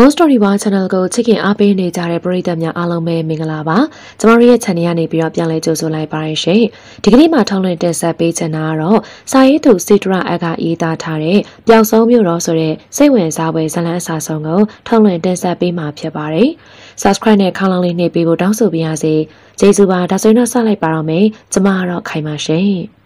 Ghost Story One Channel ကိုချစ်ခင်အားပေးနေကြတဲ့ပရိသတ်များအားလုံးပဲမင်္ဂလာပါကျမတို့ရဲ့ channel ကနေပြီးတော့ပြန်လည်ကြိုဆိုလိုက်ပါရရှင်ဒီကနေ့မှာထောင်းလွှင့်တင်ဆက်ပေးချင်တာကတော့စာရေးသူစီတရာအကရေးသားထားတဲ့ပျောက်ဆုံးမြို့တော်ဆိုတဲ့စိတ်ဝင်စားဖွယ်ဇာတ်လမ်းအစာဆုံးကိုထောင်းလွှင့်တင်ဆက်ပေးမှာဖြစ်ပါတယ် Subscribe နဲ့ခေါင်းလောင်းလေးနှိပ်ပေးဖို့တောင်းဆိုပါရစေကျေးဇူးပါဒါဆိုရင်တော့ဆက်လိုက်ပါတော့မယ်ကျမကတော့ခိုင်ပါရှင်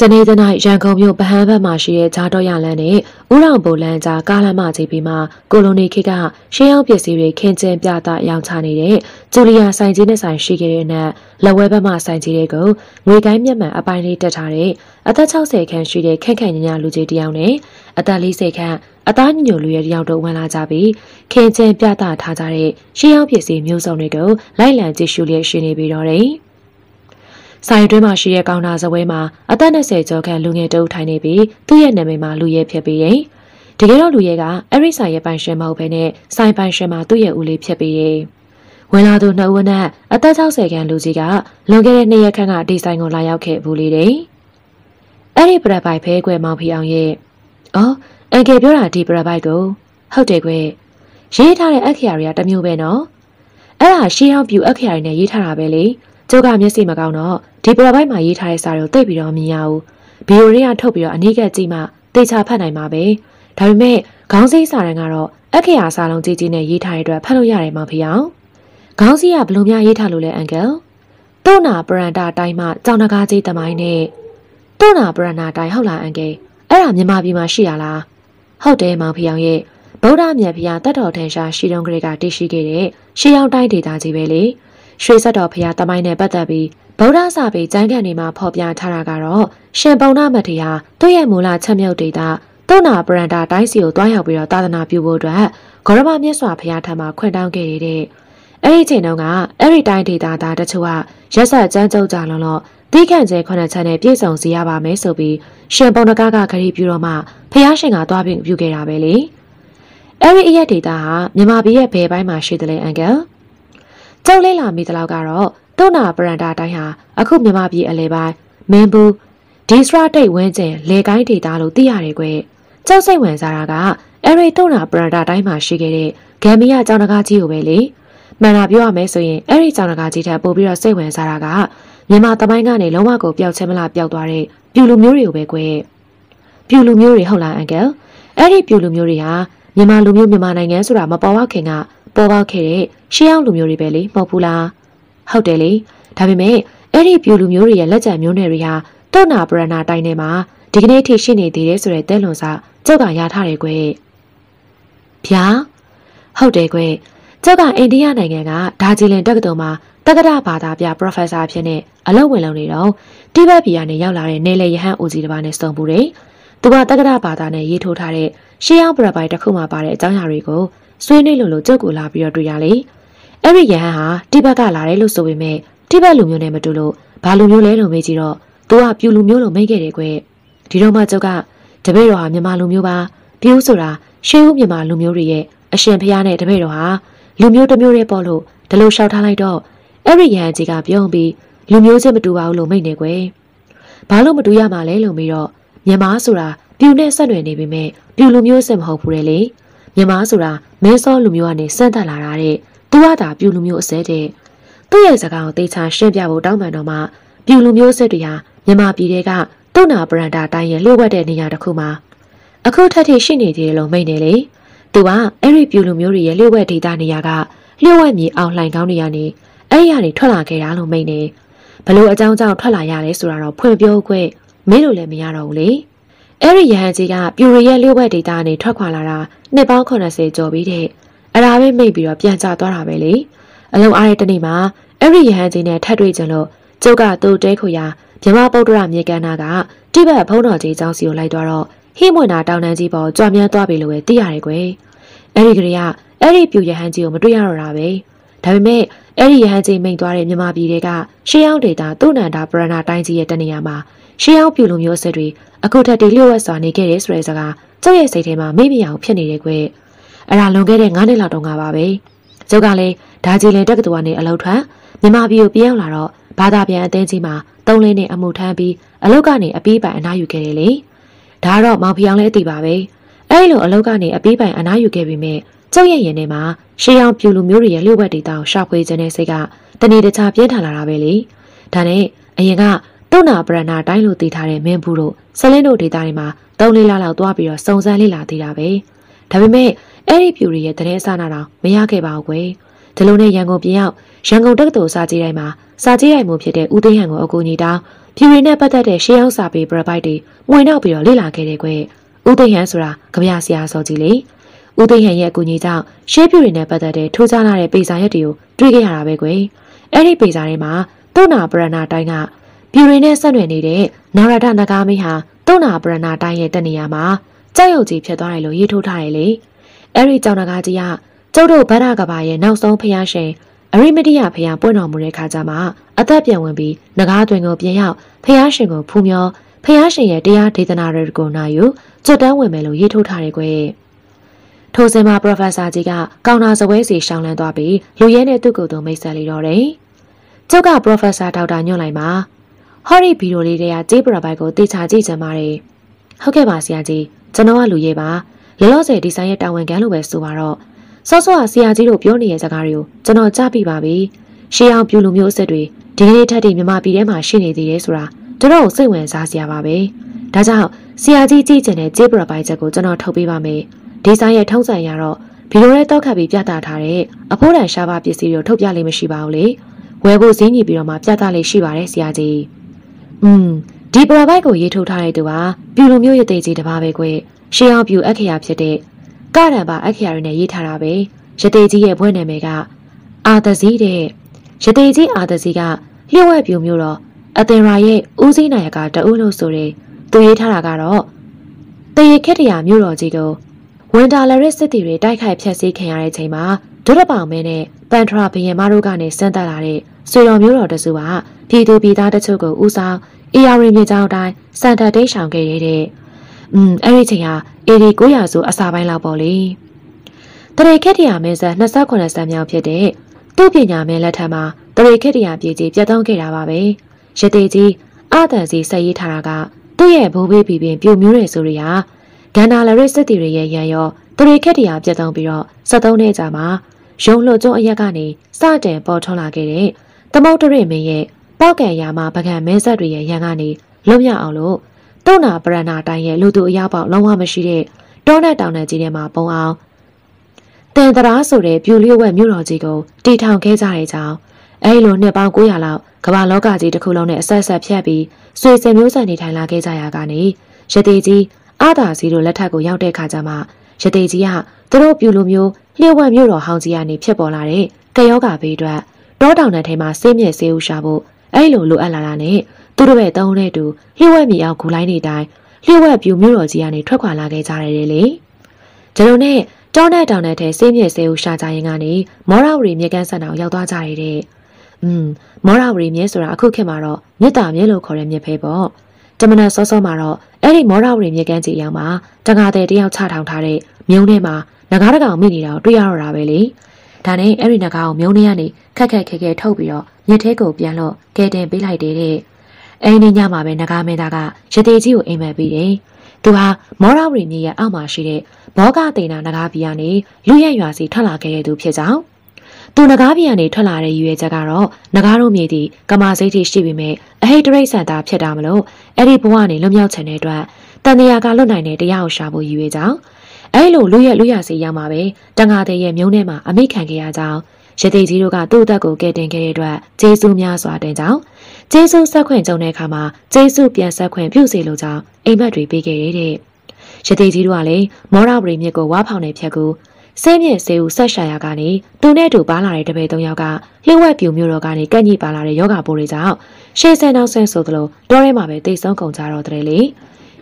တနေ့တနေ့ရန်ကုန်မြို့ဗဟန်းဘက်မှာရှိတဲ့ဂျာတော့ရလန်းနဲ့ဥရောင်ပိုလန်းကြားကားလမ်းမကြီးပြီးမှကိုလိုနီခေတ်ကရှေးရောက်ပစ္စည်းတွေခင်းကျင်းပြသရောင်းချနေတဲ့ဂျူလီယာဆိုင်ကြီးနဲ့ဆိုင်ရှိခဲ့တဲ့နောက်လက်ဝဲဘက်မှဆိုင်ကြီးတွေကိုငွေကိုင်းမျက်မှန်အပိုင်းလေးတက်ထားတဲ့အသက်60ခန့်ရှိတဲ့ခက်ခန့်ညညာလူကြီးတယောက်နဲ့အသက်40ခန့်အသားညညလူရဲ့တယောက်တို့ဝင်လာကြပြီးခင်းကျင်းပြသထားကြတဲ့ရှေးရောက်ပစ္စည်းမျိုးစုံတွေကိုလိုက်လံကြည့်ရှုလျက်ရှိနေပြီးတော့တယ်။ ဆိုင်တွင်းမှာရှိတဲ့ကောင်တာဇပွဲမှာအသက်20ကျော်ခန့်လူငယ်တအုပ်ထိုင်နေပြီးသူ့ရဲ့နာမည်မှာလူရဲဖြစ်ပြီးတယ်။တကယ်တော့လူရဲကအဲ့ဒီဆိုင်ရဲ့ပိုင်ရှင်မဟုတ်ဘဲနဲ့ဆိုင်ပိုင်ရှင်မှာသူ့ရဲ့ဦးလေးဖြစ်ပြီးတယ်။ဝင်လာသူနှစ်ဦးနဲ့အသက်60ခန့်လူကြီးကလွန်ခဲ့တဲ့နှစ်ရက်ခန့်ကဒီဆိုင်ကိုလာရောက်ခဲ့ဘူးလေတယ်။အဲ့ဒီပရပိုက်ဖဲကွယ်မောင်ဖီအောင်ရဲ့အော်အန်ကယ်ပြောတာဒီပရပိုက်ကိုဟုတ်တယ်ကွယ်ရေးထားတဲ့အခရာတွေကတမျိုးပဲနော်။အဲ့ဒါရှေးအောင်ပြူအခရာတွေနဲ့ရေးထားတာပဲလေ။ ကျုပ်ကမျက်စိမကောင်းတော့ဒီပရပိုက်မှာရေးထားတဲ့စာတွေကိုသိပြီးတော့မြင်ရဘူးဗီဒီယိုတွေကထုတ်ပြီးတော့အနည်းကကြည့်မှတေချာဖတ်နိုင်မှာပဲဒါပေမဲ့ခေါင်းစည်းစာတန်းကတော့အခရာစာလုံးကြီးကြီးနဲ့ရေးထားတဲ့အတွက်ဖတ်လို့ရတယ်မဖေအောင်ခေါင်းစည်းကဘလို့များရေးထားလို့လဲအန်ကယ်တို့နာပရန်တာတိုင်းမှကြောင်တကားကြီးတမိုင်းနဲ့တို့နာပရန်တာတိုင်းဟုတ်လားအန်ကယ်အဲ့ဒါမြန်မာပြည်မှာရှိရလားဟုတ်တယ်မောင်ဖေအောင်ရဲ့ဗုဒ္ဓမြတ်ဖျားတတ်တော်ထန်ရှားရှိတုံးကလေးကတည်ရှိခဲ့တဲ့ရှေးအောင်တိုင်းဒေသကြီးပဲလေ။ ရွှေဆက်တော်ဖရာတမိုင်းနဲ့ပတ်သက်ပြီးဗုဒ္ဓစာပေကျမ်းဂန်တွေမှာဖော်ပြထားတာကတော့ရှင်ပုံနာမထေရသူ့ရဲ့မူလချက်မြုပ်ဒေတာတုံနာပရန်တာတိုင်းစီကိုတွားရောက်ပြီးတော့သာသနာပြုဖို့အတွက်ဂရမမြတ်စွာဘုရားထံမှာခွင့်တောင်းခဲ့ရတဲ့အဲ့ဒီချိန်တုန်းကအဲ့ဒီတိုင်းဒေတာသားတချို့ကရက်ဆက်ကြမ်းကြုတ်ကြလုံးလို့တိခန့်ကျဲခုနှစ်ချက်နဲ့ပြည့်စုံစီရပါမယ်ဆိုပြီးရှင်ပုံနကကခရီးပြုတော့မှဘုရားရှင်ကတွားပြီးပြုခဲ့တာပဲလေအဲ့ဒီအရက်ဒေတာဟာမြန်မာပြည်ရဲ့ဘယ်ပိုင်းမှာရှိတယ်လဲအန်ကယ် ကျုပ်လေးလာမိသလောက်ကတော့တုံနာပရန်တာတိုင်းဟာအခုမြန်မာပြည်အလဲပိုင်းမင်းဘူးဒီစထရာတိတ်ဝင်းကျင်လေကိုင်းဒေတာလို့သိရတယ်ကွ။ကျောက်စိတ်ဝင်စားတာကအဲ့ဒီတုံနာပရန်တာတိုင်းမှာရှိခဲ့တဲ့ဂမ်ဘီယာကျောင်းတကားကြီးကိုပဲလေ။မှန်တာပြောရမယ်ဆိုရင်အဲ့ဒီကျောင်းတကားကြီးထက်ပိုပြီးတော့စိတ်ဝင်စားတာကမြန်မာတမိုင်းကနေလုံးဝကိုပျောက်ချင်မလားပျောက်သွားတဲ့ပြူလူမျိုးတွေကိုပဲကွ။ပြူလူမျိုးတွေဟုတ်လားအန်ကယ်။အဲ့ဒီပြူလူမျိုးတွေဟာမြန်မာလူမျိုးမြန်မာနိုင်ငံဆိုတာမပေါ်ပေါက်ခင်က ပေါ်ပေါက်ခဲ့တဲ့ရှေးအောင်လူမျိုးတွေပဲလေမဟုတ်ဘူးလားဟုတ်တယ်လေဒါပေမဲ့အဲ့ဒီပြူလူမျိုးတွေရဲ့လက်ကျန်မျိုးနွယ်တွေဟာတုတ်နာပရဏာတိုင်းထဲမှာဒီကနေ့ထိရှိနေသေးတယ်ဆိုတဲ့တဲလွန်စာကျုပ်ကရထားတယ်ကွယ်ဗျာဟုတ်တယ်ကွယ်ကျုပ်ကအိန္ဒိယနိုင်ငံကဒါဂျီလင်တက္ကသိုလ်မှာတက္ကသိုလ်ဘာသာပြ professor ဖြစ်နေအလုပ်ဝင်လုပ်နေတော့တိဘက်ပြည်ကနေရောက်လာတဲ့နေလေရဟန်းဦးကြီးတစ်ပါးနဲ့စုံပူတယ်သူကတက္ကသိုလ်ဘာသာနဲ့ရေးထိုးထားတဲ့ရှေးအောင်ပရပိုင်တစ်ခုမှပါတဲ့အကြောင်းအရာတွေကို ဆွေးနွေးလို့လို့ကြုတ်ကိုလာပြီးတော့တွေ့ရလေအဲ့ဒီရဟန်းဟာတိဘက်ကလာတယ်လို့ဆိုပေမဲ့တိဘက်လူမျိုးနဲ့မတူလို့ဘာလူမျိုးလဲလို့မေးကြည့်တော့သူကပြူလူမျိုးလို့မိတ်ခဲ့တယ်ကွဒီတော့မှကျုပ်ကတပည့်တော်ဟာမြန်မာလူမျိုးပါပြူဆိုတာရှေးဦးမြန်မာလူမျိုးတွေရဲ့အရှင်ဖျားနဲ့တပည့်တော်ဟာလူမျိုးတစ်မျိုးတည်းပေါ့လို့ဒီလိုလျှောက်ထားလိုက်တော့အဲ့ဒီရဟန်းကြီးကပြုံးပြီးလူမျိုးချင်းမတူပါဘူးလို့မိတ်နေကွယ်ဘာလို့မတူရမှာလဲလို့ပြီးတော့မြန်မာဆိုတာပြူနဲ့ဆက်နွယ်နေပေမဲ့ပြူလူမျိုးစစ်မဟုတ်ဘူးလေ မြန်မာဆိုတာမဲစောလူမျိုးကနေစန့်တက်လာတာတဲ့သူကသာပြူလူမျိုးအစဲတဲ့သူ့ရဲ့စကားကိုတေချာရှင်းပြဖို့တောင်းပန်တော့မှပြူလူမျိုးစစ်တွေဟာမြန်မာပြည်တွေကတုတ်နာပရန်တာတိုင်းရဲ့လှုပ်ဝက်တဲ့နေရာတစ်ခုမှာအခုထက်ထိရှိနေသေးတယ်လို့မိန့်နေလေသူကအဲ့ဒီပြူလူမျိုးတွေရဲ့လှုပ်ဝက်ဒေသနေရာကလှုပ်ဝက်မြေအောင်လှိုင်ကောင်းနေရနေအဲ့ဒီကနေထွက်လာခဲ့တာလို့မိန့်နေဘလို့အကြောင်းကြောင့်ထွက်လာရတယ်ဆိုတာတော့ဖွင့်ပြောခွင့်မင်းတို့လည်းမရတော့ဘူးလေ အဲ့ဒီရဟန်းကြီးကပြူရရဲ့လှုပ်ဝက်ဒေသကနေထွက်ခွာလာတာနှစ်ပေါင်း80ကျော်ပြီးတဲ့အရာပဲမိတ်ပြီးတော့ပြန်ကျသွားတာပဲလေအလုံးအားတဲ့တနေ့မှာအဲ့ဒီရဟန်းကြီးနဲ့ထပ်တွေ့ကြလို့ကျုပ်ကသူ့တဲခွေရာမြမပုဒ္ဒရမြေကန္နာကတိဘက်ဘုံတော်ကြီးကျောင်းစီကိုလိုက်သွားတော့ဟိမွေနာတောင်တန်းကြီးပေါ်ကြွမြန်းသွားပြီလို့ပဲသိရတယ်ကွယ်အဲ့ဒီကလေးကအဲ့ဒီပြူရဟန်းကြီးကိုမတွေ့ရတော့တာပဲဒါပေမဲ့အဲ့ဒီရဟန်းကြီးမိန်သွားတဲ့မြမပြည်တွေကရှေးအောင်ဒေတာသူ့နန္ဒာပရဏာတိုင်းကြီးရဲ့တနေရာမှာ ရှေးအောင်ပြူလူမျိုးစစ်တွေအခုထက်တည်းလျှို့ဝှက်စွာနေခဲ့တဲ့ဆိုတဲ့စကားကျုပ်ရဲ့စိတ်ထဲမှာမေ့မရအောင်ဖြစ်နေတယ်ကွယ်အဲ့ဒါလွန်ခဲ့တဲ့9နှစ်လောက်တုန်းကပါပဲကျုပ်ကလည်းဒါကြီးလင်တက္ကသိုလ်ကနေအလုပ်ထွက်မြန်မာပြည်ကိုပြန်ရောက်လာတော့ဘာသာပြန်အသင်းကြီးမှာသုံးလင်းနဲ့အမှုထမ်းပြီးအလုပ်ကနေအပြီးပိုင်အနားယူခဲ့တယ်လေဒါကတော့မောင်ဖျောင်းလည်းအသိပါပဲအဲ့လိုအလုပ်ကနေအပြီးပိုင်အနားယူခဲ့ပြီးမြဲကျုပ်ရဲ့ရင်ထဲမှာရှေးအောင်ပြူလူမျိုးတွေရဲ့လျှို့ဝှက်ဒေတာကိုရှာဖွေခြင်းနဲ့စိတ်ကတနေ့တခြားပြင်းထန်လာတာပဲလေဒါနဲ့အရင်က တုနာပရဏာတိုင်းလို့တည်ထားတဲ့မင်းဘူးတို့ဆလင်းတို့ဒေတာတွေမှာသုံးလေးလလောက်သွားပြီးတော့စုံစမ်းလေ့လာသေးတာပဲဒါပေမဲ့အဲ့ဒီပြူတွေရဲ့တရင်စားနာတော့မရခဲ့ပါဘူးကွယ်ဒီလိုနဲ့ရန်ကုန်ပြည်ရောက်ရန်ကုန်တက္ကသိုလ်စာကြည့်တိုင်းမှာစာကြည့်တိုင်းမှုဖြစ်တဲ့ဦးသိန်းဟန်ကိုအကူအညီတောင်းပြူတွေနဲ့ပတ်သက်တဲ့ရှေးအောင်စာပေပရပိုက်တွေမှွေနောက်ပြီးတော့လေ့လာခဲ့တဲ့ကွယ်ဦးသိန်းဟန်ဆိုတာကြပြဆရာစောကြီးလေဦးသိန်းဟန်ရဲ့အကူအညီကြောင့်ရှေးပြူတွေနဲ့ပတ်သက်တဲ့ထိုးခြားလာတဲ့ပေစာရက်တွေကိုတွေ့ခဲ့ရတာပဲကွယ်အဲ့ဒီပေစာတွေမှာတုနာပရဏာတိုင်းက ပြူတွေနဲ့ဆက်နွယ်နေတဲ့နာရဒနဂါမင်းဟာတုနာပရဏာတိုင်းရဲ့တနေရာမှာကြောက်ရွံ့ကြီးဖြစ်သွားတယ်လို့ရေးထိုးထားတယ်လေအဲ့ဒီကြောင်နဂါကြီးကကျုပ်တို့ဗဒကဘာရဲ့နောက်ဆုံးဖျားရှင်အရိမတိယဖျားပွင့်တော်မူတဲ့ခါကျမှအသက်ပြန်ဝင်ပြီးနဂါးတွင်ကိုပြန်ရောက်ဖျားရှင်ကိုဖူးမြောဖျားရှင်ရဲ့တရားဒေသနာတွေကိုနာယူကြွတန်းဝင်မယ်လို့ရေးထိုးထားတယ်ကွယ်ထိုစဉ်မှာပရိုဖက်ဆာကြီးကကောင်နာစပွဲစီရှောင်းလန်းသွားပြီးလူရဲနဲ့သူ့ကိုယ်သူမိတ်ဆက်လေတော့တယ်။ကျုပ်ကပရိုဖက်ဆာဒေါက်တာညွှန်လိုက်မှာ ဟော်ရီဗီဒီယိုလေးတွေကကြေးပရပိုက်ကိုတေချာကြည့်ကြပါတယ်။ဟုတ်ကဲ့ပါဆရာကြီးကျွန်တော်ကလူရဲပါလောလောဆယ်ဒီဇိုင်းရဲ့တာဝန်ခံလို့ပဲဆိုပါတော့စောစောကဆရာကြီးတို့ပြောနေတဲ့စကားတွေကိုကျွန်တော်ကြားပြီးပါပြီ။ရှေးအောင်ပြူလူမျိုးအစ်စ်တွေဒီကနေ့ထက်တည်းမြမပြည်ထဲမှာရှိနေသေးတယ်ဆိုတာကျွန်တော်စိတ်ဝင်စားစရာပါပဲ။ဒါကြောင့်ဆရာကြီးကြည့်ကျင်တဲ့ကြေးပရပိုက်ချက်ကိုကျွန်တော်ထုတ်ပေးပါမယ်။ဒီဇိုင်းရဲ့ထုံးစံရတော့ဗီဒီယိုထဲတောက်ခတ်ပြီးပြသထားတဲ့အဖိုးတန်ရှားပါပစ္စည်းတွေထုတ်ပြလေးမရှိပါဘူးလေ။ဝယ်ဖို့ဈေးညစ်ပြီးတော့မှပြသလေးရှိပါတယ်ဆရာကြီး။ อืมဒီပရပိုက်ကိုရေးထုတ်ထားတဲ့သူဟာပြူလူမျိုးရဲ့တေကြီးတစ်ပါးပဲကွ။ရှေးအောင်ပြူအခရာဖြစ်တဲ့ကရံပါအခရာတွေနဲ့ရေးထားတာပဲရတေကြီးရဲ့ဘွဲ့နာမည်ကအာသဇီးတဲ့ရတေကြီးအာသဇီးကလျှို့ဝှက်ပြူမျိုးတော့အသင်ရာရဲ့ဦးစိနိုင်ကတအုပ်လို့ဆိုတဲ့သူရေးထားတာကတော့တရေခက်တရာမျိုးတော်ကြီးတို့ဝင်တာလရစ်စစ်တီတွေတိုက်ခိုက်ဖျက်ဆီးခံရတဲ့ချိန်မှာ ဒုရပောင်မဲနဲ့ပန်ထရာဘရင်မတို့ကနေစမ်းတက်လာတဲ့ဆွေတော်မျိုးတော်တစုကပြည်သူပြည်သားတချို့ကိုဦးဆောင်အေယာရီမြေကြောင်းတိုင်းစန်တာတိတ်ဆောင်ခဲ့ရတဲ့။อืมအဲ့ဒီချိန်ဟာအေဒီ900ဆိုအစာပိုင်းလောက်ပေါ့လေ။တရေခက်တရာမင်းဆက်28ဆန်းမြောက်ဖြစ်တဲ့သူ့ပညာမင်းလက်ထက်မှာတရေခက်တရာပြည်ကြီးပြတ်သုံးခဲ့တာပါပဲ။ရသေးကြီးအတန်စီဆက်ရေးထားတာကသူ့ရဲ့ဘိုးဘေးပြည်ပင်ပြိုမျိုးတွေဆိုရရာဂန္ဓာလရစ်စစ်တီတွေရဲ့ရန်ရောတရေခက်တရာပြတ်သုံးပြီးတော့73နှစ်ကြာမှာ ရုံလွတ်ကျုံအရက်ကနေစတင်ပေါ်ထွန်းလာခဲ့တဲ့သမုတ်တရမင်းရဲ့ပောက်ကံရာမှာပကံမဲဆက်တွေရဲ့ရန်ကနေလုံရအောင်လို့တုံနာပရဏာတိုင်းရဲ့လူသူအရာပေါက်လုံးဝမရှိတဲ့တောနဲ့တောင်နဲ့ကြီးထဲမှာပုံအောင်တန်တရာဆိုတဲ့ပြူလျှို့ဝက်မြို့တော်ကြီးကိုတီထောင်ခဲ့ကြတဲ့ကြောင်းအဲဒီလိုနှစ်ပေါင်း900လောက်ကမ္ဘာလောကကြီးတစ်ခုလုံးနဲ့အဆက်ဆက်ဖြတ်ပြီးဆွေစင်မျိုးဆက်နေထိုင်လာခဲ့ကြရကနေရတေကြီးအာသာစီတို့လက်ထက်ကိုရောက်တဲ့ခါကျမှ ရတေကြီးကသူတို့ပြူလိုမျိုးလျှို့ဝက်မြို့တော်ဟောင်းကြီးကနေဖြစ်ပေါ်လာတဲ့ကယောဂါဘေးအတွက်တောတောင်နယ်ထဲမှာစေးမြဲစေးဥရှာဖို့အဲ့လိုလိုအပ်လာတာနဲ့သူတို့ရဲ့သုံးတဲ့တူလျှို့ဝှက်မြေအောင်ဂူလိုင်းနေတိုင်းလျှို့ဝှက်ပြူမြို့တော်ကြီးကနေထွက်ခွာလာခဲ့ကြရတယ်လေကျွန်တော်နဲ့တောင်းတဲ့တောင်တဲ့ထဲစေးမြဲစေးကိုရှာကြရင်ကနေမောရဝရီမြေကန်းဆန်အောင်ရောက်သွားကြရတဲ့อืมမောရဝရီမြေဆိုတာအခုခေတ်မှာတော့မြစ်တာမြေလို့ခေါ်တဲ့မြစ်ဖဲပေါ့တမနက်စောစောမှာတော့ အဲ့ဒီမောရဝရီမြေကန်းကြီးအရောက်မှာတကားတဲ့တယောက်ချထောင်ထားတဲ့မြုံထဲမှာငကားတကောင်မိနေတာကိုတွေ့ရတော့တာပဲလေဒါနဲ့အဲ့ဒီငကားကိုမြုံထဲကနေခက်ခက်ခဲခဲထုတ်ပြီးတော့မြစ်ထဲကိုပြန်လို့ကဲတင်ပေးလိုက်တယ်တဲ့အိမ်နေညမှာပဲနဂါမင်းသားကရသေးကြီးကိုအိမ်မက်ပြီးတယ်သူဟာမောရဝရီမြေရဲ့အောက်မှာရှိတဲ့ဘောဂတေနာနဂါပြည်ကနေလူရက်ရွာစီထွက်လာခဲ့တဲ့သူဖြစ်ကြောင်း သူနဂါပြည်ကနေထွက်လာတဲ့ရည်ရွယ်ချက်ကတော့နဂါတို့မြေတီကမာစိတ်ထိရှိပေမဲ့အဟိတရိတ်ဆန်တာဖြစ်တာမလို့အဲ့ဒီဘဝနေလွတ်မြောက်ချင်တဲ့အတွက်တန်တရာကလွတ်နိုင်တဲ့တရားကိုရှာဖို့ရည်ရွယ်ကြောင်းအဲ့လိုလူရက်လူရစီရောက်မှာပဲတန်ဃာတဲ့ရဲ့မြုံထဲမှာအမိခံခဲ့ရကြောင်းရသေးကြီးတို့ကသူ့အသက်ကိုကယ်တင်ခဲ့တဲ့အတွက်ကျေးဇူးများစွာတင်ကြောင်းကျေးဇူးဆက်ခွင့်ကြုံတဲ့အခါမှာကျေးဇူးပြန်ဆက်ခွင့်ပြုစေလိုကြောင်းအိမ်မက်တွေပေးခဲ့ရတဲ့ရသေးကြီးတို့ကလည်းမောရပရိမြစ်ကိုဝါဖောင်နေဖြတ်ကူ ဆဲမြင့်ဆေးဦးဆက်ရှာရကနေသူနဲ့တူပါလာတဲ့တပည့်သုံးယောက်ကလျှို့ဝှက်ပြူမျိုးတော်ကနေကန့်ညိပါလာတဲ့ယောဂပိုးတွေကြောင့်ရှေးဆန်နောက်ဆန်ဆိုသလိုတောထဲမှာပဲတိတ်ဆုံးကုန်ကြတော့တဲ့လေ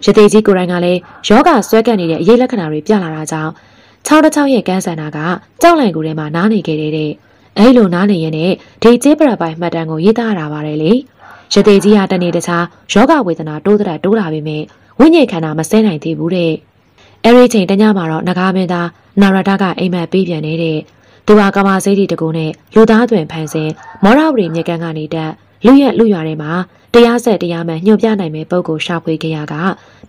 ရသေးကြီးကိုယ်တိုင်ကလည်းယောဂဆွဲကပ်နေတဲ့အရေးလက္ခဏာတွေပြလာတာကြောင့်၆တစ်၆ရဲ့ကန်းဆန်တာကကြောက်လန့်ကူထဲမှာနားနေခဲ့တဲ့အဲလိုနားနေရင်နဲ့ဒေကျေးပရပိုင်မှတ်တမ်းကိုရေးသားရတာပါတယ်လေရသေးကြီးဟာတနေ့တခြားယောဂဝေဒနာတိုးတဲ့တိုးလာပေမဲ့ဝိညာဉ်ခန္ဓာမစဲနိုင်သေးဘူးတဲ့ အဲ့ဒီချိန်တညမှာတော့ငကားမင်းသားနာရတာကအိမ်မက်ပေးပြန်နေတဲ့သူဟာကမာစိတ်တီတကူနဲ့လူသားတွင်ဖန်ဆင်းမောရဝရီမြေကန်ကနေတက်လူရက်လူရွာထဲမှာတရားဆက်တရားမှန်ညှို့ပြနိုင်မဲ့ပုံကိုရှာဖွေခဲ့ရက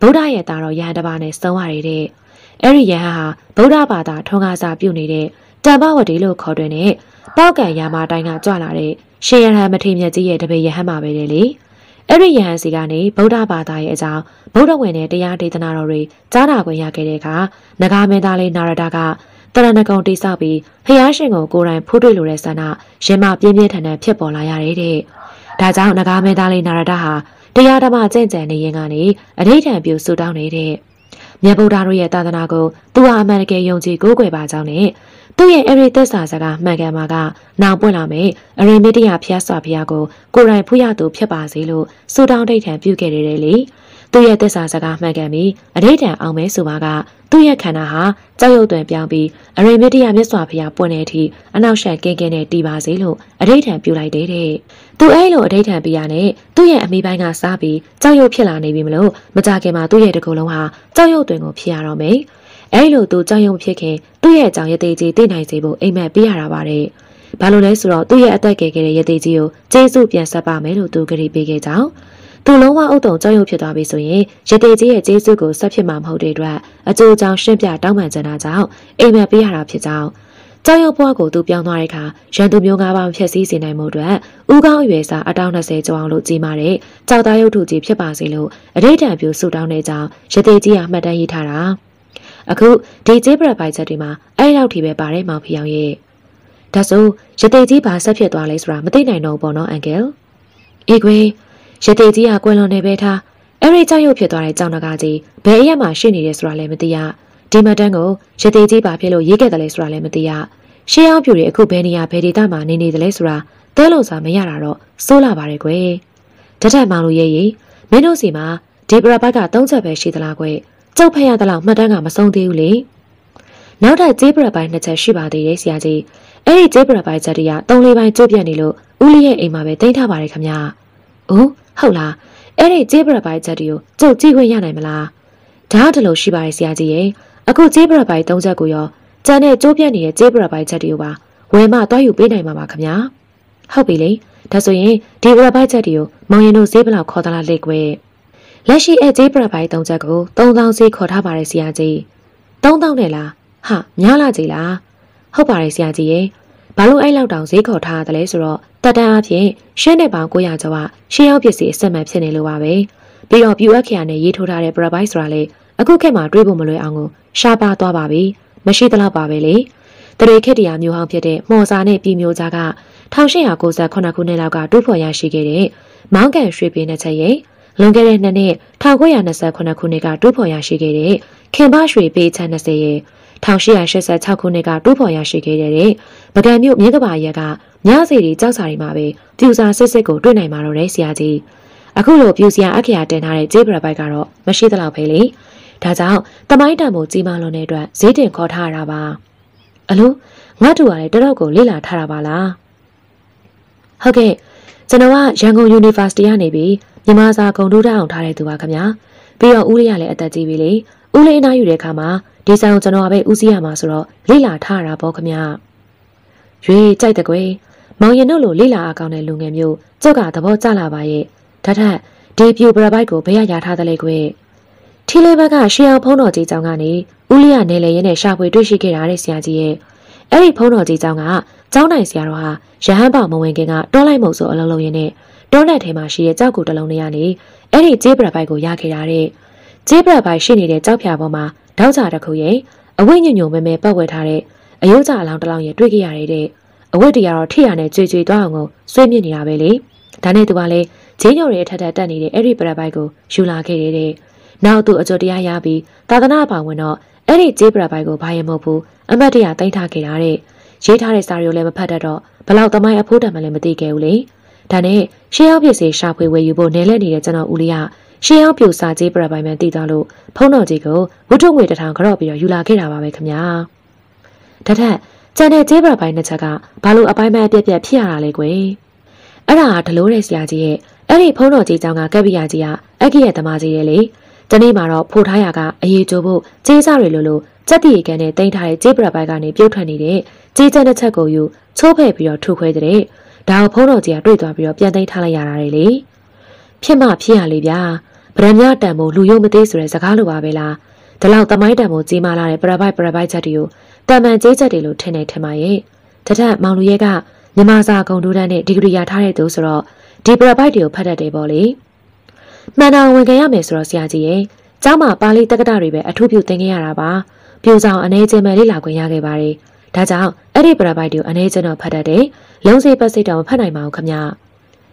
ဗုဒ္ဓရဲ့သားတော်ရဟန်းတစ်ပါးနဲ့စုံရတဲ့အဲ့ဒီယဟန်ဟာဗုဒ္ဓဘာသာထွန်းကားစာပြုနေတဲ့တမ္ပဝတီလို့ခေါ်တဲ့နဲ့ပေါက်ကံရာမတိုင်းကကြွလာတဲ့ရှင်ရဟန်းမထေရမြတ်ကြီးရဲ့တပည့်ယဟန်ပါပဲလေ အဲ့ဒီယဟန်စီကနေဗုဒ္ဓဘာသာရဲ့အကြောင်းဗုဒ္ဓဝင်တဲ့တရားဒေသနာတော်တွေကြားနာခွင့်ရခဲ့တဲ့အခါနဂါမင်းသားလေးနာရတာကတရဏဂုံတိဆောက်ပြီးဖျားရှင်ကိုကိုယ်တိုင်ဖူးတွေ့လိုတဲ့ဆန္ဒရင်မပြင်းပြင်းထန်ထန်ဖြစ်ပေါ်လာရတဲ့တဲ့ဒါကြောင့်နဂါမင်းသားလေးနာရတာဟာတရားဓမ္မကြင်ကြံနေရင်ကနေအဋိဌံပြုဆူတောင်းနေတဲ့မြတ်ဗုဒ္ဓတို့ရဲ့သာသနာကိုသူဟာအမှန်တကယ်ယုံကြည်ကိုးကွယ်ပါကြောင်းနဲ့ သူ့ရဲ့အရိသက်စာစကားမှန်ကန်မှာကနောင်ပွင့်လာမယ်အရိမတ္တရဖျားစွာဖျားကိုကိုယ်တိုင်ဖူးရသူဖြစ်ပါစေလို့ဆူတောင်းတိတ်ထံပြုခဲ့တယ်လေသူ့ရဲ့သက်စာစကားမှန်ကန်ပြီးအဋိဌံအောင်မဲဆိုပါကသူ့ရဲ့ခန္ဓာဟာကြောက်ရွံ့သွင်ပြောင်းပြီးအရိမတ္တရမြတ်စွာဘုရားပွင့်တဲ့အထိအနောက်ရှက်ကင်းကင်းနဲ့တည်ပါစေလို့အဋိဌံပြုလိုက်တဲ့တဲ့သူအဲ့လိုအဋိဌံပြရနဲ့သူ့ရဲ့အမိပိုင်းကစားပြီးကြောက်ရွံ့ဖြစ်လာနေပြီမလို့မကြခင်မှာသူ့ရဲ့တကူလုံးဟာကြောက်ရွံ့သွင်ကိုဖြစ်ရတော့မယ် အဲ့လိုသူကြောက်ရွံ့ဖြစ်ခင်သူ့ရဲ့အကြောင်းရသေးကြီးသိနိုင်စေဖို့အိမ်မက်ပေးရတာပါတယ်ဘာလို့လဲဆိုတော့သူ့ရဲ့အသက်ကယ်ခဲ့တဲ့ရသေးကြီးကိုကျေးဇူးပြန်ဆက်ပါမယ်လို့သူကတိပေးခဲ့ကြောင်းသူလုံးဝအုတ်တုံကြောက်ရွံ့ဖြစ်သွားပြီဆိုရင်ရတေကြီးရဲ့ကျေးဇူးကိုဆက်ဖြစ်မှာမဟုတ်တဲ့အတွက်အကျိုးကြောင့်ရှင်းပြတောင်းပန်ကြတာကြောင့်အိမ်မက်ပေးရတာဖြစ်ကြောင်းကြောက်ရွံ့ဘွားကိုသူပြောင်းသွားတဲ့အခါရန်သူမျိုးကားပါဖျက်ဆီးစေနိုင်မှုအတွက်ဥကောင်းအရွယ်စားအတောင်း20ကျော်အောင်လို့ကြီးမာတဲ့ကြောက်သားရုပ်ထုကြီးဖြစ်ပါစေလို့အဋိဌံပြူဆူတောင်းတဲ့ကြောင့်ရတေကြီးကမှတ်တမ်းရေးထားတာ အခုဒီကျေးပရပိုက်ချက်တွေမှာအဲ့လောက်ထိပဲပါတယ်မောင်ဖီအောင်ရဲ့ဒါဆိုရတေကြီးဘာဆက်ဖြစ်သွားလဲဆိုတာမသိနိုင်တော့ဘူးပေါ့နော်အန်ကယ်အေးကွယ်ရသေးကြီးကကွယ်လွန်နေပဲထားအဲ့ဒီကြောက်ရွံ့ဖြစ်သွားတဲ့ကြောင်တကားကြီးဘယ်အရက်မှရှိနေတယ်ဆိုတာလည်းမသိရဒီမတန်းကိုရသေးကြီးပါဖြစ်လို့ရေးခဲ့တယ်လဲဆိုတာလည်းမသိရရှေးအောင်ပြူတွေအခုဘယ်နေရာဘယ်ဒေသမှာနေနေတယ်လဲဆိုတာသဲလို့စာမရတာတော့စိုးလာပါတယ်ကွယ်တထက်မောင်လို့ရေးရေးမင်းတို့စီမှာဒီပရပတ်က၃ချက်ပဲရှိသလားကွယ် ကျုပ်ဖက်ရသလောက်မှတ်တမ်းကမဆုံးသေးဘူးလေနောက်ထပ်ကျေးပရပိုင်းနှစ်ချက်ရှိပါသေးတယ်ဆရာကြီးအဲ့ဒီကျေးပရပိုင်းချက်တွေက၃လေးပိုင်းကျုပ်ပြတ်နေလို့ဦးလေးရဲ့အိမ်မှာပဲတင်ထားပါတယ်ခင်ဗျာ။အိုးဟုတ်လားအဲ့ဒီကျေးပရပိုက်ချက်တွေကိုကြုတ်ကြည့်ခွင့်ရနိုင်မလားဒါတလို့ရှိပါရဲ့ဆရာကြီးရဲ့အခုကျေးပရပိုက်၃ချက်ကိုရောကျန်တဲ့ကျိုးပြတ်နေတဲ့ကျေးပရပိုက်ချက်တွေကိုပါဝယ်မသွားယူပေးနိုင်မှာပါခင်ဗျာဟုတ်ပြီလေဒါဆိုရင်ဒီပရပိုက်ချက်တွေကိုမောင်ရင်တို့ဈေးဘလောက်ခေါ်သလားလက်ကွယ် လက်ရှိအကျေးပရပိုက်၃ချက်ကို3000ဈေးခေါ်ထားပါတယ်ဆရာကြီး3000နဲ့လားဟာများလာကြည်လားဟုတ်ပါတယ်ဆရာကြီးရဲ့ဘာလို့အဲ့လောက်တောင်ဈေးခေါ်ထားရတယ်လဲဆိုတော့တက်တန်းအဖြစ်ရှင်းတဲ့ပေါင်900ကျော်ကရှင်းရောက်ပစ္စည်းအစစ်မှန်ဖြစ်နေလို့ပါပဲပြီးတော့ပြူအပ်ခရနဲ့ရေးထိုးထားတဲ့ provide ဆိုတာလေအခုခေတ်မှာတွေးဖို့မလွယ်အောင်ကိုရှားပါသွားပါပြီမရှိသလောက်ပါပဲလေတရေခက်တရားမျိုးဟောင်းဖြစ်တဲ့မှော်စာနဲ့ပြည်မျိုးသားက1898ခုနှစ်လောက်ကတူးဖော်ရရှိခဲ့တဲ့မောင်းကန်ရွှေပြည်နှစ်ချက်ရဲ့ လွန်ခဲ့တဲ့နှစ်နှစ်1929ခုနှစ်ကတူးဖော်ရရှိခဲ့တဲ့ခင်ဗရွှေပေချမ်း20ရဲ့1886ခုနှစ်ကတူးဖော်ရရှိခဲ့တဲ့ပကံမြို့မြင်းကဘာရက်ကညစီတွေကြောက်စာတွေမှာပဲပြူစာစစ်စစ်ကိုတွေ့နိုင်မှာတော့တယ်ဆရာကြီးအခုလိုပြူစရာအခရာတင်ထားတဲ့ဂျေးဘရဘိုက်ကတော့မရှိသလောက်ပဲလေဒါကြောင့်တမိုင်းတံမို့ကြီးမားလွန်တဲ့အတွက်ဈေးတင်ခေါ်ထားရတာပါအလိုငါတို့ကလည်းတတော့ကိုလေ့လာထားတာပါလားဟုတ်ကဲ့ကျွန်တော်ကရန်ကုန် University ကနေပြီး မြန်မာစာဂုံတူးတအောင်ထားတဲ့သူပါခင်ဗျာပြီးတော့ဦးလေးကလည်းအသက်ကြီးပြီလေဦးလေးအနားယူတဲ့အခါမှာဒီဆိုင်ကိုကျွန်တော်ကပဲဦးစီးရမှာဆိုတော့လေ့လာထားတာပေါ့ခင်ဗျာရွေးကြိုက်တဲ့ကွယ်မောင်ရင်တို့လိုလေ့လာအကောင်းတဲ့လူငယ်မျိုးကျုပ်ကသဘောကျလာပါရဲ့ဒါထက်ဒီပြူပရပိုက်ကိုဘယ်ရရထားသလဲကွယ်ထီလေးဘက်ကရှေးအောင်ဖုံးတော်ကြီးကျောင်းကနေဦးလေးကနေလေရဲနဲ့ရှာဖွေတွေ့ရှိခဲ့တာတဲ့ဆရာကြီးရဲ့အဲ့ဒီဖုံးတော်ကြီးကျောင်းကကျောင်းနိုင်ဆရာတော်ဟာရဟန်းပေါမဝင်ခင်ကတောလိုက်မုံဆိုအလုံးလုံးရင်းနဲ့ တောနဲ့ထဲမှာရှိတဲ့ကြောက်ကူတလုံးတွေကနေအဲ့ဒီကျေးပရပိုက်ကိုရခဲ့တာတဲ့ကျေးပရပိုက်ရှိနေတဲ့ကြောက်ဖြာပေါ်မှာတောက်ကြတစ်ခုရဲ့အဝိညညုံမဲမဲပတ်ဝဲထားတဲ့အယုတ်ကြအလောင်းတစ်လောင်းရဲ့တွေ့ခဲ့ရတဲ့အဝတ်တရားတော့ထိရနဲ့ကြွေကြွေသွားအောင်ကိုဆွေးမြင့်နေတာပဲလေဒါနဲ့သူကလည်းဂျင်းညိုရဲ့ထက်ထက်တက်နေတဲ့အဲ့ဒီပရပိုက်ကိုယူလာခဲ့တဲ့တဲ့နောက်သူအကြိုတရားရပြီးသာသနာ့ဘောင်ဝင်တော့အဲ့ဒီဂျေးပရပိုက်ကိုဘာရမဟုတ်ဘူးအမတ်တရတင်ထားခဲ့တာတဲ့ရေးထားတဲ့စာရီကိုလည်းမဖတ်တတ်တော့ဘလောက်သမိုင်းအဖိုးတံမှလည်းမသိခဲ့ဘူးလေ ဒါနဲ့ရှေးရောက်ပစ္စည်းရှာဖွေဝယ်ယူဖို့နေလဲနေတဲ့ကျွန်တော်ဦးလေးကရှေးရောက်ပြူစာကြီးပရပိုင်မှန်တည်သွားလို့ဖုံးတော်ကြီးကိုဝတ္ထုငွေတထောင်ကြော့ပြီးတော့ယူလာခဲ့တာပါပဲခင်ဗျာတထက်ကျန်တဲ့ကျေးပရပိုင်နှစ်ချက်ကဘာလို့အပိုင်းပိုင်းပြက်ပြက်ဖြစ်ရတာလဲကွယ်အဲ့ဒါကဒလို့တဲ့ဆရာကြီးရဲ့အဲ့ဒီဖုံးတော်ကြီးကျောင်းကကက်ဗီယာကြီးကအက်ကီရဲ့သမားကြီးရဲ့လေဒီနေ့မှာတော့ဖိုထားရကအရေးကြိုးဖို့ကျေးစားတွေလိုလိုစက်တီကန်နဲ့တင်ထားတဲ့ကျေးပရပိုင်ကနေပြုတ်ထွက်နေတဲ့ကျေးကျန်တဲ့ချက်ကိုယူချိုးဖဲ့ပြီးတော့ထုတ်ခွဲတဲ့ ဒါကိုဖုံးတော်ကြီးကတွေ့သွားပြီးတော့ပြန်သိမ်းထားလိုက်ရတာလေဖြစ်မှဖြစ်ရလေဗျာဗရမ ्या တန်မို့လူယုံမသေးဆိုတဲ့စကားလိုပါပဲလားတဒီလောက်သမိုင်းတံမိုးကြီးမားလာတဲ့ပရပိုက်ပရပိုက်ချက်တွေကိုတမန်ကျေးချက်တွေလို့ထင်နေထင်ပါရဲ့တထက်မောင်လူရဲကမြမစာကုံဒူးတန်းနဲ့ဒီဂရီယာထားတဲ့သူဆိုတော့ဒီပရပိုက်တွေကိုဖတ်တတ်တယ်ပေါ့လေမှန်တော်ဝင်ကြရမယ်ဆိုတော့ဆရာကြီးရဲ့ကျောင်းမှာပါဠိတက္ကသတွေပဲအထူးပြုသင်ခဲ့ရတာပါပြိုဆောင်အနေချင်းပဲလေ့လာခွင့်ရခဲ့ပါတယ်ဒါကြောင့်အဲ့ဒီပရပိုက်တွေကိုအနေချင်းတော့ဖတ်တတ်တယ် လုံးစိပတ်စိတ်တော့မဖတ်နိုင်ပါဘူးခမ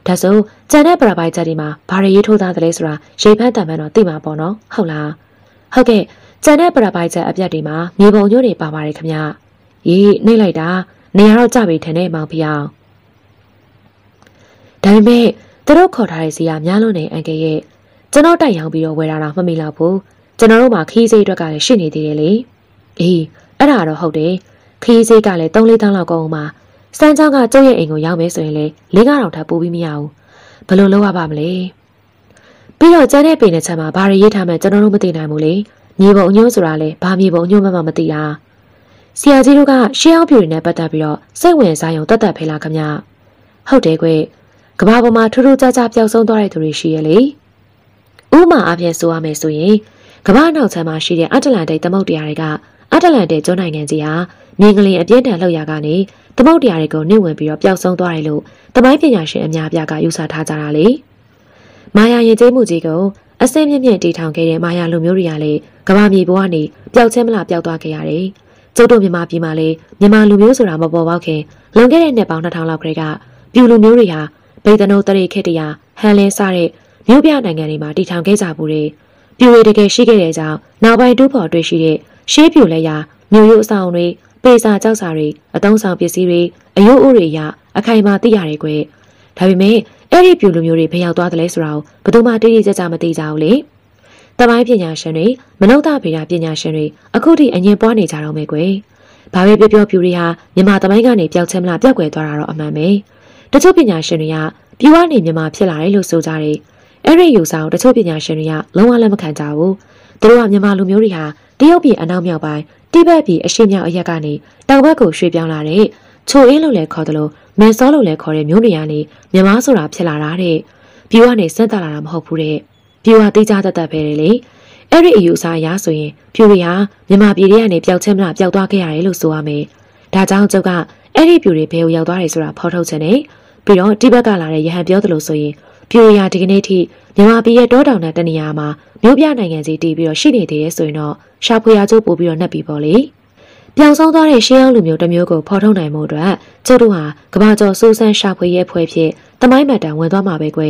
ဒါဆိုကြံတဲ့ပရပိုက်ချက်ဒီမှာဘာတွေရေးထိုးသားသလဲဆိုတာရေဖတ်တံမှန်တော့သိမှာပေါ့နော်ဟုတ်လားဟုတ်ကဲ့ကြံတဲ့ပရပိုက်ချက်အပြတ်ဒီမှာမြေပုံညို့တွေပါပါတယ်ခမရေးနှိမ့်လိုက်တာနေရာတော့ကြပြီထင်တယ်မောင်ဖျောင်းဒါပေမဲ့သူတို့ခေါ်ထားတဲ့စီကများလို့နေအန်ကရဲ့ကျွန်တော်တိုက်ရောင်းပြီးတော့ဝယ်တာတော့မမိတော့ဘူးကျွန်တော်တို့မှာခီးစိတ်အတွက်ကလည်းရှိနေသေးတယ်လေအေးအဲ့ဒါတော့ဟုတ်တယ်ခီးစိတ်ကလည်း3-4တန်းလောက်ကုန်အောင်ပါ စမ်းချောင်းကကျုပ်ရဲ့အိမ်ကိုရောက်မယ်ဆိုရင်လေလင်းကတော့ထပ်ပိုးပြီးမရဘူးဘယ်လိုလုပ်ရပါမလဲပြီးတော့ကျန်တဲ့ပေနဲ့ချက်မှာဘာတွေရေးထားမှကျွန်တော်တို့မသိနိုင်ဘူးလေမြေပုံအညွှန်းဆိုတာလေဘာမြေပုံအညွှန်းမှမသိတာဆရာကြီးတို့ကရှေးအောင်ပြူတွေနဲ့ပတ်သက်ပြီးတော့စိတ်ဝင်စားရုံတတ်တတ်ဖေးလာခမဟုတ်တယ်ကွကဘာပေါ်မှာထူးထူးခြားခြားပျောက်ဆုံးသွားတဲ့သူတွေရှိရလေဥမာအပြင်ဆိုရမယ်ဆိုရင်ကမ္ဘာနောက်ခြမ်းမှာရှိတဲ့အတ္တလန်တိတ်သမုတ်တရားတွေကအတ္တလန်တိတ်ကျွန်းနိုင်ငံကြီးဟာမြင်းကလေးအပြင်းထန်လှုပ်ရကနေ သမုတ်တရားတွေကိုနှိမ့်ဝင်ပြီးတော့ပျောက်ဆုံးသွားတယ်လို့တမိုင်းပညာရှင်အများအပြားကယူဆထားကြတာလေမာယာရင်ကျေးမှုကြီးကိုအစင်းမြင့်မြင့်တည်ထောင်ခဲ့တဲ့မာယာလူမျိုးတွေကလည်းကမ္ဘာမြေပေါ်ကနေပျောက်ချင်းမလားပျောက်သွားခဲ့ရတယ်ကျုပ်တို့မြန်မာပြည်မှာလည်းမြန်မာလူမျိုးဆိုတာမပေါ်ပေါက်ခင်လွန်ခဲ့တဲ့နှစ်ပေါင်း2000လောက်ကတည်းကပြူလူမျိုးတွေဟာဗေဒနိုတရိခေတ္တရာဟန်လင်းစတဲ့မြို့ပြနိုင်ငံတွေမှာတည်ထောင်ခဲ့ကြဘူးတဲ့ပြူတွေတကယ်ရှိခဲ့တဲ့ကြောင့်နောက်ပိုင်းတူးဖော်တွေ့ရှိတဲ့ရှေးပြူလက်ရာမြို့ရိုးအဆောင်တွေ ပေစာကြောက်စာတွေအတုံးဆောင်ပစ္စည်းတွေအယိုးအိုးတွေရအခိုင်အမာသိရတယ်ကွ။ဒါပေမဲ့အဲ့ဒီပြူလူမျိုးတွေဖျောက်သွားတယ်လဲဆိုတာကိုဘယ်သူမှတိတိကျကျမသိကြဘူးလေ။တပိုင်းပညာရှင်တွေမနုဿဗေဒပညာရှင်တွေအခုထိအငင်ပွားနေကြတော့မယ်ကွ။ဘာပဲပြောပြောပြူတွေဟာမြန်မာတပိုင်းကနေပျောက်ချင်မလားပျောက်ကွယ်သွားတာတော့အမှန်ပဲ။တချို့ပညာရှင်တွေကပြူကနေမြန်မာဖြစ်လာတယ်လို့ဆိုကြတယ်။အဲ့ဒီယူဆအောင်တချို့ပညာရှင်တွေကလုံးဝလက်မခံကြဘူး။သူတို့ကမြန်မာလူမျိုးတွေဟာတရုတ်ပြည်အနောက်မြောက်ပိုင်း တိဘက်ပြည်အရှေ့မြောက်အရက်ကနေတောင်ဘက်ကိုရွှေ့ပြောင်းလာတဲ့ချိုအင်းလို့လည်းခေါ်တယ်လို့မန်စောလို့လည်းခေါ်တဲ့မျိုးတွေကနေမြန်မာဆိုတာဖြစ်လာတာတဲ့ပြူကနေစက်တက်လာတာမဟုတ်ဘူးတဲ့ပြူဟာတိကျတတ်တတ်ပဲလေအဲ့ဒီအယူအဆအရဆိုရင်ပြူတွေဟာမြန်မာပြည်တွေကနေပျောက်ချင်းမလားပျောက်သွားခဲ့ရတယ်လို့ဆိုရမယ်ဒါကြောင့်ကျုပ်ကအဲ့ဒီပြူတွေဘယ်ကိုရောက်သွားတယ်ဆိုတာဖော်ထုတ်ချင်တယ်ပြီးတော့တိဘက်ကလာတဲ့ရဟန်ပြောသလိုဆိုရင် ပြူရီယာဒီကနေ့ထိမြန်မာပြည်ရဲ့တောတောင်နဲ့တနေရာမှာမြို့ပြနိုင်ငံစီတည်ပြီးတော့ရှိနေသေးတယ်ဆိုရင်တော့ရှာဖွေရကျိုးပို့ပြီးတော့နှက်ပြီးပေါ့လေပြောင်ဆုံးသွားတဲ့ရှေးအောင်လူမျိုးတစ်မျိုးကိုဖော်ထုတ်နိုင်မှုအတွက်ကျုပ်တို့ဟာကဘာကျော်စိုးစမ်းရှာဖွေရဲ့ဖွဲ့ဖြစ်တမိုင်းမှတ်တမ်းဝင်သွားမှာပဲကွ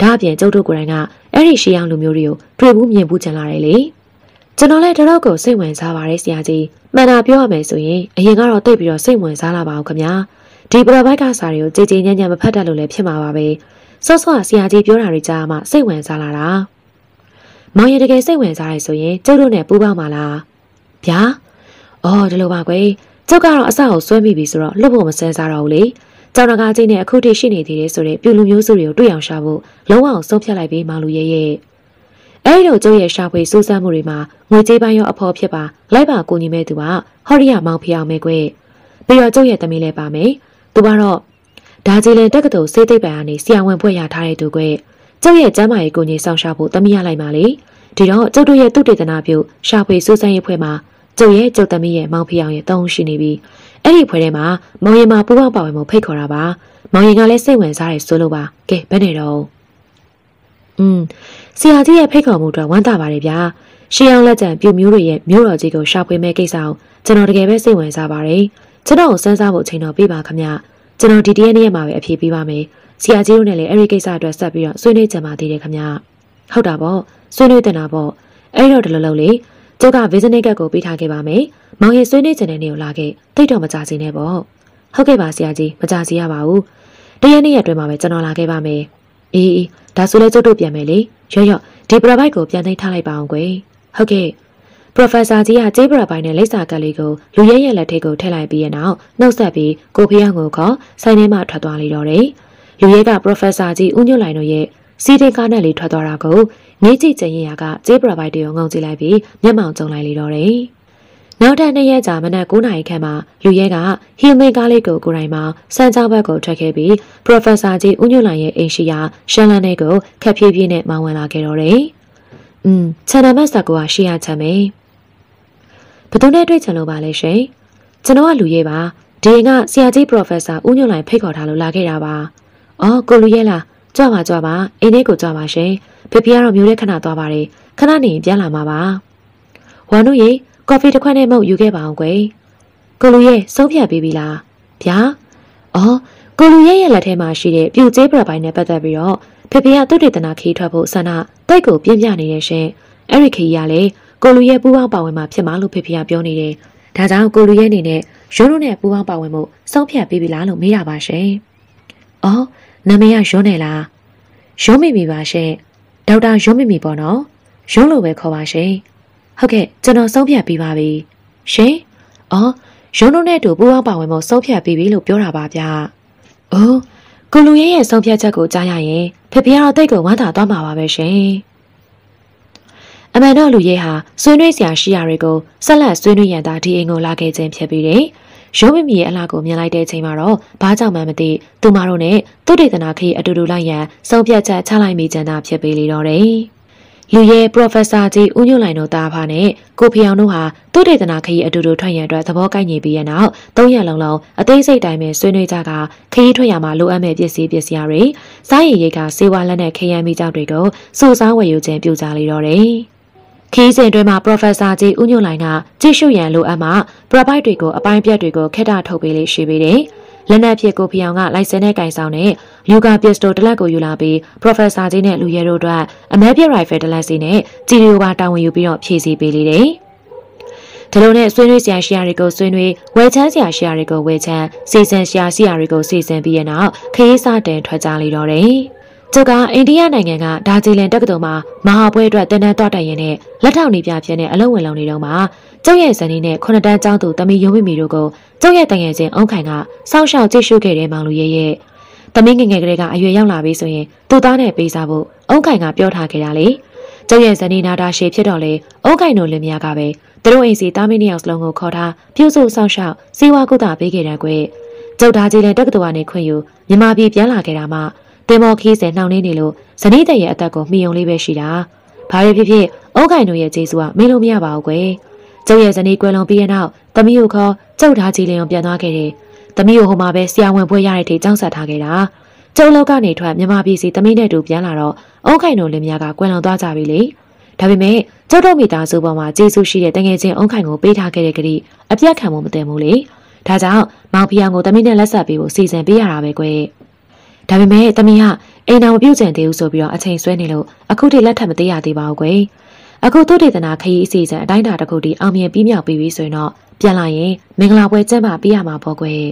ဒါအပြင်ကျုပ်တို့ကိုယ်တိုင်ကအဲ့ဒီရှေးအောင်လူမျိုးတွေကိုတွေ့ဘူးမြင်ဘူးကြံလာတယ်လေကျွန်တော်လည်းတတော့ကိုစိတ်ဝင်စားပါတယ်ဆရာကြီးမှန်တာပြောရမယ်ဆိုရင်အရင်ကတော့တိတ်ပြီးတော့စိတ်ဝင်စားလာပါအောင်ခင်ဗျာဒီပရပိုက်ကစာတွေကိုကြည်ကြည်ညံ့ညံ့မဖတ်တတ်လို့လည်းဖြစ်မှာပါပဲ စောစောဆရာကြီးပြောတာတွေကြားမှစိတ်ဝင်စားလာတာမောင်ရတကယ်စိတ်ဝင်စားရဆိုရင်ကျုပ်တို့နဲ့ပူးပေါင်းပါလားဗျာအော်ဒီလိုပါကွယ်ကျုပ်ကတော့အဆောက်အဆွဲမိပြီဆိုတော့လွတ်ဖို့မစဲစားတော့ဘူးလေကျောင်းတကားချင်းနဲ့အခုထိရှိနေသေးတယ်ဆိုတဲ့ပြူလူမျိုးစုတွေကိုတွေ့အောင်ရှာဖို့လုံးဝအောင်ဆုံးဖြတ်လိုက်ပြီးမောင်လူရဲ့ရဲ့အဲ့ဒီတော့ကျုပ်ရဲ့ရှာဖွေစူးစမ်းမှုတွေမှာငွေကြေးပိုင်းရောအဖော်ဖြစ်ပါလိုက်ပါကူညီမဲ့သူကဟော်ရီယာမောင်ဖျောင်းမဲကွယ်ပြီးတော့ကျုပ်ရဲ့သမီးလည်းပါမယ်သူကတော့ ဒါကြီးလင်တက္ကသိုလ်စေးသိပ္ပံကနေဆရာဝန်ဖွဲ့ရထားတဲ့သူကွကျုပ်ရဲ့ကျမ်းမာရေးကိုကြီးဆောင်ရှာဖို့တမီးရလိုက်ပါလေဒီတော့ကျုပ်တို့ရဲ့သူတေသနာပြုရှာဖွေစူးစမ်းရေးဖွဲ့မှာကျုပ်ရဲ့ကျုပ်သမီးရဲ့မောင်ဖျောင်းရဲ့တုံးရှိနေပြီအဲ့ဒီဖွဲ့ထဲမှာမောင်ရင်မှာပူပေါင်းပါဝင်မှုဖိတ်ခေါ်တာပါမောင်ရင်ကလည်းစိတ်ဝင်စားတယ်ဆိုလို့ပါကဲဘယ်နဲ့တော့อืมဆရာကြီးရဲ့ဖိတ်ခေါ်မှုအတွက်ဝမ်းသာပါတယ်ဗျာရှေးအောင်လက်ကျန်ပြူမျိုးတွေရဲ့မျိုးတော်ကြီးကိုရှာဖွေမဲ့ကိစ္စအောင်ကျွန်တော်တကယ်ပဲစိတ်ဝင်စားပါတယ်ကျွန်တော်ကိုစမ်းစားဖို့အချိန်တော်ပေးပါခမ ကျွန်တော်ဒီတရက်နေ့မှာပဲအဖြေပေးပါမယ်ဆရာကြီးတို့နဲ့လည်းအဲ့ဒီကိစ္စအတွက်ဆက်ပြီးတော့ဆွေးနွေးကြပါသေးတယ်ခမဟုတ်တာပေါ့ဆွေးနွေးတင်တာပေါ့အဲ့တော့ဒီလိုလုပ်လေကျုပ်ကဗီဇနိကတ်ကိုပေးထားခဲ့ပါမယ်မောင်ရဲ့ဆွေးနွေးချင်တဲ့နေ့ကိုလာခဲ့တိတ်တော့မကြစီနဲ့ပေါ့ဟုတ်ကဲ့ပါဆရာကြီးမကြစီရပါဘူးတရက်နေ့ရက်အတွင်းမှာပဲကျွန်တော်လာခဲ့ပါမယ်အေးအေးဒါဆိုလဲကျုပ်တို့ပြန်မယ်လေရော့ရော့ဒီပရဘိုက်ကိုပြန်သိမ်းထားလိုက်ပါအောင်ကွယ်ဟုတ်ကဲ့ ပရိုဖက်ဆာကြီးကကျေးပရပိုင်းနဲ့လိပ်စာကလေးကိုလူရဲရဲ့လက်ထဲကိုထည့်လိုက်ပြီးရနောက်နှုတ်ဆက်ပြီးကိုဖေးအောင်ကိုခေါ်ဆိုင်ထဲမှထွက်သွားလေတော့တယ်။လူရဲကပရိုဖက်ဆာကြီးဦးညွတ်လိုက်တို့ရဲ့စီးတင်ကားနဲ့လေးထွက်သွားတာကိုနေကြည့်ချင်ရကကျေးပရပိုင်းတွေကိုငုံကြည့်လိုက်ပြီးမျက်မှောင်ကျုံလိုက်လေတော့တယ်။နောက်ထပ်နှစ်ရက်ကြာမနက်9နာရီခန့်မှာလူရဲကဟီမင်ကားလေးကိုကိုယ်တိုင်မှစမ်းချောင်းဘက်ကိုထွက်ခဲ့ပြီးပရိုဖက်ဆာကြီးဦးညွတ်လိုက်ရဲ့အိမ်ရှိရာရှန်လန်နဲ့ကိုခက်ဖြည်းဖြည်းနဲ့မောင်းဝင်လာခဲ့တော့တယ်။อืมချန်နမတ်စကူကရှေ့ရချမ်းမယ်။ ဘသူနဲ့တွေ့ချင်လို့ပါလဲရှင်ကျွန်တော်ကလူရဲပါဒီရင်ကဆရာကြီးပရိုဖက်ဆာဦးညွန့်လိုင်ဖိတ်ခေါ်ထားလို့လာခဲ့တာပါအော်ကိုလူရဲလားကြွပါကြွပါအိမ်ထဲကိုကြွပါရှင်ဖေဖေကတော့မျိုးတဲ့ခဏသွားပါတယ်ခဏနေပြန်လာမှာပါဝမ်တို့ရေကော်ဖီတစ်ခွက်နဲ့မုတ်ယူခဲ့ပါအောင်ကွယ်ကိုလူရဲဆုံးဖြတ်ပြီးပြီလားဗျာအော်ကိုလူရဲရဲ့လက်ထဲမှာရှိတဲ့ပြူကျဲပရပိုင်းနဲ့ပတ်သက်ပြီးတော့ဖေဖေကသူ့ဒေသနာခီးထွက်ဖို့ဆန္ဒတိုက်ကိုပြင်းပြနေတယ်ရှင်အဲ့ဒီခီးကလည်း ကိုလူရဲပူပေါင်းပါဝင်မှာဖြစ်မှာလို့ဖေဖေကပြောနေတယ်ဒါကြောင့်ကိုလူရဲအနေနဲ့ရုံးတို့နဲ့ပူပေါင်းပါဝင်မှုစောင့်ဖြတ်ပေးပြီလားလို့မေးတာပါရှင်အော်နာမည်ကရုံးနေလားရုံးမိမိပါရှင်ဒေါက်တာရုံးမိမိပေါ့နော်ရုံးလို့ပဲခေါ်ပါရှင်ဟုတ်ကဲ့ကျွန်တော်စောင့်ဖြတ်ပြီးပါပြီရှင်အော်ရုံးတို့နဲ့တူပူပေါင်းပါဝင်မှုစောင့်ဖြတ်ပြီးပြီလို့ပြောတာပါဗျအိုးကိုလူရဲရဲ့ဆုံးဖြတ်ချက်ကိုကြားရရင်ဖေဖေကတော့တိတ်ကိုဝမ်းသာသွားမှာပါပဲရှင်။ အမှန်တော့လူရဲဟာဆွေးနွေးစရာရှိရာတွေကိုဆက်လက်ဆွေးနွေးရန်သာဒီအိမ်ကိုလာခဲ့ခြင်းဖြစ်ပြီးတယ်။ရုံးမမီရဲ့အလားကိုမြင်လိုက်တဲ့အချိန်မှာတော့ဘာကြောင့်မှမသိသူမတို့နဲ့သူတေသနာခေအတူတူလိုက်ရန်ဆုံးဖြတ်ချက်ချလိုက်မိကြတာဖြစ်ပေလေတော့တယ်။လူရဲပရိုဖက်ဆာကြီးဦးညွန့်လိုင်တို့တာဖာနဲ့ကိုဖျောင်တို့ဟာသူတေသနာခရီးအတူတူထွက်ရန်အတွက်သဘောကိုက်ညီပြီးရနောက်၃ရက်လုံးလုံးအသေးစိတ်တိုင်းပဲဆွေးနွေးကြကခရီးထွက်ရမှာလိုအပ်မဲ့ပစ္စည်းပစ္စည်းတွေစားရည်ရိတ်ကစေဝါလက်နဲ့ခရမ်းမိကြောက်တွေကိုစုစားဝယ်ယူခြင်းပြုကြလေတော့တယ် ခီးစဉ်တွင်မှာ Professor ကြီးဦးညွန့်လိုင်ကကြည့်ရှုရန်လိုအပ်မှ provide တွေကိုအပိုင်းပြတ်တွေကိုခက်တာထုတ်ပေးလေးရှိပေတယ်။လက်နက်ဖြစ်ကိုဖျောင်ကလိုက်စင်နဲ့ကင်ဆောင်တဲ့လူကာပစ္စတိုတလက်ကိုယူလာပြီး Professor ကြီးနဲ့လူရဲတို့အတွက်အမဲပြရိုင်ဖယ်တလက်စီနဲ့ဂျီရီယိုပါတာဝန်ယူပြီးတော့ဖြည့်ဆည်းပေးလေတယ်။ဒီလိုနဲ့ဆွေးနွေးဆရာရှိရာတွေကိုဆွေးနွေးဝယ်ချမ်းဆရာရှိရာတွေကိုဝယ်ချမ်းစီစဉ်ဆရာရှိရာတွေကိုစီစဉ်ပြီးရနောက်ခရီးစတင်ထွက်ကြလေတော့တယ်။ ကျုပ်ကအိန္ဒိယနိုင်ငံကဒါဂျီလန်တက္ကသိုလ်မှာမဟာပွဲအတွက်တင်တန်းတော့တက်ရင်နဲ့လက်ထောက်နေပြဖြစ်နေအလုံးဝင်လုံးနေတော့မှာကျုပ်ရဲ့ဇနီးနဲ့ခုနှစ်တန်းကျောင်းသူတမီယုံမိမီတို့ကိုကျုပ်ရဲ့တငယ်ချင်းအုံးခိုင်ကစောင့်ရှောက်ကြည့်ရှုခဲ့တဲ့မောင်လူရဲ့ရဲ့တမီးငငယ်ကလေးကအရွယ်ရောက်လာပြီဆိုရင်သူ့သားနဲ့ပေးစားဖို့အုံးခိုင်ကပြောထားခဲ့တာလေကျုပ်ရဲ့ဇနီးနာတာရှေဖြစ်တော့လေအုံးခိုင်တို့လင်မယားကပဲသူတို့အိမ်စီတာမီးနှစ်ယောက်စလုံးကိုခေါ်ထားပြုစုစောင့်ရှောက်စီဝါကုသပေးခဲ့တယ်ကွကျုပ်သားကြီးလည်းတက္ကသိုလ်ကနေခွင့်ယူမြမပြည်ပြန်လာခဲ့တာမှ တင်မော်ခီးစင်နှောင်းနေနေလို့ဇနီးတဲ့ရဲ့အသက်ကိုမှီုံလေးပဲရှိတာဘာပဲဖြစ်ဖြစ်အုံးခိုင်တို့ရဲ့ကျေးဇူးကမေးလို့မရပါဘူးကွယ်ကျုပ်ရဲ့ဇနီးကွယ်လွန်ပြီးတဲ့နောက်သမီးကိုခေါ်ကျုပ်သားကြီးလင်ကိုပြန်သွားခဲ့တယ်။သမီးကိုဟိုမှာပဲဆရာဝန်ပွဲရတဲ့ထိကြောင်းဆက်ထားခဲ့တာ။ကျုပ်လောက်ကနေထွက်မြမပြည်စီသမီးနဲ့တူပြန်လာတော့အုံးခိုင်တို့လင်မယားကကွယ်လွန်သွားကြပြီလေ။ဒါပေမဲ့ကျုပ်တို့မိသားစုပေါ်မှာကျေးဇူးရှိတဲ့တငယ်ချင်းအုံးခိုင်ကိုပေးထားခဲ့တဲ့ကလေးအပြတ်ခံမှုမတင်ဘူးလေ။ဒါကြောင့်မောင်ဖီယောင်ကိုသမီးနဲ့လက်ဆက်ပေးဖို့စီစဉ်ပေးရတာပဲကွယ်။ ဒါပေမဲ့သမီးကအိမ်တော်မပြုတ်ကျင်သေးဘူးဆိုပြီးတော့အချိန်ဆွဲနေလို့အခုထိလက်ထပ်မသေးရသေးပါဘူးကွယ်။အခုသုတေသနာခရီးအစီအစဉ်အတိုင်းအတာတစ်ခုတည်းအောင်မြင်ပြီးမြောက်ပြီးပြီဆိုရင်တော့ပြန်လာရင်မင်္ဂလာပွဲကျင်းပပေးရမှာပေါ့ကွယ်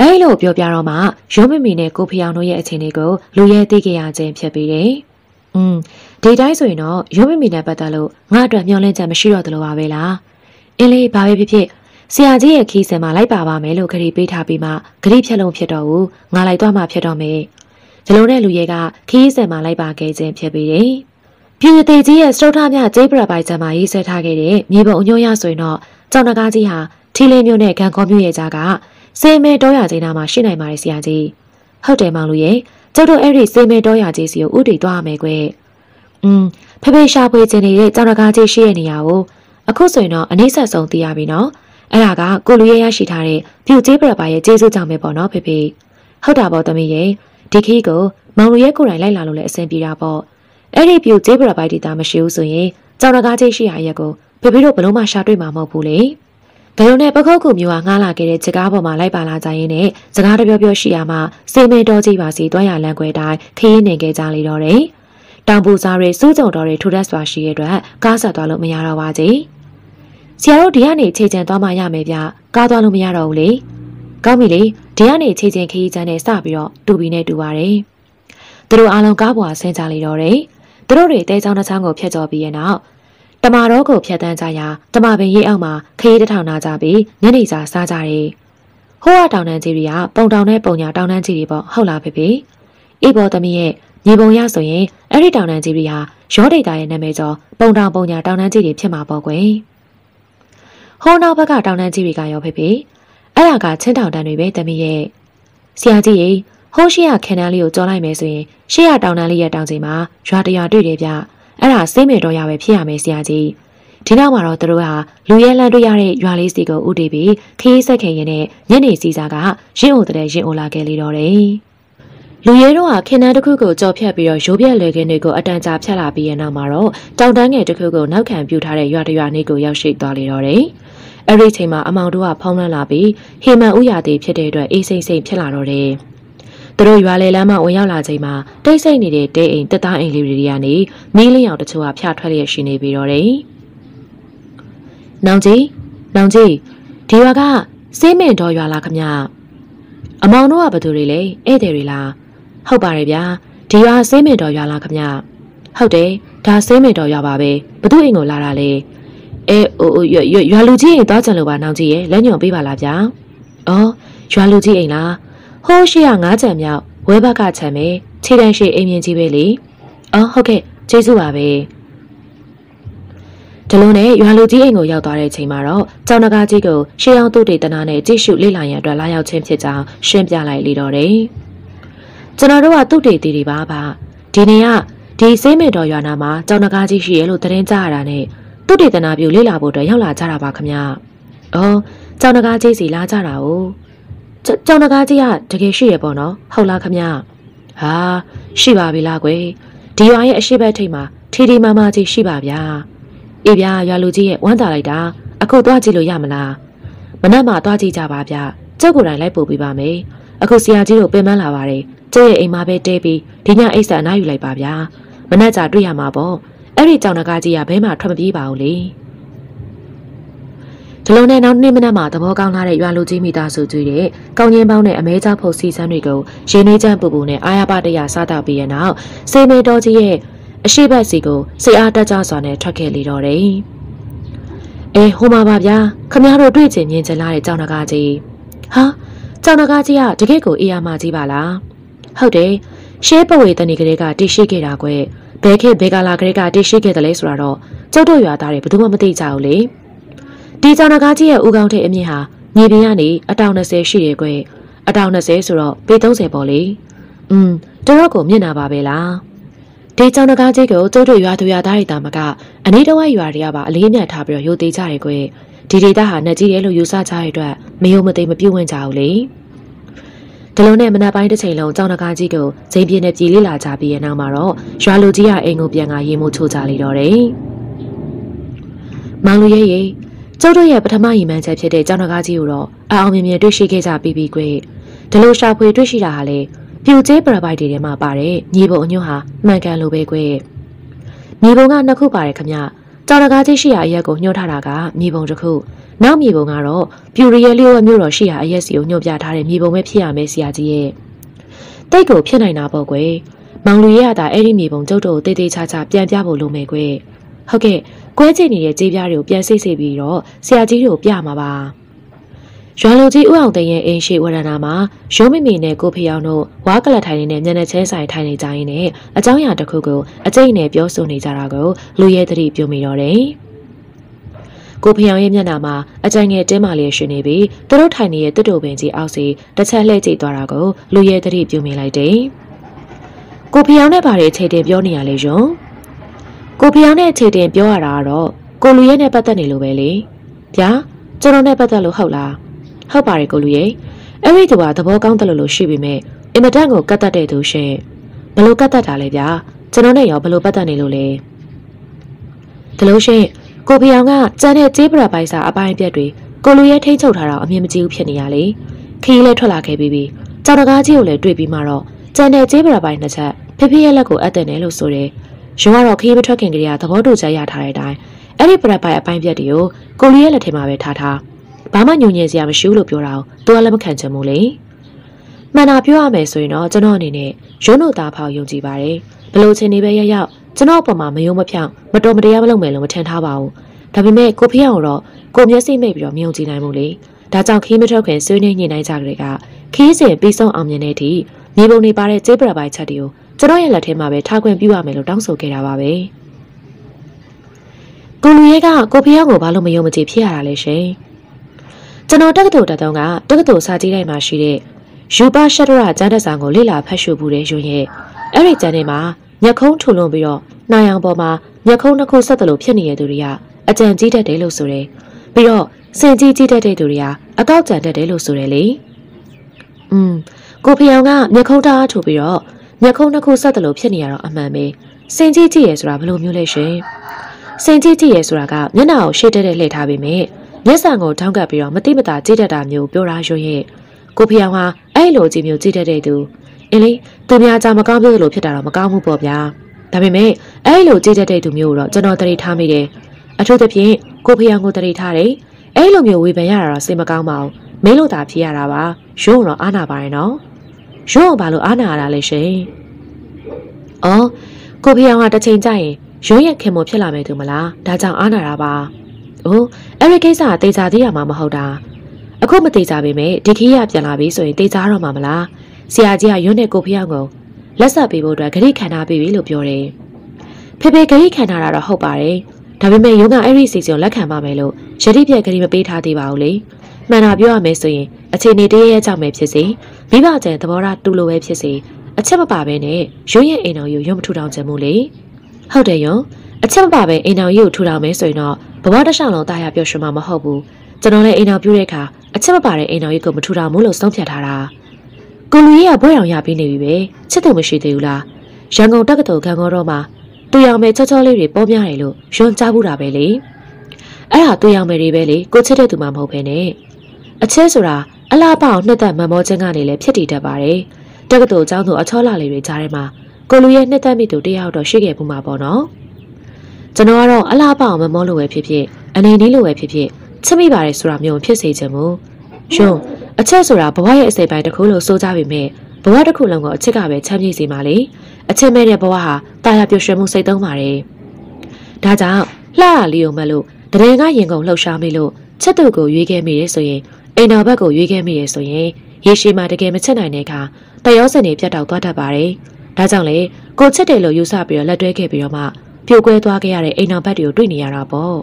အဲလိုပြောပြတော့မှရုံးမမီနဲ့ကိုဖျောင်တို့ရဲ့အခြေအနေကိုလူရဲသိခဲ့ရခြင်းဖြစ်ပြီးတယ်။อืมဒီတိုင်းဆိုရင်တော့ရုံးမမီနဲ့ပတ်သက်လို့ငါအတွက်မျှော်လင့်ချက်မရှိတော့သလိုပါပဲလား။အင်းလေးဘာပဲဖြစ်ဖြစ် ဆရာကြီးရဲ့ခီးစင်မှာလိုက်ပါပါမယ်လို့ခရီးပေးထားပြီးမှခရီးဖြတ်လုံးဖြစ်တော့ဘူးငါလိုက်သွားမှဖြစ်တော့မယ်။ဒီလိုနဲ့လူရဲကခီးစင်မှာလိုက်ပါခဲ့ခြင်းဖြစ်ပြီးတယ်။ပြည်သေးကြီးရဲ့စတုထမြကျေးပရပိုင်ကျမ်းမှာရေးဆွဲထားခဲ့တဲ့မြေပုံအညွှန်းရဆိုရင်တော့ကြောင်နဂါကြီးဟာထီလင်းမျိုးနဲ့ဂန်ကောမျိုးရဲ့ကြားကစေမဲတောရကြီးနာမှာရှိနိုင်ပါတယ်ဆရာကြီးဟုတ်တယ်မောင်လူရဲ့ကျုပ်တို့အဲ့ဒီစေမဲတောရကြီးစီကိုဥတီသွားရမယ်ကွယ်อืมဖေဖေရှာဖွေခြင်းနေတဲ့ကြောင်နဂါကြီးရှိရဲ့နေရာကိုအခုဆိုရင်တော့အနှိမ့်ဆက်ဆုံးသိရပြီနော် အဲ့ဒါကကိုလူရဲ့ရရှိထားတဲ့ပြူကျေးပရပိုင်ရဲ့ကျေးဇူးကြောင့်ပဲပေါ့နော်ဖေဖေဟုတ်တာပေါ့သမီးရဲ့ဒီခီးကိုမောင်လူရဲ့ကိုယ်တိုင်လိုက်လာလို့လည်းအဆင်ပြေတာပေါ့အဲ့ဒီပြူကျေးပရပိုက်ဒေတာမရှိဘူးဆိုရင်ကြောင်ရကားချင်းရှိရရက်ကိုဖေဖေတို့ဘလုံးမရှာတွေ့မှာမဟုတ်ဘူးလေ။ဘယ်လိုနဲ့ပခုတ်ကူမျိုးကငားလာခဲ့တဲ့စကားပေါ်မှာလိုက်ပါလာကြရင်နဲ့စကားတပြောပြောရှိရမှစေမင်းတော်ကြီးပါစီတွားရလန်ခွဲတိုင်းခရီးနေခဲ့ကြလေတော့တယ်။တောင်ပူစားတွေစူးကြုံတော်တွေထူထပ်စွာရှိတဲ့အတွက်ကားဆက်သွားလို့မရတော့ပါကြီး။ ဆရာတို့ဒီကနေခြေချင်သွားမှရမယ်ဗျ။ကားသွားလို့မရတော့ဘူးလေ။ကောင်းပြီလေဒီကနေခြေချင်ခရီးချမ်းနဲ့စပြီးတော့တူဘီနဲ့တူပါတယ်။သူတို့အားလုံးကားပေါ်ဆင်းကြလေတော့တယ်။သူတို့တွေတဲချောင်းတစ်ချောင်းကိုဖျက်ကျော်ပြီးရဲ့နောက်တမာတော်ကိုဖျက်တန်းကြရာတမာပင်ရိပ်အောက်မှာခရီးတစ်ထောင်နာကြပြီးညနေစာစားကြတယ်။ဟိုးရတောင်တန်းကြီးတွေကပုံတောင်နဲ့ပုံညာတောင်တန်းကြီးတွေပေါ့ဟုတ်လားဖေဖေ။အေးပေါ်သမီးရဲ့ညီပုံရဆိုရင်အဲ့ဒီတောင်တန်းကြီးတွေဟာရောဒေတာရဲ့နာမည်ကျော်ပုံတောင်ပုံညာတောင်တန်းကြီးတွေဖြစ်မှာပေါ့ကွယ်။ ဟိုးနောက်ဘက်ကတောင်တန်းကြီးတွေကရောဖေဖေအဲ့ဒါကချင်းတောင်တန်းတွေပဲသမီးရဲ့ဆရာကြီးရေဟိုးရှိရခန်းတန်းလေးကိုကြောလိုက်မယ်ဆိုရင်ရှေ့ရတောင်တန်းလေးရဲ့တောင်ချိန်မှာရွာတရွာတွေ့တယ်ဗျအဲ့ဒါစိတ်မေတော်ရပဲဖြစ်ရမယ်ဆရာကြီးဒီနောက်မှာတော့သူတို့ဟာလူရဲလန်းတွေ့ရတဲ့ရွာလေးစီကိုဥတီပြီးခရီးဆက်ခင်ရင်နဲ့ညနေစီစာကရင့်အိုတဲ့ရင့်အိုလာခဲ့လေတော့တယ်လူရဲတို့ဟာခင်နန်းတစ်ခုကိုကြော်ဖြတ်ပြီးတော့ရိုးပြက်လေခင်းတွေကိုအတန်ကြာဖြတ်လာပြီးရဲ့နောက်မှာတော့တောင်တန်းငယ်တစ်ခုကိုနောက်ခံပြူထားတဲ့ရွာတရွာနေကိုရောက်ရှိသွားလေတော့တယ်။ အဲ့ဒီချိန်မှာအမောင်တို့ကဖုံးလန်းလာပြီးဟေမန်ဥရာတီဖြစ်တဲ့အတွက်အေးစိမ့်စိမ့်ဖြစ်လာတော့တယ်။သူတို့ရွာလေလမ်းမှာဝင်ရောက်လာချိန်မှာတိတ်ဆိတ်နေတဲ့တဲအိမ်တက်သားအိမ်လေးတွေကနေမီးလင်းရောင်တချို့ကဖျားထွက်လျက်ရှိနေပြီးတော့တယ်။နောင်ကြီးနောင်ကြီးဒီရွာကစေးမင်တော်ရွာလားခမ။အမောင်တို့ကဘသူတွေလဲဧည့်သည်တွေလားဟုတ်ပါတယ်ဗျာဒီရွာစေးမင်တော်ရွာလားခမဟုတ်တယ်ဒါစေးမင်တော်ရွာပါပဲဘသူအိမ်ကိုလာတာလဲ အဲဟိုရွာရွာလူကြီးအိမ်သွားကြလို့ပါနောင်ကြီးရဲ့လက်ညွန်ပေးပါလားဗျာအော်ရွာလူကြီးအိမ်လားဟိုးရှိရငါးချံမြောက်ဝဲဘက်ကချံပဲခြေတန်းရှိအိမ်မြင်ကြီးပဲလေအော်ဟုတ်ကဲ့ကျေးဇူးပါပဲဒီလိုနဲ့ရွာလူကြီးအိမ်ကိုရောက်သွားတဲ့အချိန်မှာတော့ကျောင်းနဂါကြီးကိုရှေးအောင်သူ့တေတနာနဲ့ကြည့်ရှုလေ့လာရန်အတွက်လာရောက်ခြင်းဖြစ်ကြောင်းရှင်းပြလိုက်လေတော့တယ်။ကျွန်တော်တို့ကသူ့တေတီတွေပါပါဒီနေ့ကဒီစိမ့်မေတော်ရွာနာမှာကျောင်းတကားကြီးရှိရလို့သတင်းကြားရတာနဲ့ သူ့တေတနာပြုလေ့လာဖို့အတွက်ရောက်လာကြတာပါခမ။အော်ကျောင်းတကားကြီးစီလာကြတာ哦ကျောင်းတကားကြီးကတကယ်ရှိရပေါ့နော်ဟုတ်လားခမ။ဟာရှိပါပြီလားကွယ်ဒီရွာရဲ့အရှိဘက်ထိပ်မှာထီထီမာမာကြီးရှိပါဗျာ။အေးဗျာရွာလူကြီးရဲ့ဝမ်းသာလိုက်တာအခုသွားကြည့်လို့ရမလား။မနက်မှသွားကြည့်ကြပါဗျ။ကျုပ်ကိုယ်တိုင်လိုက်ပို့ပေးပါမယ်။အခုဆရာကြီးတို့ပင်ပန်းလာပါတယ်ကျဲရဲ့အိမ်မှာပဲတဲပြီးဒီညအိတ်ဆာအနားယူလိုက်ပါဗျာမနှက်ကြတွေ့ရမှာပေါ့ အဲ့ဒီကြောင်တကားကြီးကဘဲမှထွက်မပြေးပါဘူးလေဒီလိုနဲ့နောက်နေ့မနက်မှာသဘောကောင်းလာတဲ့ရွာလူကြီးမိသားစုကြီးတဲ့ကောင်းချင်းပေါင်းနဲ့အမဲကြောက်ဖို့စီစမ်းတွေကိုရင်းနှီးချမ်းပူပူနဲ့အာရပတရစားတော့ပြီးရနောက်စေမေတော်ကြီးရဲ့အရှိဘက်စီကိုစိတ်အားတက်ကြစွာနဲ့ထွက်ခဲ့လေတော့တယ်။အေးဟိုမှာပါဗျာခမရတို့တွေ့ချင်မြင်ချင်လာတဲ့ကြောင်တကားကြီးဟာကြောင်တကားကြီးကတကယ့်ကိုအေးရမကြီးပါလား။ဟုတ်တယ်ရှေးပဝေတဏီကလေးကတရှိခဲ့တာကွယ် ဘဲခေဘဲကာလာကလေးကတရှိခဲ့တယ်လဲဆိုတော့ကျုပ်တို့ရွာသားတွေဘယ်သူမှမသိကြဘူးလေဒီကြောင်နဂါကြီးရဲ့ဦးကောင်းတဲ့အမြင့်ဟာမြေပြင်ကနေအတောင်20ရှိတယ်ကွယ်အတောင်20ဆိုတော့ပေ30ပေါ့လေอืมတော်တော့ကိုမြင့်နာပါပဲလားဒီကြောင်နဂါကြီးကိုကျုပ်တို့ရွာသူရွာသားတွေတာမကအနီးတစ်ဝိုက်ရွာတွေကပါအလေးအမြတ်ထားပြီးတော့ရိုသေကြတယ်ကွယ်ဒီဒေတာဟာနှက်ကြီးတယ်လို့ယူဆကြတဲ့အတွက်မယုံမသိမပြုတ်ဝင်ကြဘူးလေ ဒီလိုနဲ့မနက်ပိုင်းတစ်ချိန်လုံးကြောင်တကားကြီးကိုဂျိန်ပြင်းနဲ့ပြည်လေးလာကြပြီးရဲ့နောက်မှာတော့ရွာလူကြီးကအိမ်ကိုပြန်ကရေမိုးချိုးကြလေတော့တယ်။မောင်လူရဲ့ရေကျုပ်တို့ရဲ့ပထမရီမှန်းချက်ဖြစ်တဲ့ကြောင်တကားကြီးကိုတော့အအောင်မြင်မြင်တွေ့ရှိခဲ့ကြပြီးပြီကွ။ဒီလိုရှာဖွေတွေ့ရှိတာဟာလေပြူကျဲပရပိုက်တွေထဲမှာပါတယ်ညီဘုံအညွန့်ဟာမှန်ကန်လို့ပဲကွ။ညီဘုံကနှစ်ခုပါတယ်ခမ။ ကြောင်တကားကြီးရှိရာအရက်ကိုညှို့ထားတာကညီဘုံတစ်ခု။နောက်မြေပုံကတော့ပြူရီရဲလျိုးဝမျိုးတော်ရှိရာအရက်စီကိုညွှန်ပြထားတဲ့မြေပုံပဲဖြစ်ရမယ်ဆရာကြီးရဲ့တိတ်ကိုဖြစ်နိုင်တာပေါ့ကွယ်မောင်လူရဲကအဲ့ဒီမြေပုံကျုပ်တို့တေးသေးချာချာပြန်ပြဖို့လုပ်မယ်ကွယ်ဟုတ်ကဲ့ကွဲချင်နေတဲ့ကြေးပြားတွေကိုပြန်စိတ်စိတ်ပြီးတော့ဆရာကြီးတို့ပြမှာပါ ရွာလူကြီးဦးအောင်သိန်းရဲ့အင်းရှိဝရဏာမှာရုံးမိမိနဲ့ကိုဖျောင်းတို့ဝါကလထိုင်နေတဲ့မျက်နှာချင်းဆိုင်ထိုင်နေကြရင်းနဲ့အကြောင်းအရာတစ်ခုကိုအကျိတ်နဲ့ပြောဆိုနေကြတာကိုလူရဲ့သတိပြုမိတော့တယ်။ကိုဖျောင်းရဲ့မျက်နှာမှာအကြိုင်ငယ်တင်းမာလျက်ရှင်နေပြီးသူတို့ထိုင်နေတဲ့တွတ်တူပင်ကြီးအောက်စီတစ်ချက်လှည့်ကြည့်သွားတာကိုလူရဲ့သတိပြုမိလိုက်တယ်။ကိုဖျောင်းနဲ့ဗါရီခြေတင်ပြောနေရလေရုံ။ကိုဖျောင်းနဲ့ခြေတင်ပြောရတာကတော့ကိုလူရဲ့နဲ့ပတ်သက်နေလို့ပဲလေ။ဗျာကျွန်တော်နဲ့ပတ်သက်လို့ဟုတ်လား။ ဟုတ်ပါတယ်ကိုလူရဲ။အဲ့ဒီသူကသဘောကောင်းတယ်လို့လို့ရှိပေမဲ့အင်မတန်ကိုကတ်တတ်တဲ့သူရှင်။ဘလို့ကတ်တတ်တာလဲဗျာ။ကျွန်တော်နဲ့ရောဘလို့ပတ်သက်နေလို့လဲ။ဒါလို့ရှိရင်ကိုဖျောင်ကကြံတဲ့ကြေးပရပိုက်စာအပိုင်းပြက်တွေကိုလူရဲထိန်းချုပ်ထားတာအမြင်မကြည့်ဘူးဖြစ်နေရလေခီးလဲထွက်လာခဲ့ပြီးပြီကြောင်တကားကြီးကိုလည်းတွေ့ပြီးမှတော့ကြံတဲ့ကြေးပရပိုက်နှစ်ချက်ဖေဖေရဲ့လက်ကိုအပ်တယ်နဲ့လို့ဆိုတယ်ရုံကတော့ခီးမထွက်ခင်ကလေးကသဘောတူချက်ရထားတဲ့အတိုင်းအဲ့ဒီပရပိုက်အပိုင်းပြက်တွေကိုကိုလူရဲလက်ထဲမှာပဲထားထား ဘာမှညုံညင်စရာမရှိဘူးလို့ပြောတာကိုသူကလည်းမခံချင်ဘူးလေမှန်တာပြောရမယ်ဆိုရင်တော့ကျွန်တော်အနေနဲ့ရုံးတို့သားဖောက်ယုံကြည်ပါတယ်ဘလို့ချင်းနေပဲရရောက်ကျွန်တော်အပေါ်မှာမယုံမဖြောင်းမတော်မတရားမလုပ်မယ်လို့မထင်ထားပါဘူးဒါပေမဲ့ကိုဖျောင်းတော့ကိုမျက်စိမိတ်ပြီးတော့မယုံကြည်နိုင်ဘူးလေဒါကြောင့်ခီးမထွက်ခင်ဆွေးနွေးညှိနှိုင်းကြကြတဲ့ကခီးစဉ်ပြီးဆုံးအောင်မြင်တဲ့အထိမြေပုံတွေပါတဲ့ကျေးပရပိုင်ချက်တွေကိုကျွန်တော်ရဲ့လက်ထဲမှာပဲထားခွင့်ပြုရမယ်လို့တောင်းဆိုခဲ့တာပါပဲကိုလူရဲကကိုဖျောင်းကိုဘာလို့မယုံမကြည်ဖြစ်ရတာလဲရှင် ကျွန်တော်တက္ကသိုလ်တက်တုံးကတက္ကသိုလ်စာကြည့်တိုင်းမှာရှိတဲ့ယူပါရှက်ဒရာကျန်းတဲ့ဆောင်ကိုလေ့လာဖတ်ရှုမှုတဲ့ယွန်းရဲ့အဲ့ဒီကျန်းထဲမှာညက်ခုံးထူလွန်ပြီးတော့နှာရောင်ပေါ်မှာညက်ခုံးနှစ်ခုဆက်တယ်လို့ဖြစ်နေတဲ့သူတွေကအကြံကြီးတတ်တယ်လို့ဆိုတယ်ပြီးတော့စင်ကြီးကြီးတတ်တဲ့သူတွေဟာအကောက်ကြံတတ်တယ်လို့ဆိုတယ်လေอืมကိုဖျောင်ကမျက်ခုံးထားထုတ်ပြီးတော့မျက်ခုံးနှစ်ခုဆက်တယ်လို့ဖြစ်နေရတော့အမှန်ပဲစင်ကြီးကြီးရယ်ဆိုတာဘယ်လိုမျိုးလဲရှင်စင်ကြီးကြီးရယ်ဆိုတာကမျက်နှာကိုရှေ့တက်တဲ့လှည့်ထားပြီးမြဲ မျက်စံကိုထောင်းကပ်ပြီးတော့မတိမတာကြည့်တတ်တာမျိုးပြောတာရွရဲ့ကိုဖျောင်ဟာအဲ့လိုကြည့်မျိုးကြည့်တတ်တဲ့သူအင်းလေသူများကြမကောင်းပြောလို့ဖြစ်တာတော့မကောင်းဘူးပေါ့ဗျာဒါပေမဲ့အဲ့လိုကြည့်တတ်တဲ့သူမျိုးကိုတော့ကျွန်တော်တတိထားမိတယ်အထူးသဖြင့်ကိုဖျောင်ကိုတတိထားတယ်အဲ့လိုမျိုးဝေဖန်ရတာတော့စိတ်မကောင်းပါဘူးမင်းလို့သာဖြစ်ရတာပါရုံးတော့အားနာပါတယ်နော်ရုံးကဘာလို့အားနာရတာလဲရှင်အော်ကိုဖျောင်ကတစ်ချိန်ကျရင်ရုံးရဲ့ခင်မဖြစ်လာမယ်သူမလားဒါကြောင့်အားနာတာပါ အိုးအဲ့ဒီကိစ္စကတေချာသေးရမှာမဟုတ်တာအခုမတေချာပေမဲ့ဒီခေတ်ရပြန်လာပြီဆိုရင်တေချာတော့မှာမလားဆရာကြီးကရုံးနဲ့ကိုဖျောင်ကိုလက်ဆက်ပေးဖို့အတွက်ဂရိခန္ဓာပေးပြီလို့ပြောတယ်ဖေဖေဂရိခန္ဓာတာတော့ဟုတ်ပါတယ်ဒါပေမဲ့ယုံကအဲ့ဒီစီစဉ်လက်ခံပါမယ်လို့ယတိပြက်ဂရိမပေးထားသေးပါဘူးလေမှန်တာပြောရမယ်ဆိုရင်အခြေအနေတည်းရဲ့ကြောင့်ပဲဖြစ်စေမိဘကျန်သဘောထားတူလိုပဲဖြစ်စေအချက်မပါဘဲနဲ့ရုံရဲ့အိမ်တော်ကိုရုံမထူထောင်ချင်ဘူးလေဟုတ်တယ်ယုံ အချက်မပါဘဲအိမ်တော်ကြီးကိုထူထောင်မယ်ဆိုရင်တော့ဘဝတစ်လျှောက်လုံးတာယာပျော်ရွှင်မှာမဟုတ်ဘူးကျွန်တော်လည်းအိမ်တော်ပြုတဲ့အခါအချက်မပါတဲ့အိမ်တော်ကြီးကိုမထူထောင်ဘူးလို့ဆုံးဖြတ်ထားတာကိုလူကြီးကဘွဲအောင်ရပြီးနေပြီပဲချစ်သူမရှိသေးဘူးလားရန်ကုန်တက္ကသိုလ်ခံကောတော့မှာတူရောင်မဲချောချောလေးတွေပေါ်များတယ်လို့ယွန်းကြားဘူးတာပဲလေအဲ့ဒါတူရောင်မဲတွေပဲလေကိုချစ်တဲ့သူမှမဟုတ်ဘဲနဲ့အချဲဆိုတာအလားပေါနှစ်သက်မမောခြင်းကနေလည်းဖြစ်တည်တတ်ပါတယ်တက္ကသိုလ်ကျောင်းသူအချောလာလေးတွေကြားထဲမှာကိုလူရဲ့နှစ်သက်မိသူတယောက်တော့ရှိခဲ့ဘူးမှာပေါ့နော် ကျွန်တော်ကတော့အလားပေါမမောလို့ပဲဖြစ်ဖြစ်အနေနည်းလိုပဲဖြစ်ဖြစ်ချစ်မိပါတယ်ဆိုတာမျိုးဖြစ်စေချင်ဘူးယွန်းအချက်ဆိုတာဘဝရဲ့အစိပ်ပိုင်းတစ်ခုလို့ဆိုကြပေမဲ့ဘဝတစ်ခုလုံးကိုအချစ်ကပဲချမ်းမြေ့စေမှာလေအချစ်မဲ့တဲ့ဘဝဟာတာယာပျော်ရွှင်မှုစိတ်သုံးပါတယ်ဒါကြောင့်လှရလီယုံမလို့တရင်ကရင်ကုန်လှုပ်ရှားမိလို့ချက်သူကိုရွေးခဲ့မိရဲဆိုရင်အိမ်တော်ဘက်ကိုရွေးခဲ့မိရဲဆိုရင်ရေရှည်မှာတကယ်မချက်နိုင်တဲ့အခါတရောစင်တွေပြတ်တောက်သွားတတ်ပါတယ်ဒါကြောင့်လေကိုချက်တယ်လို့ယူဆပြီးတော့လက်တွဲခဲ့ပြီးတော့မှ ပြိုကွဲသွားခဲ့ရတဲ့အိမ်နောက်ဘက်တွေကိုတွေ့နေရတာပေါ့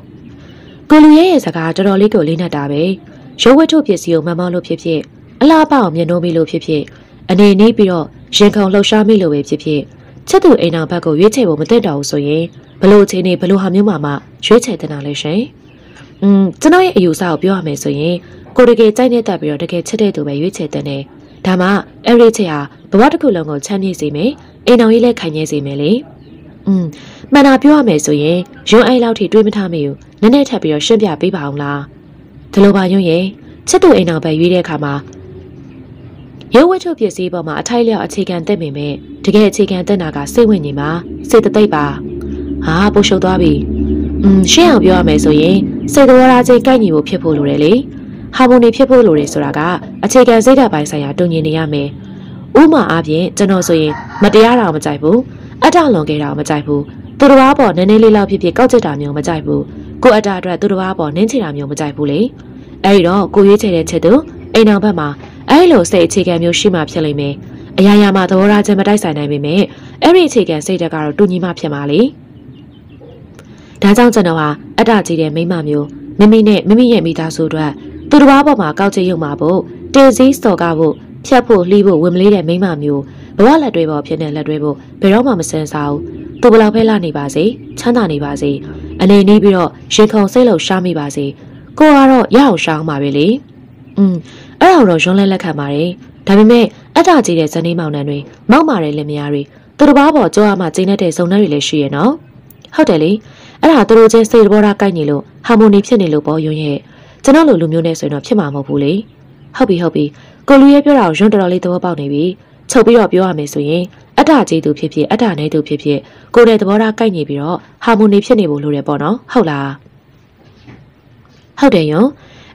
ကိုလူရဲရဲ့စကားတော်တော်လေးကိုလေးနက်တာပဲရုပ်ဝတ္ထုပစ္စည်းကိုမမောလို့ဖြစ်ဖြစ်အလားပေါအောင်မြင်နှိုးမိလို့ဖြစ်ဖြစ်အနေနေပြီးတော့ရင်ခုန်လှုပ်ရှားမိလို့ပဲဖြစ်ဖြစ်ချက်သူအိမ်နောက်ဘက်ကိုရွေးချယ်ဖို့မသိတော့ဘူးဆိုရင်ဘလို့ချင်းနေဘလို့ဟာမျိုးမှမှရွေးချယ်တင်တာလဲရှင်။음ကျွန်တော်ရဲ့အယူအဆကိုပြောရမယ်ဆိုရင်ကိုတကယ်ကြိုက်နေတတ်ပြီးတော့တကယ်ချက်တဲ့သူပဲရွေးချယ်တင်တယ်။ဒါမှအဲ့ဒီချက်ဟာဘဝတစ်ခုလုံးကိုချမ်းမြေ့စေမယ်။အိမ်တော်ကြီးလည်းခိုင်မြဲစေမယ်လေ။음 မှန်တာပြောရမယ်ဆိုရင်ယွန်းအိမ်လောက်ထိတွေးမထားမိဘူး။နည်းနည်းထပ်ပြီးတော့ရှင်းပြပေးပါအောင်လား။ဒီလိုပါယွန်းရဲ့ချစ်သူအိမ်အောင်ပဲရွေးတဲ့အခါမှာရုပ်ဝတ္ထုပစ္စည်းပေါ်မှာအထိုက်လျောက်အခြေခံတက်မိမဲ့တကယ်အခြေခံတက်တာကစိတ်ဝင်နေမှာစိတ်တသိပ်ပါဟာပိုရှုပ်သွားပြီอืมရှင်းအောင်ပြောရမယ်ဆိုရင်စိတ်တော်ရာချင်းကိုက်ညီဖို့ဖြစ်ဖို့လိုတယ်လေဟာမိုနီဖြစ်ဖို့လိုတယ်ဆိုတာကအခြေခံစိတ်ဓာတ်ပိုင်းဆိုင်ရာတုံ့ညင်နေရမယ်ဥမာအားဖြင့်ကျွန်တော်ဆိုရင်မတရားတာမကြိုက်ဘူးအတ္တလွန်ခဲ့တာမကြိုက်ဘူး သူတစ်ပါးပေါ်နည်းနည်းလေးလောက်ဖြစ်ဖြစ်ကောက်ချက်တာမျိုးမကြိုက်ဘူးကိုအတ္တအတွက်သူတစ်ပါးပေါ်နင်းချတာမျိုးမကြိုက်ဘူးလေအဲဒီတော့ကိုရွေးချယ်တဲ့ချက်သူအိမ်အောင်ဘက်မှာအဲ့လိုစိတ်အခြေခံမျိုးရှိမှဖြစ်လိမ့်မယ်။အရာရာမှာသဘောထားချင်းမတိုက်ဆိုင်နိုင်ပေမဲ့အဲ့ဒီအခြေခံစိတ်ဓာတ်ကတော့တူညီမှဖြစ်မှာလေ။ဒါကြောင့်ကျွန်တော်ဟာအတ္တကြီးတဲ့မိမမျိုးမိမိနဲ့မိမိရဲ့မိသားစုအတွက်သူတစ်ပါးပေါ်မှာကောက်ချရုံမှာဖို့တင်စည်းစော်ကားဖို့ဖြတ်ဖို့လှီးဖို့ဝင်မလေးတဲ့မိမမျိုး ဘဝလက်တွဲပေါ်ဖြစ်နေလက်တွဲဖို့ဘယ်တော့မှမစင်စားဘူး။သူဘလောက်ပဲလာနေပါစေချမ်းသာနေပါစေအနေနေပြီးတော့ရေခုံစိတ်လို့ရှားမိပါစေကိုကတော့ရအောင်ရှားအောင်ပါပဲလေ။อืมအဲ့ဒါတော့ရွံးလဲလက်ခံပါတယ်ဒါပေမဲ့အတ္တကြီးတဲ့ဇနီးမောင်နှံတွေမောက်မာတဲ့လင်မယားတွေသူတစ်ပါးပေါ်ကြောရမှကျင်းတဲ့ဇုံနှက်တွေလည်းရှိရဲ့နော်ဟုတ်တယ်လေအဲ့ဒါသူတို့ချင်းစိတ်တော်ထားကိုက်နေလို့ဟာမိုနီဖြစ်နေလို့ပေါ်ယွန်းရဲ့ကျွန်တော်လိုလူမျိုးနဲ့ဆိုရင်တော့ဖြစ်မှာမဟုတ်ဘူးလေဟုတ်ပြီဟုတ်ပြီကိုလူရဲ့ပြောတာကိုရွံ့တော်တော်လေးသဘောပေါက်နေပြီ ချုပ်ပြီးတော့ပြောရမယ်ဆိုရင်အတ္တကြီးသူဖြစ်ဖြစ်အတ္တနေသူဖြစ်ဖြစ်ကိုယ်နဲ့သဘောထားကိုက်နေပြီးတော့ဟာမိုနီဖြစ်နေဖို့လိုတယ်ပေါ့နော်ဟုတ်လားဟုတ်တယ်ယွန်း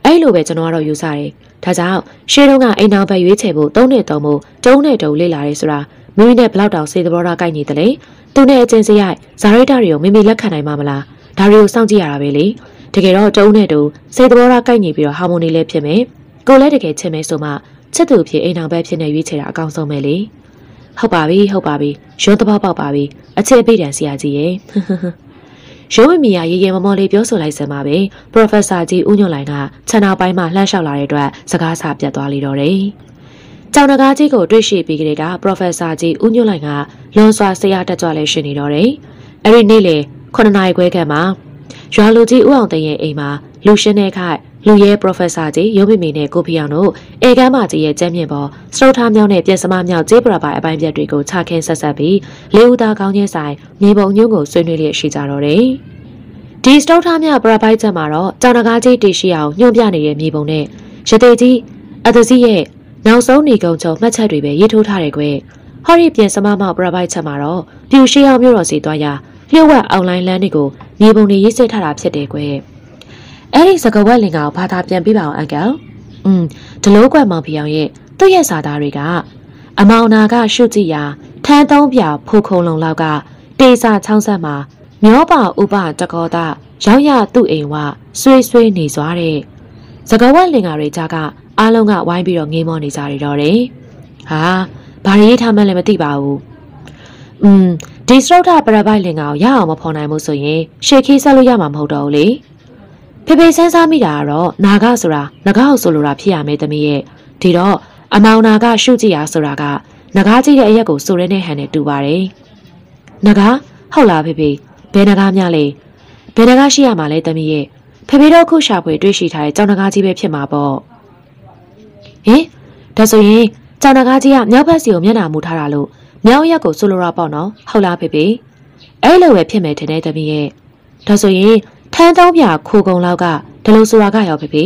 အဲ့လိုပဲကျွန်တော်ကတော့ယူဆတယ်ဒါကြောင့်ရှေးတုန်းကအိမ်တော်ဘက်ရွေးချယ်ဖို့သုံးနဲ့သုံးဖို့တုံးနဲ့တုံးလေ့လာရဲဆိုတာမိမိနဲ့ဘလောက်တောင်စေသဘောထားကိုက်နေတယ်လေသူနဲ့အချင်းစရိုက်ဇာရိတာတွေကိုမိမိလက်ခံနိုင်မှာမလားဒါတွေကိုစောင့်ကြည့်ရတာပဲလေတကယ်တော့တုံးနဲ့တုံးစေသဘောထားကိုက်နေပြီးတော့ဟာမိုနီလည်းဖြစ်မယ်ကိုလည်းတကယ်ချစ်မယ်ဆိုမှ ချစ်သူဖြစ်အိမ်တော်ဘက်ဖြစ်နေရွေးချယ်တာအကောင်းဆုံးပဲလေဟုတ်ပါပြီဟုတ်ပါပြီရုံးတဘောပေါက်ပါပြီအချစ်အပိတန်ဆရာကြီးရဲ့ရုံးမမီယာရေရေမမော်လေးပြောဆိုလိုက်စမ်းပါပဲပရိုဖက်ဆာကြီးဦးညွန့်လိုင်ကခြံနာပိုင်းမှာလှမ်းလျှောက်လာတဲ့အတွက်စကားစာပြတ်သွားလေတော့တယ်။ကြောင်တကားကြီးကိုတွေ့ရှိပြီးကလေးကပရိုဖက်ဆာကြီးဦးညွန့်လိုင်ကလွန်စွာဆရာတက်ကြွလဲရှိနေတော့တယ်။အဲ့ဒီနေ့လေ9နာရီခွဲခန့်မှာ ရွာလူကြီးဦးအောင်တရင်အိမ်မှာလူရှင်းတဲ့ခိုက်လူရဲပရိုဖက်ဆာကြီးရုံးမိမိနဲ့ကိုဖီအောင်တို့အေကမ်းမကြီးရဲ့ကျမ်းမြင့်ပေါ်စတုထားမြောင်းနဲ့ပြင်စမမြောက်ကျေးပရပိုင်အပိုင်းပြက်တွေကိုချခင်းဆက်ဆက်ပြီးလေးဦးသားကောင်းချင်းဆိုင်မြေပုံညွန့်ကိုဆွေးနွေးလျက်ရှိကြတော့တယ်။ဒီစတုထားမြောက်ပရပိုင်ချက်မှာတော့ကြောင်နကားကြီးတည်ရှိအောင်ညွှန်ပြနေတဲ့မြေပုံနဲ့ရသေးကြီးအသစီရဲ့နောက်ဆုံးနေကုံချုံမှတ်ချက်တွေပဲရေးထိုးထားတယ်ကွယ်။ဟော်ရီပြင်စမမောက်ပရပိုင်ချက်မှာတော့ပြူရှိအောင်မျိုးတော်စီသွားရ လျှို့ဝှက်အွန်လိုင်းလမ်းတွေကိုမြေပုံတွေရေးစစ်ထားတာဖြစ်တယ်ကွယ်။အဲ့ဒီစကဝက်လင်ကောင်ဘာသာပြန်ပြပါအောင်အကယ်อืมဒလို့ကွက်မောင်ဖီအောင်ရဲ့သူ့ရဲ့စာသားတွေကအမောင်နာကရှုကြည့်ရာထန်းသုံးပြဖိုးခုံလုံးလောက်ကတေစာချောင်းဆက်မှာမျောပါဥပတကောတာရောက်ရသူ့အိမ်ဝဆွေးဆွေးနေစွာတဲ့စကဝက်လင်ကောင်တွေကြကအားလုံးကဝိုင်းပြီးတော့ငေးမောနေကြရတော့တယ်ဟာဘာရေးထားမှန်းလည်းမသိပါဘူးอืม ဒီစရုတ်ထပရပိုက်လင်ကောင်ရအောင်မဖော်နိုင်ဘူးဆိုရင်ရှေခေးဆက်လို့ရမှာမဟုတ်တော့ဘူးလေဖေဖေစန်းစားမိတာကတော့နာဂဆိုတာငကားဆိုလိုတာဖြစ်ရမယ်သမီးရဲ့ဒီတော့အမောင်နာကရှုကြည့်ရဆိုတာကငကားကြည့်တဲ့အရက်ကိုစိုးရဲနဲ့ဟန်နဲ့တူပါတယ်ငကားဟုတ်လားဖေဖေဘယ်ငကားများလဲဘယ်ငကားရှိရမှာလဲသမီးရဲ့ဖေဖေတော့ခုရှာဖွေတွေ့ရှိထားတဲ့ကြောင်ငကားကြီးပဲဖြစ်မှာပေါ့ဟင်ဒါဆိုရင်ကြောင်ငကားကြီးကမြောက်ဘက်စီကိုမျက်နှာမူထားတာလို့ မြောက်ရက်ကိုဆိုလိုတာပေါ့နော်ဟုတ်လားဖေဖေအဲ့လိုပဲဖြစ်မယ်ထင်တယ်သမီးရဲ့ဒါဆိုရင်ထန်းသုံးပြခိုကုံလောက်ကဒလို့ဆိုတာကရောဖေဖေ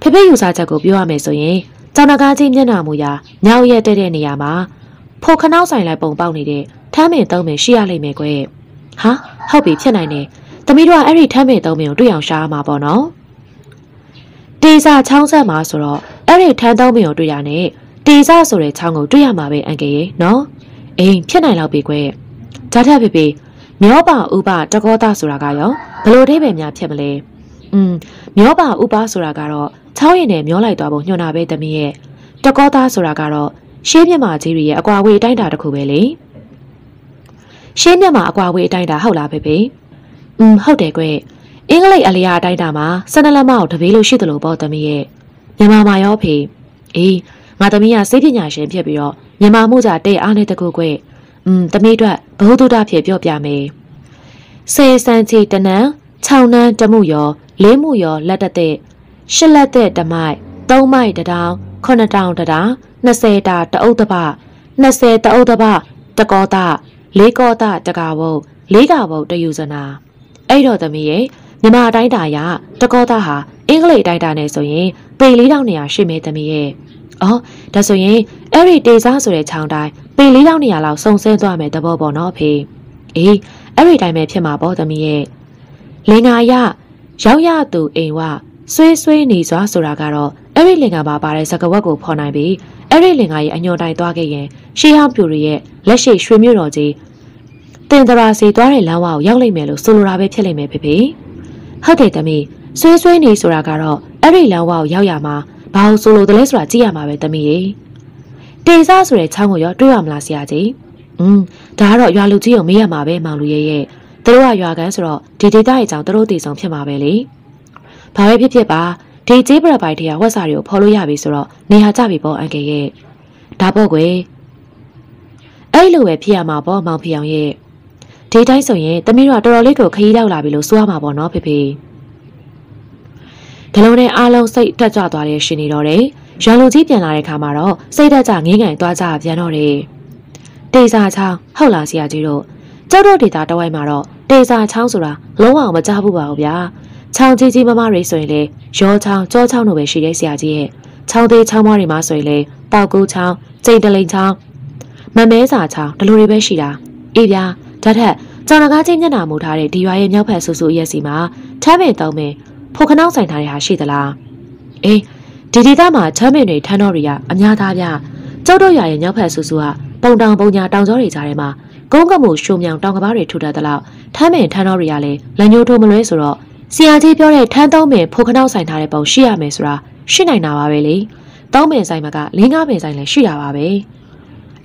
ဖေဖေယူဆချက်ကိုပြောရမယ်ဆိုရင်ကျောင်းကားကြီးမျက်နှာမူရာညောင်ရက်တဲ့တဲ့နေရာမှာဖိုခနောက်ဆိုင်လိုက်ပုံပေါက်နေတဲ့ထမ်းမင်သုံးမင်ရှိရလိမ့်မယ်ကွယ်ဟာဟုတ်ပြီဖြစ်နိုင်တယ်သမီးတို့ကအဲ့ဒီထမ်းမင်သုံးမင်ကိုတွေ့အောင်ရှားမှာပေါ့နော်တေစာချောင်းဆက်မှာဆိုတော့အဲ့ဒီထမ်းသုံးမင်ကိုတွေ့ရနဲ့တေစာဆိုတဲ့ချောင်းကိုတွေ့ရမှာပဲအန်ကယ်ရေနော် အေးဖြစ်နိုင်တော့ပြီကွယ်ဂျာထက်ဖေဖေမျောပါဥပတကောတာဆိုတာကရောဘလို့အဓိပ္ပာယ်များဖြစ်မလဲอืมမျောပါဥပဆိုတာကတော့ချောင်းရင်နဲ့မျောလိုက်သွားဖို့ညွှန်တာပဲသမီးရဲ့တကောသားဆိုတာကတော့ရှေးမြမာကြီးတွေရဲ့အကွာဝေးအတိုင်းတာတစ်ခုပဲလေရှေးမြမာအကွာဝေးအတိုင်းတာဟုတ်လားဖေဖေอืมဟုတ်တယ်ကွအင်္ဂလိပ်အလျာအတိုင်းတာမှာစနလက်မကိုတပေးလို့ရှိသလိုပေါ့သမီးရဲ့မြန်မာမှာရောဖေအေး ငါသမီးကစိတ်ပညာရှင်ဖြစ်ပြီးတော့မြန်မာမှုကြတဲ့အားနဲ့တကူကွอืมသမီးအတွက်ဘဟုတုတဖြစ်ပြောပြမယ်ဆယ်ဆန်ချီတနန်း6နန်းတမှုရောလေးမှုရောလက်တသက်ရှစ်လက်သက်တမိုက်3မိုက်တထောင်9တောင်တတာ20တာတအုပ်တပ20တအုပ်တပတကောတာလေးကောတာတကာဘုတ်လေးကဘုတ်တယူဇနာအဲ့တော့သမီးရဲ့မြမအတိုင်းတာရတကောတာဟာအင်္ဂလိပ်တိုင်းတာနဲ့ဆိုရင်ပေ4200ရှိမဲသမီးရဲ့ အော်ဒါဆိုရင်အဲ့ဒီတေစားဆိုတဲ့ချောင်းတိုင်းပေ4200လောက်စုံစဲသွားမယ်တဘောပေါ့နော်ဖေအေးအဲ့ဒီတိုင်းပဲဖြစ်မှာပေါ့သမီးရဲ့လင်္ကာရရောက်ရသူအိမ်ဝဆွေးဆွေးနေစွာဆိုတာကတော့အဲ့ဒီလင်္ကာမှာပါတဲ့ဇကဝက်ကိုဖော်နိုင်ပြီးအဲ့ဒီလင်္ကာရဲ့အညော်တိုင်သွားခဲ့ရင်ရှေးဟောင်းပြူတွေရဲ့လက်ရှိရွှေမြို့တော်ကြီးတင်တရာစီသွားတဲ့လမ်းဝကိုရောက်လိမ့်မယ်လို့ဆိုလိုတာပဲဖြစ်လိမ့်မယ်ဖေဖေဟုတ်တယ်သမီးဆွေးဆွေးနေဆိုတာကတော့အဲ့ဒီလမ်းဝကိုရောက်ရမှာ ဘာလို့ဆိုလိုတယ်လဲဆိုတာကြည့်ရမှာပဲသမီးရေတေစားဆိုတဲ့ချောင်းကိုရောတွေးရမလားဆရာကြီးอืมဒါကတော့ရွာလူကြီးကိုမေးရမှာပဲမောင်လူရဲ့ရဲ့သူတို့ကရွာကန်းဆိုတော့ဒီဒေတာရဲ့အကြောင်းသူတို့သိဆုံးဖြစ်မှာပဲလေဘာပဲဖြစ်ဖြစ်ပါဒီကျေးပရပိုက်တွေကဝက်စာတွေကိုဖော်လို့ရပြီဆိုတော့နေဟာကြပြီပေါ့အန်ကယ်ရဲ့ဒါပေါ့ကွယ်အဲ့လိုပဲဖြစ်ရမှာပေါ့မောင်ဖေအောင်ရဲ့ဒီတိုင်းဆိုရင်တမီးတို့ကတော်တော်လေးကိုခရီးရောက်လာပြီလို့ဆိုရမှာပေါ့နော်ဖေဖေ ဒီလိုနဲ့အားလုံးစိတ်တက်ကြွသွားတဲ့ရှင်နေတော့တယ်ရန်လူကြီးပြန်လာတဲ့ခါမှာတော့စိတ်တက်ကြငင်းငိုင်သွားကြပြန်တော့တယ်တေစာချောင်းဟုတ်လားဆရာကြီးတို့ကျောက်တို့ဒေတာတဝိုက်မှာတော့တေစာချောင်းဆိုတာလုံးဝမကြားဘူးပါဘူးဗျာချောင်းကြီးကြီးမမတွေဆိုရင်လေရောချောင်းကြောချောင်းတို့ပဲရှိတဲ့ဆရာကြီးရဲ့ချောင်းသေးချောင်းမတွေမှာဆိုရင်လေတောက်ကူးချောင်းကျိန်တလိန်ချောင်းမမဲစာချောင်းဒီလိုတွေပဲရှိတာအေးဗျာဒါထက်ကျောင်းတကားချင်းမျက်နှာမူထားတဲ့ဒီရွာရဲ့မြောက်ဖက်ဆူဆူရက်စီမှာထမ်းပင်သုံးပင် ဖိုခနောက်ဆိုင်ထားတဲ့ဟာရှိသလားအေးဒီဒေသမှာချမ်းပင်တွေထမ်းတော်တွေကအများသားဗျကျောက်တော့ရွာရဲ့မြောက်ဖက်ဆူဆူကပုံတောင်ပုံညာတောင်ကျောတွေကြားထဲမှာကုန်းကမှုရှုံမြောင်တောင်ကဘာတွေထူတတ်သလောက်ထမ်းပင်ထမ်းတော်တွေကလည်းလက်ညှိုးထိုးမလွဲဆိုတော့ဆရာကြီးပြောတဲ့ထန်းသုံးပင်ဖိုခနောက်ဆိုင်ထားတဲ့ပုံရှိရမယ်ဆိုတာရှိနိုင်တာပါပဲလေသုံးပင်ဆိုင်မှာကလင်းကားပင်ဆိုင်လည်းရှိတာပါပဲ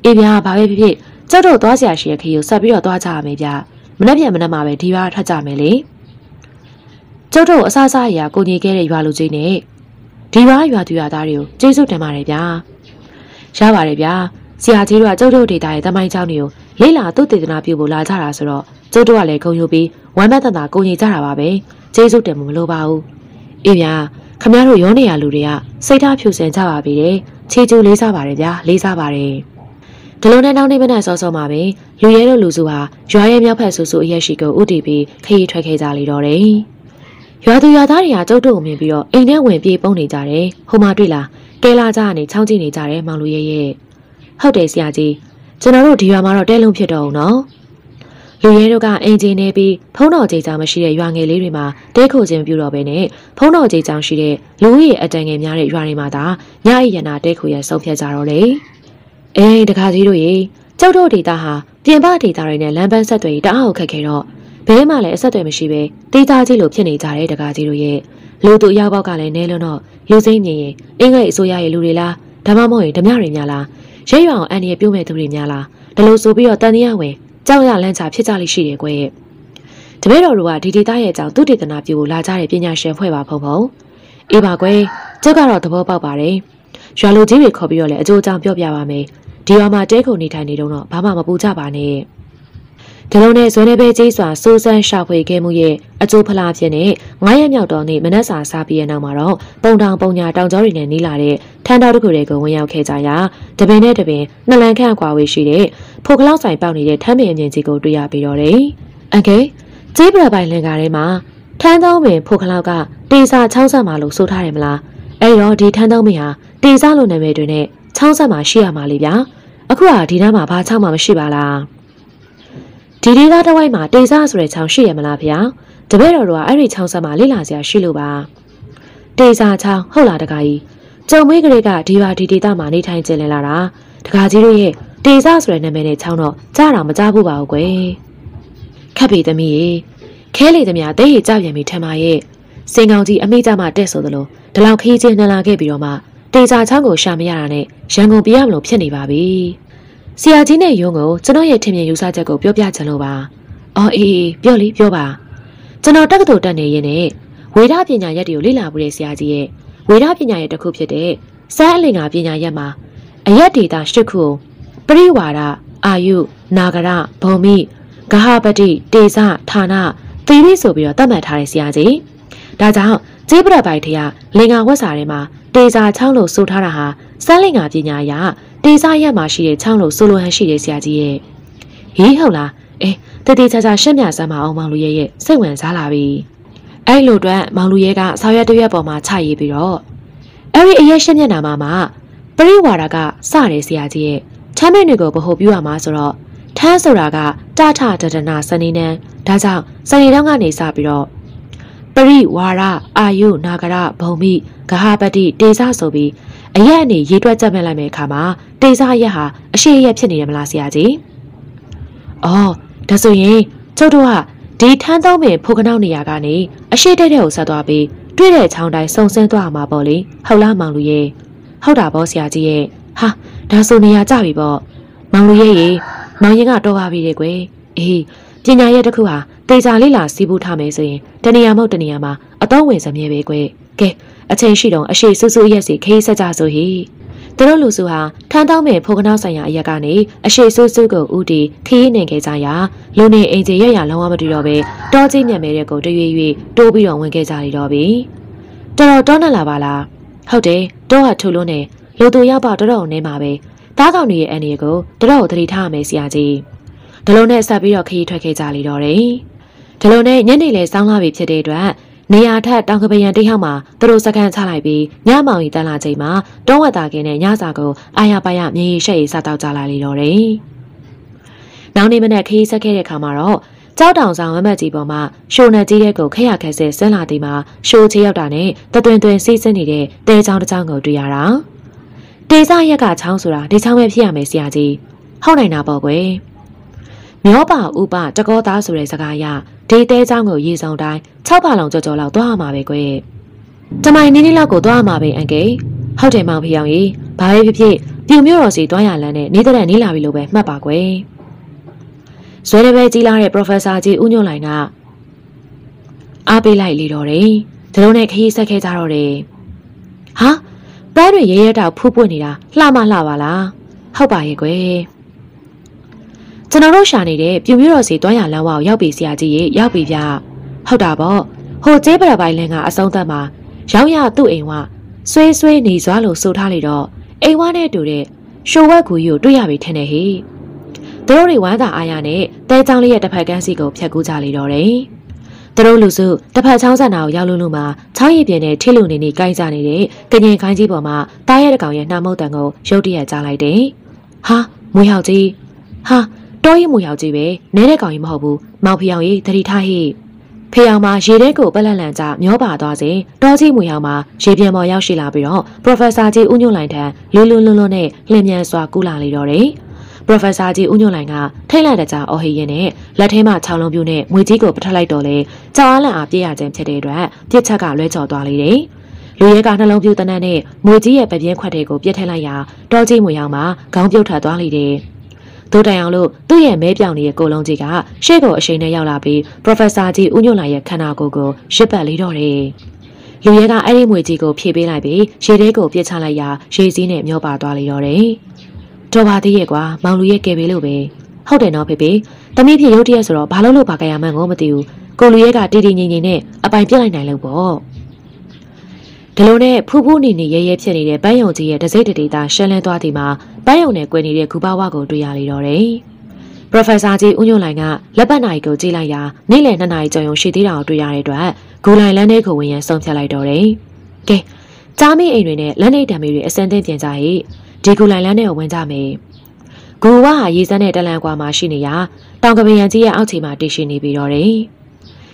အေးဗျာဘာပဲဖြစ်ဖြစ်ကျုပ်တို့သွားဆရာရှိရဲ့ခရီးကိုဆက်ပြီးတော့သွားကြရမယ်ဗျမနေ့ပြန်မနေ့မှပဲဒီရွာထပ်ကြမယ်လေ ကျုပ်တို့အစားစားအရာကိုညီခဲ့တဲ့ရွာလူကြီးနဲ့ဒီရွာရွာသူရွာသားတွေကိုကျေးဇူးတင်ပါတယ်ဗျာရပါတယ်ဗျာဆရာကြီးတို့ကကျုပ်တို့ဒေတာရဲ့တမိုင်းเจ้าတွေကို လေးလာသူ့တည်တနာပြုဖို့လာကြတာဆိုတော့ကျုပ်တို့ကလည်းဂုံယူပြီးဝမ်းမတ်တန်တာကိုကြီးကြတာပါပဲကျေးဇူးတင်မလို့ပါဘူးအေးဗျာခမရတို့ရောနေရလူတွေကစိတ်ထားဖြူစင်ကြပါပြီတဲ့ချေကျူးလေးစားပါတယ်ဗျာလေးစားပါတယ်ဒီလိုနဲ့နောက်နေ့မနက်စောစောမှာပဲလူရဲတို့လူစုဟာရွာရဲမြောက်ဖက်ဆူဆူအရက်ရှိကိုဥတီပြီးခရီးထွက်ခဲ့ကြလေတော့တယ် ရွာသူရွာသားတွေကကျုပ်တို့ကိုမြင်ပြီးတော့အိမ်ထဲဝင်ပြေးပုံနေကြတယ်ဟိုမှာတွေ့လားကဲလာကြကနေချောင်းကြည့်နေကြတယ်မောင်လူရဲရဲ့ဟုတ်တယ်ဆရာကြီးကျွန်တော်တို့ဒီရွာမှာတော့တဲလုံးဖြစ်တော့အောင်နော်လူရဲတို့ကအင်ဂျင်နေပြီးဖုံးတော်ကြီးကြောင်မရှိတဲ့ရွာငယ်လေးတွေမှာတဲခိုခြင်းပြုတော့ပဲနဲ့ဖုံးတော်ကြီးကြောင်ရှိတဲ့လူကြီးအတန်ငယ်များတဲ့ရွာတွေမှာသာညအိရနာတဲခိုရဆုံးဖြတ်ကြတော့လေအေးတခါကြီးတို့ရေကျောက်တို့ဒေတာဟာပြင်ပဒေတာတွေနဲ့လမ်းပန်းဆက်တွေတအားကိုခက်ခဲတော့ ဘဲမှလည်းအဆက်အသွယ်မရှိပဲဒေတာကြီးလိုဖြစ်နေကြတဲ့တခါကြီးတို့ရဲ့လူသူရောက်ပေါက်ကလည်းနဲလွန်းတော့လူစိမ့်မြင်ရင်အင်္ဂလိပ်အစိုးရရဲ့လူတွေလားဒါမှမဟုတ်ရင်ဓမြတွေများလားရဲရွာအောင်အန်ရပြုံးမဲ့သူတွေများလားဒါလို့ဆိုပြီးတော့တန်တရားဝင်ကြောက်ရလန့်ချဖြစ်ကြလိမ့်ရှိတယ်ကွယ်တပည့်တော်တို့ကဒီဒေတာရဲ့အကြောင်းသူတည်တနာပြုဖို့လာကြတဲ့ပညာရှင်ဖွဲ့ပါဖုံဖုံအေးပါကွယ်ကျုပ်ကတော့သဘောပေါက်ပါတယ်ရွာလူကြီးတွေခေါ်ပြီးတော့လည်းအကျိုးအကြောင်းပြောပြပါမယ်ဒီရွာမှာတဲခုံနေထိုင်နေတော့ဘာမှမပူကြပါနဲ့ ဒီလိုနဲ့ဇွဲနေပဲကြီးစွာစိုးစမ်းရှာဖွေခဲ့မှုရဲ့အကျိုးဖလားဖြစ်နေ9ရက်မြောက်တော်နေ့မနက်စာစားပြီးရနောက်မှာတော့ပုံတောင်ပုံညာတောင်ကျောတွေနဲ့နီးလာတဲ့ထန်းတော်တစ်ခုတွေကိုဝင်ရောက်ခဲ့ကြရာတပင်နဲ့တပင်နှလန်ခန့်ကွာဝေးရှိတဲ့ဖိုကလောက်ဆိုင်ပေါက်နေတဲ့ထမ်းမင်အမြင့်ကြီးကိုတွေ့ရပြီးတော့တယ်။အကဲကြေးပရပိုင်လင်ကားထဲမှာထန်းသောပင်ဖိုကလောက်ကတေစာချောင်းဆက်မှာလို့ဆိုထားတယ်မလား။အဲ့တော့ဒီထန်းသောပင်ဟာတေစာလို့နာမည်တွေနဲ့ချောင်းဆက်မှာရှိရမှာလေဗျာ။အခုကဒီနားမှာဘာချောင်းမှမရှိပါလား။ ဒီဒေသတစ်ဝိုက်မှာတေဆာဆိုတဲ့ချောင်းရှိရမလားဗျာတပည့်တော်တို့ကအဲ့ဒီချောင်းဆက်မှာလေ့လာစရာရှိလို့ပါတေဆာချောင်းဟုတ်လားတခါကြီးကြုံမေးကလေးကဒီရွာဒီဒေသမှာနေထိုင်ကျင်လည်လာတာတခါကြီးတို့ရဲ့တေဆာဆိုတဲ့နာမည်နဲ့ချောင်းတော့ကြားတော့မကြားဘူးပါဘူးကွယ်ခက်ပြီသမီးရေခဲလေသမီးအသေးရကြပြန်ပြီထမရဲ့စင်ကောင်ကြီးအမိကြမှာတက်ဆိုသလိုဒီလောက်ခီးချင်းနှလာခဲ့ပြီးတော့မှတေစာချောင်းကိုရှာမရတာနဲ့ရန်ကုန်ပြရမလို့ဖြစ်နေပါပြီ ဆရာကြီးနဲ့ယုံကိုကျွန်တော်ရဲ့ထင်မြင်ယူဆချက်ကိုပြောပြချင်လို့ပါ။အော်အေးပြောလေပြောပါ။ကျွန်တော်တက္ကသိုလ်တက်နေရင်နဲ့ဝေဒပညာရက်တွေကိုလေ့လာမှုတဲ့ဆရာကြီးရဲ့ဝေဒပညာရက်တစ်ခုဖြစ်တဲ့စမ်းအလင်္ကာပညာရက်မှာအရက်ဒေတာ၈ခုပရိဝါဒအာယုနာဂရဘုံမိဂဟပတိတေဇဌာနသီရိဆိုပြီးတော့သတ်မှတ်ထားတဲ့ဆရာကြီး။ ဒါကြောင့်ကျေးပရပိုက်ထရလင်္ကာဝတ်စာထဲမှာတေဇာချောင်းလို့ဆိုထားတာဟာစမ်းလင်္ကာပညာရတေစာရက်မှာရှိတဲ့ချောင်းလို့ဆိုလိုဟန်ရှိတဲ့ဆရာကြီးရဲ့ဟေးဟုတ်လားအဲတတိချာချာရှက်မြစမ်းမအောင်မောင်လူရဲ့ရဲ့စိတ်ဝင်စားလာပြီအဲ့လိုအတွက်မောင်လူရဲ့ကဆောက်ရွက်တရွက်ပေါ်မှာချရေးပြီးတော့အဲ့ဒီအရက်ရှက်မျက်နာမှာမှာပရိဝါဒကစတယ်ဆရာကြီးရဲ့ချမ်းမင်းတွေကိုဗဟုပြုရမှာဆိုတော့ထမ်းဆိုတာကတထဒဒနာစနေနန်းဒါကြောင့်စနေတောင်းကနေစပြီးတော့ ပရိဝါရအာယုနာဂရဘုံမိဂဟပတိတေဇဆိုပြီးအရက်အနေရေတွက်ကြက်မဲ့လိုက်မယ့်အခါမှာတေစာရက်ဟာအရှိရက်ဖြစ်နေတယ်မလားဆရာကြီး။အော်ဒါဆိုရင်ကျုပ်တို့ကဒီထန်းသုံးပင်ဖိုကနောက်နေရာကနေအရှိတဲ့တဲ့ကိုဆက်သွားပြီးတွေ့တဲ့ချောင်းတိုင်းစုံစင်းသွားမှာပေါ့လေဟုတ်လားမောင်လူရဲ့ဟုတ်တာပေါ့ဆရာကြီးရဲ့ဟာဒါဆိုနေရာကြပြီပေါ့မောင်လူရဲ့ရေမောင်ရင်ကတော့ပါပြီတဲ့ကွယ်အေးပညာရဲ့တစ်ခုဟာ တေချာလေးလာစီးပူးထားမယ်ဆိုရင်တနေရာမဟုတ်တနေရာမှာအတော့ဝင်စမြဲပဲကွယ်ကဲအချိန်ရှိတော့အရှိဆူဆူရက်စီခေးဆက်ကြဆိုဟိသူတို့လူစုဟာထန်းတောင်းမဲ့ဖိုကနောက်ဆိုင်ရာအရက်ကနေအရှိဆူဆူကိုဥတီခီးနေခဲ့ကြရာလူနေအိမ်ကြီးရရလုံးဝမတူတော့ပဲတောကြီးမြတ်မဲတဲ့ကိုတွေ့၍တိုးပြီးတော့ဝင်ခဲ့ကြရတော့ပြီတော်တော်တောနဲ့လာပါလားဟုတ်တယ်တောဟာထူလို့နေလူသူရောက်ပါတော်တော်နေမှာပဲတားကောင်တွေရဲ့အန်ဒီကိုတော်တော်သတိထားရမယ်ဆရာကြီးဒီလိုနဲ့ဆက်ပြီးတော့ခီးထွက်ခဲ့ကြလေတော့တယ် ဒီလိုနဲ့ညနေလေစောင်းလာပြီဖြစ်တဲ့အတွက်နေရာထက်တောင်ကပယံတိဟောက်မှာသူတို့စကန်ချလိုက်ပြီးညမောင်ရီတန်းလာချိန်မှာတောဝတ်သားကင်းနဲ့ညစာကိုအာရပါရမြေရီရှက်ရီစားတောက်ကြလာလေတော့တယ်။နောက်နေ့မနက်ခရီးဆက်ခဲ့တဲ့ခါမှာတော့ကြောက်တောင်ဆောင်ဝမ်းမတ်ကြီးပေါ်မှာရှိုးနယ်ကြီးတဲ့ကိုခက်ရခက်ဆဲဆင်းလာတဲ့မှာရှိုးချေရောက်တာနဲ့တသွင်သွင်စီးစင်းနေတဲ့တဲချောင်းတစ်ချောင်းကိုတွေ့ရတာ။တေစာရက်ကချောင်းဆိုတာဒီချောင်းပဲဖြစ်ရမယ်ဆရာကြီး။ဟုတ်နိုင်တာပေါ့ကွယ်။ မျောပါဥပတကောသားဆိုတဲ့စကားရဒေတဲချောင်းကိုရေဆောင်တိုင်း6ပါလုံးကြော်ကြော်လောက်သွားရမှာပဲကွယ်။တမိုင်နည်းနည်းလောက်ကိုသွားရမှာပဲအန်ကေ။ဟုတ်တယ်မောင်ဖေအောင်ကြီး။ဘာပဲဖြစ်ဖြစ်ပြူမျိုးတော်စီသွားရလန်းနဲ့နေတဲ့နေလာပြီလို့ပဲမှတ်ပါကွယ်။ဇွဲရဲပဲကြီးလာတဲ့ Professor ကြီးဦးညွန့်လိုင်ကအားပေးလိုက်လေတော့တယ်။ဒီလိုနဲ့ခရီးဆက်ခဲ့ကြတော့တယ်။ဟာပန်းတွေရဲရဲတောက်ဖူးပွင့်နေတာလှမလှပါလား။ဟုတ်ပါရဲ့ကွယ်။ ကျွန်တော်တို့ရှာနေတဲ့ပြူမျိုးတော်စီတွားရလမ်းဝကိုရောက်ပြီဆရာကြီးရေရောက်ပြီဗျဟုတ်တာပေါ့ဟိုကျေးပရပိုင်လင်းကအဆုံးသတ်မှာရောင်းရသူ့အိမ်ဝဆွေးဆွေးနေစွာလို့ဆိုထားလိုက်တော့အိမ်ဝနဲ့တူတဲ့ရှိုဝက်ကူကြီးကိုတွေ့ရပြီထင်တယ်ဟိသူတို့တွေဝမ်းသာအားရနဲ့တဲချောင်းလေးရဲ့တစ်ဖက်ကန်းစီကိုဖြတ်ကူးကြလေတော့တယ်သူတို့လူစုတစ်ဖက်ချောင်းဆန်နာကိုရောက်လို့လို့မှချောင်းရည်ပြင်းနဲ့ထိလုံနေနေကိုင်းကြနေတဲ့ကငင်ခိုင်းကြီးပေါ်မှာတားရဲတကောင်ရဲ့နှာမုတ်တန်ကိုရုတ်တရက်ကြားလိုက်တယ်ဟာမွေဟောက်ကြီးဟာ တောရီမူယောက်ကြီးပဲနဲတဲ့ကောင်ကြီးမဟုတ်ဘူးမောင်ဖျောင်ကြီးတတိထားဟိဖျောင်မှာရေထဲကိုပလက်လန်ကြမျောပါသွားစဉ်တောကြီးမူယောက်မှာရေပြန်ပေါ်ရောက်ရှိလာပြီးတော့ပရိုဖက်ဆာကြီးဦးညွန့်လိုင်ထံလွန်းလွန်းလွန်းလွန်းနဲ့လျင်မြန်စွာကူးလာလေတော့တယ်ပရိုဖက်ဆာကြီးဦးညွန့်လိုင်ကထိတ်လန့်တကြားအော်ဟိရင်နဲ့လက်ထဲမှာခြောက်လုံးပြူနဲ့ငွေကြီးကိုပထလိုက်တော့လေကြောင်အားလန့်အားပြည့်ရခြင်းဖြစ်တဲ့အတွက်ပြစ်ချက်ကလွဲချော်သွားလေတယ်လူရဲကနှလုံးပြူတနတ်နဲ့မွေကြီးရဲ့ပပြင်းခွက်တွေကိုပြစ်ထည့်လိုက်ရာတောကြီးမွေရောက်မှာခေါင်းပြုတ်ထွက်သွားလေတယ် ဒိုတိုင်အောင်လို့သူ့ရဲ့မဲပြောင်နေတဲ့ကိုလုံးကြီးကရှေ့ကိုအရှိန်နဲ့ရောက်လာပြီး Professor ကြီးဦးညွန့်လာရဲ့ခန္ဓာကိုယ်ကိုရစ်ပတ်လေးတော့တယ်။လူရဲကအဲ့ဒီမွေကြီးကိုဖြည့်ပေးလိုက်ပြီးရေထဲကိုပြစ်ချလိုက်ရာရေစည်းနဲ့မျောပါသွားလေတော့တယ်။တော်ပါသေးရဲ့ကွာမောင်လူရဲ့ကယ်ပေးလို့ပဲ။ဟုတ်တယ်နော်ဖေဖေ။တမီးဖြစ်ရုတ်တရက်ဆိုတော့ဘာလို့လို့ပါကြရမှန်းကိုမသိဘူး။ကိုလူရဲကတီတီငိမ့်ငိမ့်နဲ့အပိုင်ပြစ်လိုက်နိုင်လို့ပေါ့။ ဒီလိုနဲ့ဖူးဖူးနေနေရဲရဲဖြစ်နေတဲ့ပန်းယုံကြီးရဲ့တစိမ့်တတိသားရှမ်းလန်းသွားသည်မှာပန်းယုံနဲ့꿰နေတဲ့ဂူပါဝကိုတွေ့ရလေတော့တယ်။ Professor ကြီးဦးညွန့်လိုင်ကလက်ပတ်နိုင်ကိုကြည့်လိုက်ရာနေ့လယ်2နာရီကျော်ရုံရှိသေးတာကိုတွေ့ရတဲ့အတွက်ဂူလိုင်လန်းထဲကိုဝင်ရန်ဆုံးဖြတ်လိုက်တော့တယ်။ကဲကြားမိအိမ်တွေနဲ့လက်နေတံမီတွေအစင်သင့်ပြင်ကြဟိဒီဂူလိုင်လန်းထဲကိုဝင်ကြမယ်။ဂူဝါဟာရေစမ်းတဲ့တလန်ကွာမှာရှိနေရာတောင်ကပယံကြီးရဲ့အောက်ခြေမှာတည်ရှိနေပြီးတော့တယ်။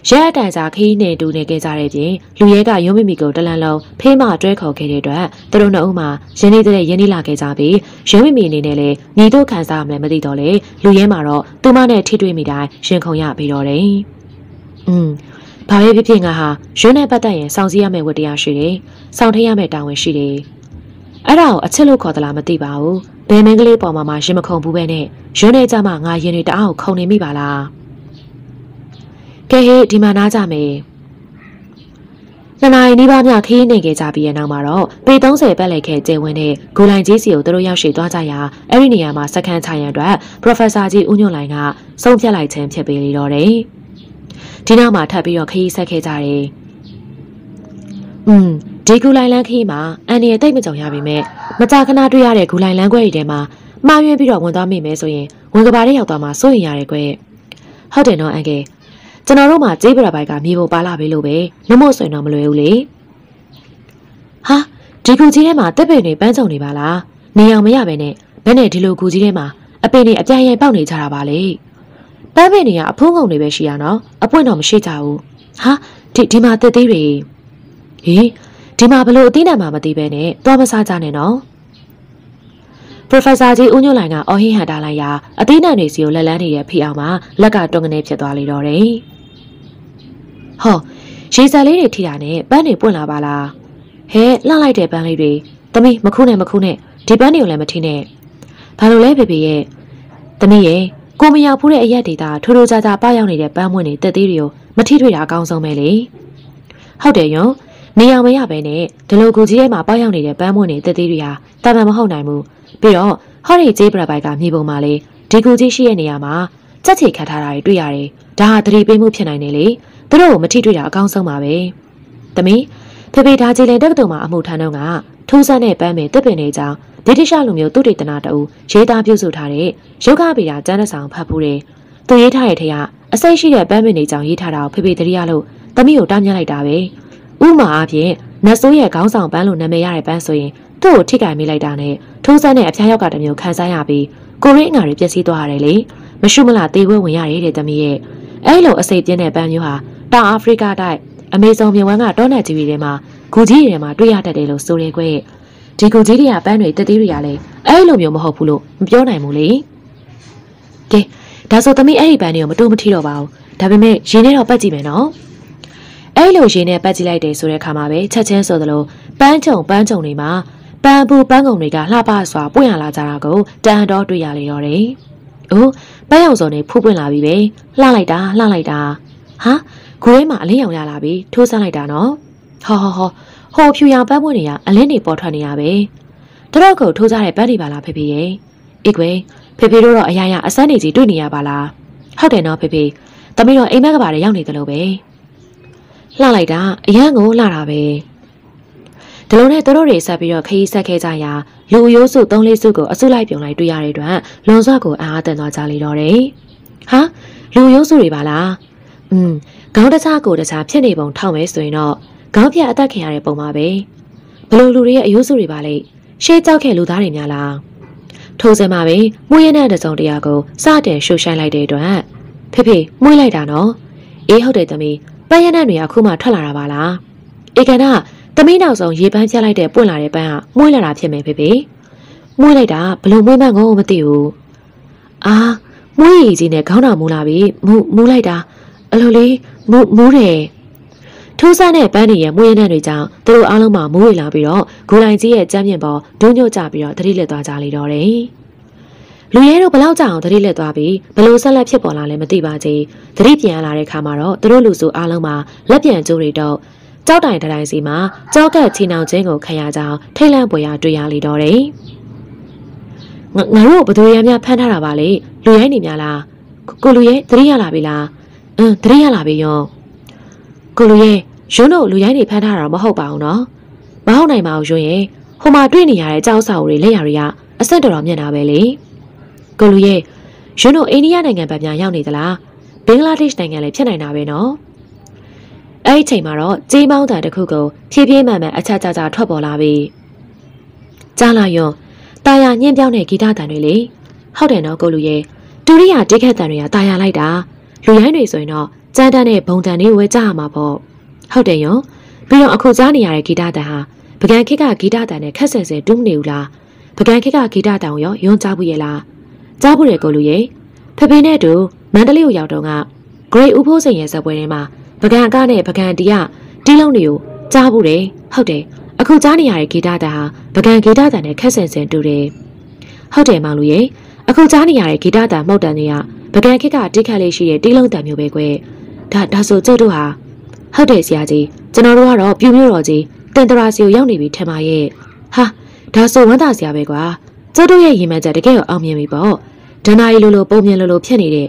ရဲအတန်စာခီးနေတူနေခဲ့ကြတဲ့ပြင်လူရဲကရုံးမိမိကိုတလန်လုံးဖေးမတွဲခေါ်ခဲ့တဲ့အတွက်သူတို့နှစ်ဦးမှာရင်းနေတဲ့ရင်းနှီးလာခဲ့ကြပြီးရုံးမိမိအနေနဲ့လည်းညီတို့ခံစားရမယ်မသိတော့လေလူရဲမှာတော့သူမနဲ့ထိတွေ့မိတိုင်းရင်ခုန်ရပြီးတော့တယ်။อืมဘာပဲဖြစ်ဖြစ်ငါဟာရွန်းနဲ့ပတ်သက်ရင်စောင့်စည်းရမယ့်ဝတ္တရားရှိတယ်။စောင့်ထရမယ့်တာဝန်ရှိတယ်။အဲ့ဒါကိုအချစ်လို့ခေါ်သလားမသိပါဘူး။ဘယ်မင်းကလေးပေါ်မှာမှရင်မခုန်ဘူးပဲနဲ့ရွန်းနဲ့ကြမှာငါရင်တွေတအားကိုခုန်နေမိပါလား။ ကဲဟေးဒီမှာနားကြမယ်နှစ်နာရီနီးပါးမြခီးနေခဲ့ကြပြီးတဲ့နောက်မှာတော့ပေ30ပတ်လည်ခဲ့ကျဲဝင်းတဲ့ဂိုလိုင်ကြီးစီကိုသူတို့ရောက်ရှိသွားကြရာအဲ့ဒီနေရာမှာစကန်ချရန်အတွက် Professor ကြီးဦးညွန့်လိုင်ကဆုံးဖြတ်လိုက်ခြင်းဖြစ်ပေလေတော့တယ်။ဒီနောက်မှာထပ်ပြီးတော့ခီးဆက်ခဲ့ကြတယ်။อืมဒီဂူလိုင်လန်းခီးမှာအန်ဒီရဲ့တိတ်မကြုံရပါပဲ။မကြာခဏတွေ့ရတဲ့ဂူလိုင်လန်းခွဲတွေထဲမှာမှားယွင်းပြီးတော့ဝင်သွားမိမယ်ဆိုရင်ဝင်ကဘာလေးရောက်သွားမှစိုးရင်ရတယ်ကွ။ဟုတ်တယ်နော်အန်ကယ် ကျွန်တော်တို့မှကြေးပရပိုက်ကမြေပုံပါလာပြီလို့ပဲလမို့ဆိုရင်တော့မလွယ်ဘူးလေဟာဒီကူကြီးထဲမှာတက်ပင်တွေပန်းစုံနေပါလားနေအောင်မရပဲနဲ့ဘယ်နဲ့ဒီလိုကူကြီးထဲမှာအပင်တွေအပြားရိုက်ပေါက်နေကြတာပါလေပန်းပင်တွေကအဖုံးငုံတွေပဲရှိရနော်အပွင့်တော့မရှိကြဘူးဟာဒီဒီမှာတက်သေးတွေဟေးဒီမှာဘလို့အသိနိုင်မှမသိပဲနဲ့သွားမစားကြနဲ့နော် Professor ကြီးဦးညွန့်လိုင်ကအော်ဟင်းဟန်တာလိုက်ရာအသေးနိုင်တွေစီကိုလက်လန်းနေတဲ့ဖေအောင်မှာလက်ကတွန်းကနေဖြစ်သွားလေတော့တယ်။ ဟောရေစံလေးတွေထိတာနဲ့ပန်းတွေပွင့်လာပါလားဟဲလှလိုက်တဲ့ပန်းလေးတွေသမီးမခုနဲ့မခုနဲ့ဒီပန်းတွေကိုလည်းမထိနဲ့ဘာလို့လဲဖေဖေရဲ့သမီးရဲ့ကိုမရောက်ဖူးတဲ့အရက်ဒေတာထိုးထိုးကြကြပရောက်နေတဲ့ပန်းမွင့်တွေတက်သေးတွေကိုမထိတွေ့တာအကောင်းဆုံးပဲလေဟုတ်တယ်ယွန်းနေအောင်မရပဲနဲ့ဒီလိုကူကြီးထဲမှာပရောက်နေတဲ့ပန်းမွင့်တွေတက်သေးတွေဟာတာမန်မဟုတ်နိုင်ဘူးပြီးတော့ဟော်ရီဂျေးဘရဘိုက်ကမြေပုံမှာလေဒီကူကြီးရှိတဲ့နေရာမှာစက်ချေခတ်ထားတာတွေတွေ့ရတယ်ဒါဟာသတိပေးမှုဖြစ်နိုင်တယ်လေ သူတို့ကိုမထိတွေ့တာအကောင်းဆုံးပါပဲ။တမီးဖေဖေဒါကြီးလည်းတက္ကသိုလ်မှာအမှုထမ်းတော့ကထိုးစမ်းတဲ့ပန်းပင်တစ်ပင်တွေကြောင့်ဗြိတိရှလူမျိုးသူတေသနာတူရေးသားပြုစုထားတဲ့ရုပ်ကဗေဒကျမ်းစာဖတ်ဖူးတယ်။သူရေးထားတဲ့ထက်ကအစိတ်ရှိတဲ့ပန်းပင်တွေကြောင့်ရေးထားတာကိုဖေဖေတရိရလို့တမီးကိုတားမြလိုက်တာပဲ။ဥမာအဖြစ်နတ်ဆိုးရဲ့ခေါင်းဆောင်ပန်းလို့နာမည်ရတဲ့ပန်းဆိုရင်သူ့ကိုထိခိုက်မိလိုက်တာနဲ့ထိုးစမ်းတဲ့အဖျားရောက်ကတမျိုးခံစားရပြီးကိုရင်းအငါတွေပျက်စီးသွားရတယ်လေ။မရှုမလားတေးဝဲဝင်ရတဲ့တဲ့တမီးရဲ့အဲ့လိုအစိတ်ပြင်းတဲ့ပန်းမျိုးဟာ တောင်အာဖရိကတိုက်အမေဇုံမြဝန်းကတောနယ်ကြီးတွေထဲမှာဂူကြီးတွေထဲမှာတွေ့ရတတ်တယ်လို့ဆိုရဲကွဒီဂူကြီးတွေကပန်းတွေတသေးတွေကလည်းအဲ့လိုမျိုးမဟုတ်ဘူးလို့မပြောနိုင်ဘူးလေကဲဒါဆိုသမီးအဲ့ဒီပန်းတွေကိုမတူမထီတော့ပါဘူးဒါပေမဲ့ရင်းနေတော့ပတ်ကြည့်မယ်နော်အဲ့လိုရင်းနဲ့ပတ်ကြည့်လိုက်တယ်ဆိုတဲ့အခါမှာပဲချက်ချင်းဆိုသလိုပန်းချုံပန်းချုံတွေမှာပန်းပူပန်းကုံတွေကလှပစွာပွင့်ရလာကြတာကိုတန်တော်တွေ့ရလေတော့တယ်။အိုးပန်းရောင်စုံတွေဖူးပွင့်လာပြီပဲလှလိုက်တာလှလိုက်တာဟာ ဂွေးမှာအလင်းရောင်ရလာပြီထိုးဆန်းလိုက်တာနော်ဟောဟောဟောဟိုဖြူရောင်ပန်းပွင့်တွေကအလင်းတွေပေါ်ထွက်နေရပဲတတော့ကိုထိုးကြတဲ့ပန်းတွေပါလားဖေဖေရဲ့အေးကွယ်ဖေဖေတို့တော့အရာရာအစမ်းနေကြီးတွေ့နေရပါလားဟုတ်တယ်နော်ဖေဖေသမီးတော့အိမ်မက်ကဘာတွေရောက်နေတယ်လို့ပဲလှလိုက်တာအရန်ကိုလှတာပဲဒီလိုနဲ့တို့တွေဆက်ပြီးတော့ခရီးဆက်ခဲ့ကြရာလူရိုးစု၃လေးစုကိုအစုလိုက်ပြုံလိုက်တွေ့ရတဲ့အတွက်လွန်စွာကိုအားအသန်သွားကြလေတော့တယ်ဟာလူရိုးစုတွေပါလားอืม ခေါင်းတခြားကိုတခြားဖြစ်နေပုံထောက်မယ်ဆိုရင်တော့ခေါင်းပြအသက်ခင်ရတဲ့ပုံပါပဲဘလို့လူတွေရဲ့အယုစုတွေပါလေရှေးကြောက်ခဲ့လူသားတွေများလားထိုးစင်မှာပဲမွေးရတဲ့တစုံတရာကိုစတင်ရှုရှိုင်းလိုက်တဲ့အတွက်ဖေဖေမွေးလိုက်တာနော်အေးဟုတ်တယ်သမီးပန်းရတဲ့တွေကအခုမှထွက်လာတာပါလားဧကနာသမီးနောက်ဆုံးရေပန်းပြလိုက်တဲ့ပွင့်လာတဲ့ပန်းကမွေးလာတာဖြစ်မယ်ဖေဖေမွေးလိုက်တာဘလို့မွေးမှန်းကိုမသိဘူးအာမွေးရည်ကြီးနဲ့ခေါင်းတော်မူလာပြီမူမူလိုက်တာ အလိုလေးမူမူးတယ်ထိုးဆန်းတဲ့ပန်းတွေရဲ့မွေးရတဲ့တွေကြောင့်သူတို့အားလုံးမှမိုးဝေလာပြီးတော့ဂိုလိုင်ကြီးရဲ့ကြမ်းမြင့်ပေါ်ဒုံညွတ်ကြပြီးတော့သတိလက်သွားကြလေတော့တယ်လူရဲတို့ဘလောက်ကြောင်သတိလက်သွားပြီးဘလို့ဆက်လက်ဖြစ်ပေါ်လာလဲမသိပါသေးသတိပြန်လာတဲ့ခါမှာတော့သူတို့လူစုအားလုံးမှာလက်ပြန်ကျိုးတွေတော့ကြောက်တိုင်တိုင်းစီမှာကြောက်ကက်ချီနှောင်ခြင်းကိုခံရကြောင်းထိတ်လန့်ပွေရတွေ့ရလေတော့တယ်ငါတို့ဘသူရဲများဖမ်းထားတာပါလေလူရဲနေများလားကိုလူရဲသတိရလာပြီလား အင်းသတိရလာပြီယောကိုလူရဲရုံးတို့လူရိုင်းတွေဖမ်းထားတာမဟုတ်ပါဘူးနော်မဟုတ်နိုင်ပါဘူးရုံးရဲ့ဟိုမှာတွေ့နေရတဲ့ကြောက်စာအုပ်တွေလက်ရတွေကအဆက်တော်တော်မြင်တာပဲလေကိုလူရဲရုံးတို့အိန္ဒိယနိုင်ငံဘက်ပြန်ရောက်နေသလားဘင်္ဂလားဒေ့ရှ်နိုင်ငံလည်းဖြစ်နိုင်တာပဲနော်အဲ့ဒီချိန်မှာတော့ကြေးမောင်းတန်တစ်ခုကိုဖြည်းဖြည်းမှန်မှန်အချာချာချာထွက်ပေါ်လာပြီကြားလာယွန်းတာယာညှင်းပြောင်းတဲ့ဂီတတန်တွေလေဟုတ်တယ်နော်ကိုလူရဲတူရိယာတိခက်တန်တွေကတာယာလိုက်တာ လူရိုင်းတွေဆိုရင်တော့ကြမ်းတမ်းတဲ့ဘုံတန်တွေဝဲကြရမှာပေါ့ဟုတ်တယ်ယောပြီးတော့အခုကြားနေရတဲ့ဂီတတန်ဟာပကံခစ်ကဂီတတန်နဲ့ခက်ဆင်ဆင်တူးမနေဘူးလားပကံခစ်ကဂီတတန်ကိုရောယွန်းကြားဘူးရဲ့လားကြားဘူးတယ်ကိုလူရေဖဖေနဲ့တူမန္တလေးကိုရောက်တော့ကဂရိတ်ဦးဖိုးစိန်ရဲ့ဇပွဲထဲမှာပကံအကနဲ့ပကံတီးရတီးလုံးတွေကိုကြားဘူးတယ်ဟုတ်တယ်အခုကြားနေရတဲ့ဂီတတန်ဟာပကံဂီတတန်နဲ့ခက်ဆင်ဆင်တူတယ်ဟုတ်တယ်မောင်လူရေအခုကြားနေရတဲ့ဂီတတန်မှုတ်တန်တွေက ပကံခစ်ကတိခတ်လေးရှိတဲ့တီးလုံးတန်မျိုးပဲကွယ်ဒါဒါဆိုကျုပ်တို့ဟာဟုတ်တယ်ဆရာကြီးကျွန်တော်တို့ကတော့ပြူမျိုးတော်ကြီးတင်တရာစီကိုရောက်နေပြီထင်ပါရဲ့ဟာဒါဆိုဝမ်းသာစရာပဲကွာကျုပ်တို့ရဲ့ရင်မှန်ချက်တကယ်တော့အောင်မြင်ပြီပေါ့ဒဏ္ဍာရီလိုလိုပုံမြင်လိုလိုဖြစ်နေတဲ့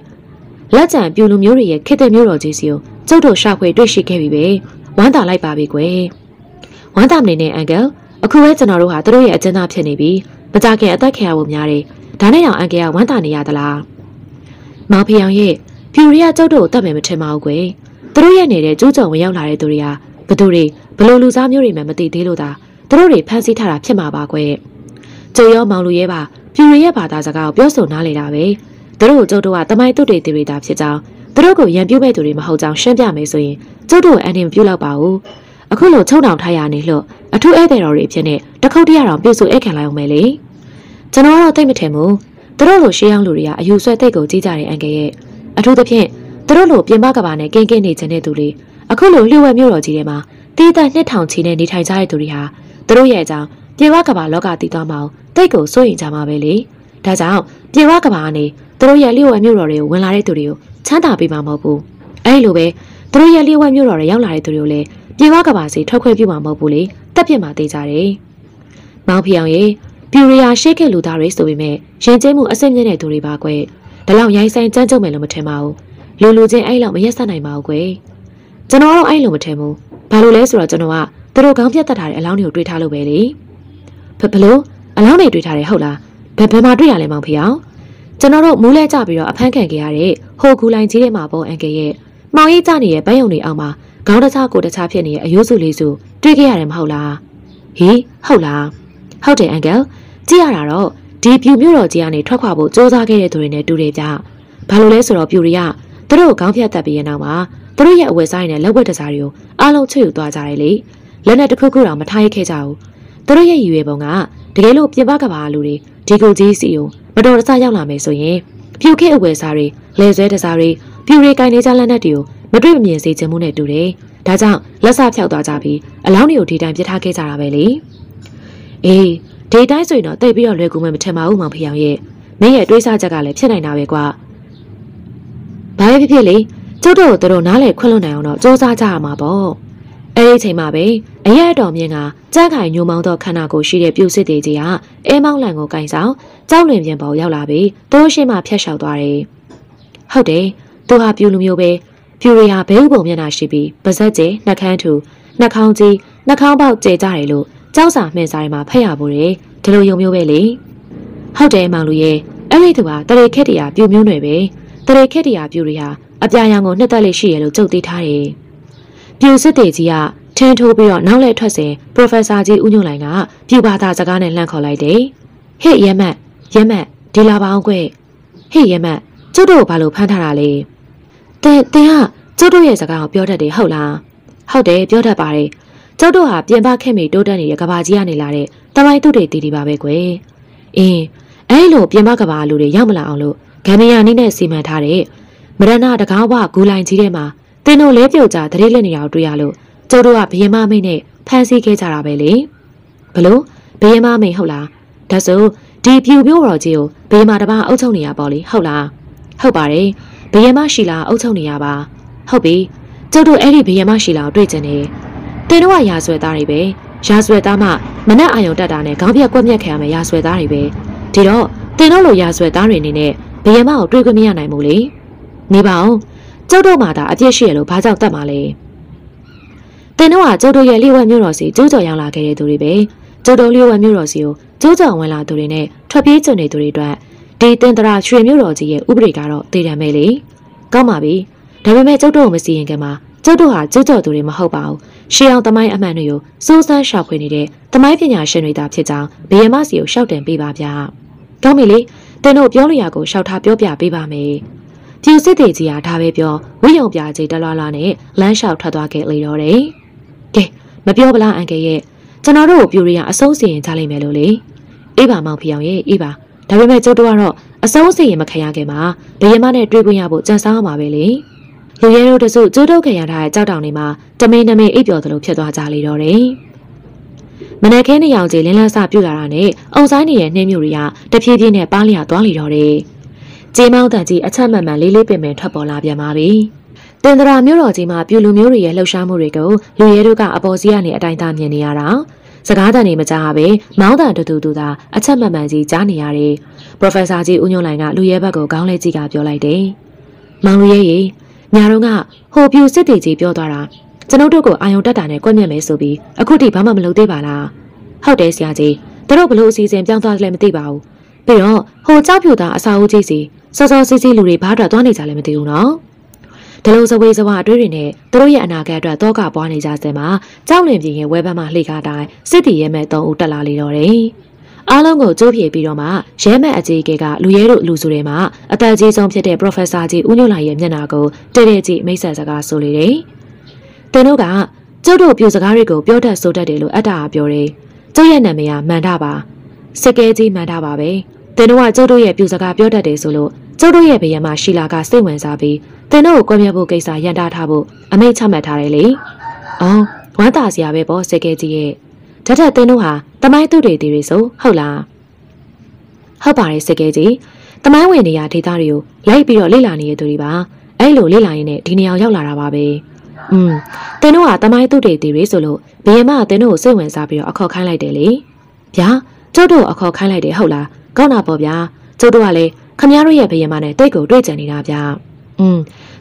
လက်ကျန်ပြူလူမျိုးတွေရဲ့ခေတ္တမျိုးတော်ကြီးစီကိုကျုပ်တို့ရှာဖွေတွေ့ရှိခဲ့ပြီပဲဝမ်းသာလိုက်ပါပြီကွယ်ဝမ်းသာမနေနဲ့အန်ကယ်အခုပဲကျွန်တော်တို့ဟာတို့ရဲ့အကျဉ်းသားဖြစ်နေပြီမကြခင်အသက်ခံရဖို့များတယ်ဒါနဲ့တောင်အန်ကယ်ကဝမ်းသာနေရသလား မောင်ဖျောင်ရဲ့ဖြူရီယာကျုပ်တို့ကိုတတ်မယ်မထင်ပါဘူးကွယ်သူတို့ရဲ့နေတဲ့ကျိုးကြော်ဝင်ရောက်လာတဲ့သူတွေကဘသူတွေဘလို့လူစားမျိုးတွေမှမသိသေးလို့သာသူတို့တွေဖမ်းဆီးထားတာဖြစ်မှာပါကွယ်ကျုံရောမောင်လူရဲပါဖြူရီရဲ့ဘာသာစကားကိုပြောဆိုနားလေတာပဲသူတို့ကိုကျုပ်တို့ကတမိုင်းတုတ်တွေတွေတာဖြစ်ကြောင်းသူတို့ကိုရန်ပြုတ်မဲ့သူတွေမဟုတ်ကြောင်းရှင်းပြမယ်ဆိုရင်ကျုပ်တို့အန်တင်ပြုတ်လောက်ပါဘူးအခုလိုချုံတောင်ထားရနေလို့အထူးဧည့်သည်တော်တွေဖြစ်နေတခုတ်တရအောင်ပြုတ်ဆိုဧည့်ခံလိုက်အောင်မယ်လေကျွန်တော်တော့သိမထင်ဘူး သူတို့လိုရှေးအောင်လူတွေကအယူဆွဲတိတ်ကိုကြီးကြတဲ့အန်ကယ်ရဲ့အထူးသဖြင့်သူတို့လိုပြင်ပကဘာနဲ့ကင်းကင်းနေခြင်းတဲ့သူတွေအခုလိုလျှို့ဝှက်မြို့တော်ကြီးထဲမှာတေးသက်နှစ်ထောင်ချီနဲ့နေထိုင်ကြတဲ့သူတွေဟာသူတို့ရဲ့အကြောင်းပြင်ပကဘာလောကတည်သွားမအောင်တိတ်ကိုစိုးရင်ကြမှာပဲလေဒါကြောင့်ပြင်ပကဘာကနေသူတို့ရဲ့လျှို့ဝှက်မြို့တော်တွေကိုဝင်လာတဲ့သူတွေကိုချမ်းသာပေးမှာမဟုတ်ဘူးအဲဒီလိုပဲသူတို့ရဲ့လျှို့ဝှက်မြို့တော်တွေရောက်လာတဲ့သူတွေကိုလည်းပြင်ပကဘာစီထွက်ခွင့်ပြုမှာမဟုတ်ဘူးလေတက်ပြစ်မှာတေးကြတယ်မောင်ဖီအောင်ရေ ပြူရီယာရှေ့ကလူသားတွေဆိုပေမဲ့ရင်ကျဲမှုအဆင့်မြင့်တဲ့သူတွေပါကွယ်ဒါလောက်ရိုင်းဆိုင်ကြမ်းကြုတ်မယ်လို့မထင်ပါဘူးလူလူချင်းအဲ့လောက်မရက်ဆက်နိုင်ပါဘူးကွယ်ကျွန်တော်တော့အဲ့လိုမထင်ဘူးဘာလို့လဲဆိုတော့ကျွန်တော်ကသူတို့ခေါင်းပြတ်တတ်ထားတဲ့အလောင်းတွေကိုတွေးထားလို့ပဲလေဘဘလို့အလောင်းတွေတွေးထားတယ်ဟုတ်လားဘယ်ဘယ်မှာတွေ့ရလဲမောင်ဖေအောင်ကျွန်တော်တို့မူးလဲကြပြီးတော့အဖမ်းခံခဲ့ရတဲ့ဟိုကူလိုင်းကြီးထဲမှာပုံအန်ကယ်ရဲ့မောင်ရိပ်ကြနေတဲ့ဗန်းယုံတွေအောင်မှာခေါင်းတခြားကိုတခြားဖြစ်နေတဲ့အယိုးစုလေးစုတွေ့ခဲ့ရတယ်မဟုတ်လားဟေးဟုတ်လား ဟုတ်တယ်အန်ကယ်ကြည့်ရတာတော့ဒီပြူမျိုးတော်ကြီးကနေထွက်ခွာဖို့စ조사ခဲ့တဲ့သူတွေနဲ့တူတယ်ဗျဘာလို့လဲဆိုတော့ပြူတွေကသူတို့ခေါင်းဖြတ်တက်ပြီးရနောက်မှာသူတို့ရဲ့အဝယ်ဆိုင်နဲ့လက်ဝက်တစားတွေကိုအားလုံးချွတ်ယူသွားကြတယ်လေလက်နဲ့တစ်ခုခုတော့မထားရခဲ့ကြဘူးသူတို့ရဲ့ရည်ရွယ်ပုံကတကယ်လို့ပြင်ပကဘာလူတွေဒီကိုကြီးစီကိုမတော်တဆရောက်လာမယ်ဆိုရင်ဖြူခေအဝယ်စားတွေလဲဆွဲတစားတွေပြူတွေကင်နေကြလက်နက်တွေကိုမတွေ့မမြင်စေချင်မှုနဲ့တူတယ်ဒါကြောင့်လက်စဖြောက်သွားကြပြီးအလောင်းတွေကိုဒီတိုင်းပြထားခဲ့ကြတာပဲလေ အေးဒီတိုင်းဆိုရင်တော့တိတ်ပြီးတော့လွယ်ကူမှမထင်ပါဘူးမောင်ဖေအောင်ရဲ့မင်းရဲ့တွေးဆချက်ကလည်းဖြစ်နိုင်တာပဲကွာဘာပဲဖြစ်ဖြစ်လေကျုပ်တို့တို့တို့နားလေခွင့်လွတ်နိုင်အောင်တော့စူးစမ်းကြရမှာပေါ့အဲဒီအချိန်မှာပဲအရက်တော်မြင့်ကကြက်ခိုင်ညိုမောင်းသောခန္ဓာကိုယ်ရှိတဲ့ပြူစစ်သေးကြီးကအဲမောင်းလန်ကိုကင်ဆောင်ကြောက်လင်ပြင်ပေါ်ရောက်လာပြီးသူ့ရှေ့မှာဖျက်လျှောက်သွားတယ်။ဟုတ်တယ်သူဟာပြူလူမျိုးပဲပြူရီဟာဘဲဥပုံမျက်နှာရှိပြီးပါဇက်ကျဲနှက်ခမ်းထူနှက်ခေါင်းကြီးနှက်ခေါင်းပေါက်ကျဲကြတယ်လို့ ကြောက်စာမှင်စာတွေမှာဖတ်ရဖို့တယ်ဒီလိုယုံမျိုးပဲလေဟုတ်တယ်မောင်လူရဲ့အဲ့ဒီသူကတရေခက်တရာပြူမျိုးတွေပဲတရေခက်တရာပြူရီဟာအပြာရောင်ကိုနှစ်သက်လေးရှိရလို့ကြုတ်သိထားတယ်ပြူစစ်တေကြီးကထင်းထိုးပြီးတော့နောက်လဲထွက်စဉ်ပရိုဖက်ဆာကြီးဦးညွန့်လိုင်ကပြူပါသားစကားနဲ့လှမ်းခေါ်လိုက်တယ်ဟေ့ရဲမက်ရဲမက်ဒီလာပါအောင်ကွဟေ့ရဲမက်ကျုပ်တို့ဘာလို့ဖမ်းထားတာလဲတဲ့တဲ့ကကျုပ်တို့ရဲ့စကားကိုပြောတတ်တယ်ဟုတ်လားဟုတ်တယ်ပြောတတ်ပါတယ် ကျုပ်တို့ဟာပြင်ပခဲ့မိတိုးတက်နေတဲ့ကဘာကြီးကနေလာတဲ့တမိုင်းသူတွေတီတီပါပဲကွယ်အင်းအဲ့လိုပြင်ပကဘာလူတွေရောက်မလာအောင်လို့ဂမ်ဘီယာနီးနဲ့စီမံထားတဲ့မရဏတကားဝဂူလိုင်ကြီးထဲမှာတင်းတို့လဲပြုတ်ကြတရေလက်နေအောင်တွေ့ရလို့ကျုပ်တို့ကဘယင်မမိတ်နဲ့ဖမ်းဆီးခဲ့ကြတာပဲလေဘလို့ဘယင်မမိတ်ဟုတ်လားဒါဆိုဒီပြူပြိုးတော်ကြီးကိုဘယင်မတပားအုပ်ချုပ်နေရပေါ့လေဟုတ်လားဟုတ်ပါတယ်ဘယင်မရှိလားအုပ်ချုပ်နေရပါဟုတ်ပြီကျုပ်တို့အဲ့ဒီဘယင်မရှိလားတွေ့ကြတယ် တင်တော့ရာဆွဲသားတွေပဲရာဆွဲသားမှမနဲ့အာယုံတက်တာနဲ့ခေါင်းပြက်ကွက်မြက်ခံရမယ်ရာဆွဲသားတွေပဲဒီတော့တင်တော့လိုရာဆွဲသားတွေအနေနဲ့ဘယင်မကိုတွေ့ခွင့်မရနိုင်ဘူးလေနေပါအောင်ကျုပ်တို့မှသာအပြစ်ရှိရလို့ဘာကြောင့်တတ်မှာလဲတင်တော့ကျုပ်တို့ရဲ့လျှို့ဝှက်မျိုးတော်စီကျိုးကြော်ရောက်လာခဲ့တဲ့သူတွေပဲကျုပ်တို့လျှို့ဝှက်မျိုးတော်စီကိုကျိုးကြော်ဝင်လာသူတွေနဲ့ထွက်ပြေးကျင်နေသူတွေအတွက်ဒီတင်တရာရွှေမျိုးတော်ကြီးရဲ့ဥပဒေကတော့တည်တယ်မဲ့လေကောင်းပါပြီဒါပေမဲ့ကျုပ်တို့ကိုမစီရင်ခင်မှာကျုပ်တို့ဟာကျိုးကြော်သူတွေမဟုတ်ပါဘူး ရှေးအောင်သမိုင်းအမှန်တွေကိုစိုးစမ်းရှာဖွေနေတဲ့သမိုင်းပညာရှင်တွေသာဖြစ်ကြောင်းဘယမစီကိုရှောက်တင်ပေးပါဗျာကောင်းပြီလေတင်တို့ပြောလို့ရကိုရှောက်ထားပြောပြပေးပါမယ်ပြူစစ်တေကြီးဟာဒါပဲပြောဝိယုံပြကြီးတလွားလွားနဲ့လမ်းလျှောက်ထွက်သွားခဲ့လေတော့တယ်ကဲမပြောပလားအန်ကယ်ရဲ့ကျွန်တော်တို့ကိုပြူရီရအဆုံးစီရင်ကြလိမ့်မယ်လို့လေအေးပါမောင်ဖျောင်ရဲ့အေးပါဒါပေမဲ့ကျုပ်တို့ကတော့အဆုံးစီရင်မခံရခင်မှာဘယမနဲ့တွေ့ခွင့်ရဖို့ကြံစားရမှာပဲလေ လူရဲတို့တစုကျိုးတုတ်ခံရထားတဲ့ကြောက်တောင်တွေမှာတမင်းနမင်းအိပ်ပျော်သလိုဖြစ်သွားကြလေတော့တယ်မနက်ခင်းနေအောင်ကြီးလင်းလန်းစပြူလာတာနဲ့အုံဆိုင်နေတဲ့နှင်းမျိုးတွေကတဖြည်းဖြည်းနဲ့ပါးလျာသွားလေတော့တယ်ကျေးမောင်းတန်ကြီးအချက်မှန်မှန်လေးလေးပင်ပင်ထွက်ပေါ်လာပြန်ပါပြီတင်ဒရာမျိုးတော်ကြီးမှာပြူလူမျိုးတွေရဲ့လှုပ်ရှားမှုတွေကိုလူရဲတို့ကအပေါ်စီးကနေအတိုင်းသားမြင်နေရတာစကားတန်နေမကြားပဲမောင်းတန်တူတူတူသာအချက်မှန်မှန်ကြီးကြားနေရတယ်ပရိုဖက်ဆာကြီးဦးညွန့်လိုင်ကလူရဲဘက်ကိုခေါင်းလေးကြီးကပြောလိုက်တယ်မောင်လူရဲရေ ညာတော့ကဟိုပြူစစ်တီကြီးပြောသွားတာကျွန်ုပ်တို့ကိုအာယုံတက်တာနဲ့ကွက်မြက်မယ်ဆိုပြီးအခုထိဘာမှမလုပ်သေးပါလားဟုတ်တယ်ဆရာကြီးတို့ဘလို့အစီအစဉ်ပြောင်းသွားလည်းမသိပါဘူးပြီးတော့ဟိုကြောက်ဖြူသားအစာအုပ်ကြီးစီစောစောစီးစီးလူတွေဘာအတွက်သွားနေကြလဲမသိဘူးနော်ဒီလိုစဝေးစဝါအတွေးတွေနဲ့သူတို့ရဲ့အနာဂတ်အတွက်တော့ကပွားနေကြစင်မှာကြောက်လင်ပြင်းရဲ့ဝဲဘက်မှလှေကားတိုင်းစစ်တီရဲမဲ့တုံးဦးတက်လာလေတော့တယ် အားလုံးကိုကြိုးပြေပြီးတော့မှရဲမဲ့အကြီးကကလူရဲတို့လူစုတွေမှာအသက်ကြီးဆုံးဖြစ်တဲ့ Professor ကြီးဦးညွန့်လာရဲ့မျက်နှာကိုတဲတဲကြီးမိတ်ဆက်စကားဆိုလေတယ်။တင်တို့ကကျုပ်တို့ပြူစကားတွေကိုပြောတတ်ဆိုတတ်တယ်လို့အတ္တပြောတယ်။ကျုပ်ရဲ့နာမည်ကမန္တပါ။စစ်ကဲကြီးမန္တပါပဲ။တင်တို့ကကျုပ်တို့ရဲ့ပြူစကားပြောတတ်တယ်ဆိုလို့ကျုပ်တို့ရဲ့ဘယံမှာရှီလာကစိတ်ဝင်စားပြီးတင်တို့ကိုကွဲမြတ်ဖို့ကိစ္စရန်တာထားဖို့အမိန့်ချမှတ်ထားတယ်လေ။အော်ဝမ်းသာစရာပဲပေါ့စစ်ကဲကြီးရဲ့ ဓာတ်ထက်တင်တို့ဟာတမိုင်းသူတွေတီတွေဆိုဟုတ်လားဟုတ်ပါတယ်စကဲကြီးတမိုင်းဝင်နေရဒေသတွေကိုလိုက်ပြီးတော့လေ့လာနေတဲ့သူတွေပါအဲ့လိုလေ့လာရင်းနဲ့ဒီနေရာရောက်လာတာပါပဲอืมတင်တို့ကတမိုင်းသူတွေတီတွေဆိုလို့ဘယမကတင်တို့ကိုစိတ်ဝင်စားပြီးတော့အခေါ်ခိုင်းလိုက်တယ်လေဗျာကျုပ်တို့အခေါ်ခိုင်းလိုက်တယ်ဟုတ်လားကောင်းတာပေါ့ဗျာကျုပ်တို့ကလည်းခမရတို့ရဲ့ဘယမနဲ့တိတ်ကိုတွေ့ကြနေတာဗျာอืม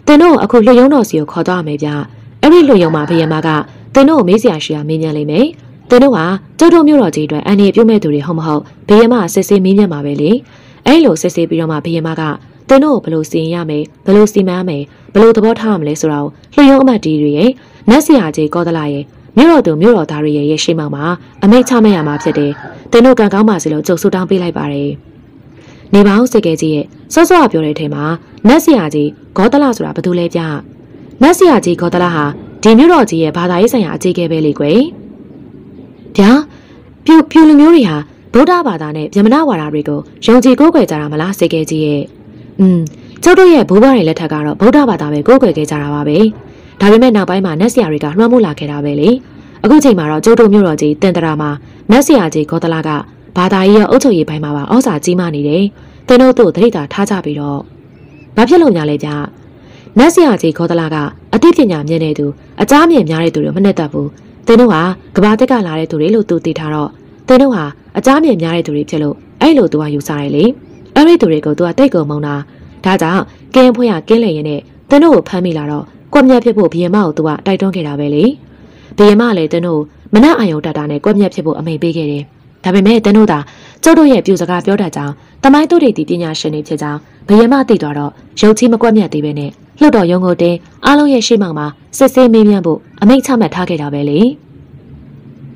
တင်တို့အခုလှရုံတော်စီကိုခေါ်သွားမယ်ဗျာအဲ့ဒီလှရုံမှာဘယမကတင်တို့ကိုမေးစရာရှိတာမေးမြန်းလိမ့်မယ် သူတို့ကကျုပ်တို့မျိုးတော်ကြီးအတွက်အန်ဒီပြုတ်မဲ့သူတွေဟုတ်မဟုတ်ဘယမစစ်စစ်မင်းမြတ်မှာပဲလေအဲ့လိုစစ်စစ်ပြီးတော့မှဘယမကသူတို့ကိုဘယ်လိုစီရင်ရမယ်ဘယ်လိုစီမံရမယ်ဘယ်လိုသဘောထားရမလဲဆိုတာကိုလှရုံအမတ်တီတွေရဲ့နတ်ဆရာကြီးကောသလာရဲ့မြို့တော်သူမြို့တော်သားတွေရဲ့ရဲ့ရှိမှမှာအမိတ်ချမဲ့ရမှာဖြစ်တယ်။တင်တို့ကံကောင်းပါစေလို့ကြုံဆူတောင်းပေးလိုက်ပါတယ်။နေပါအောင်စိတ်ကဲကြီးရဲ့စောစောကပြောတဲ့အချိန်မှာနတ်ဆရာကြီးဂေါသလဆိုတာဘာလို့လဲဗျ။နတ်ဆရာကြီးဂေါသလဟာဒီမြို့တော်ကြီးရဲ့ဘာသာရေးဆိုင်ရာအကြီးအကဲပဲလေကွယ်။ ဗျာပြူပြူလူမျိုးတွေဟာဗုဒ္ဓဘာသာနဲ့ဗြဟ္မဏဝါဒတွေကိုယုံကြည်ကိုးကွယ်ကြတာမလားစေကဲကြီးရဲ့อืมကျုပ်တို့ရဲ့ဘိုးဘွားတွေလက်ထက်ကတော့ဗုဒ္ဓဘာသာပဲကိုးကွယ်ခဲ့ကြတာပါပဲဒါပေမဲ့နောက်ပိုင်းမှာနတ်ဆရာတွေကလွှမ်းမိုးလာခဲ့တာပဲလေအခုချိန်မှာတော့ကျုပ်တို့မျိုးတော်ကြီးတင်တရာမှာနတ်ဆရာကြီးဂေါတလာကဘာသာရေးရဲ့အုပ်ချုပ်ရေးပိုင်းမှာပါဩဇာကြီးမားနေတယ်တင်တို့တို့တတိတာထားကြပြီးတော့ဘာဖြစ်လို့ညာလဲဗျနတ်ဆရာကြီးခေါ်သလားကအသိပညာမြင့်တဲ့သူအကြားမြင်များတဲ့သူတွေမနဲ့တတ်ဘူး သင်တို့ဟာကဘာတက်ကလာတဲ့သူတွေလို့သူသိထားတော့သင်တို့ဟာအကြားမြင်များတဲ့သူတွေဖြစ်လို့အဲ့လိုသူကယူဆရလေအဲ့ဒီသူတွေကိုသူကတိတ်ကုန်မုန်းတာဒါကြောင့်ကင်းဖွင့်ရကင်းလေရင်နဲ့သင်တို့ကိုဖမ်းမိလာတော့ကွက်မြက်ဖြစ်ဖို့ဘီယမကိုသူကတိုက်တွန်းခဲ့တာပဲလေဘီယမလည်းသင်တို့မနက်အာယုံတတာနဲ့ကွက်မြက်ဖြစ်ဖို့အမိန့်ပေးခဲ့တယ်ဒါပေမဲ့သင်တို့သာကျုပ်တို့ရဲ့ပြူစကားပြောတတ်ကြောင်းတမိုင်းသူတွေဒီပညာရှင်တွေဖြစ်ကြောင်းဘယမသိသွားတော့ရုပ်ချီမကွက်မြတ်သေးပဲနဲ့ လှုပ်တော်ရုံကိုတင်းအားလုံးရဲ့ရှေ့မှောက်မှာစစ်ဆေးမေးမြန်းဖို့အမိန့်ချမှတ်ထားခဲ့တာပဲလေ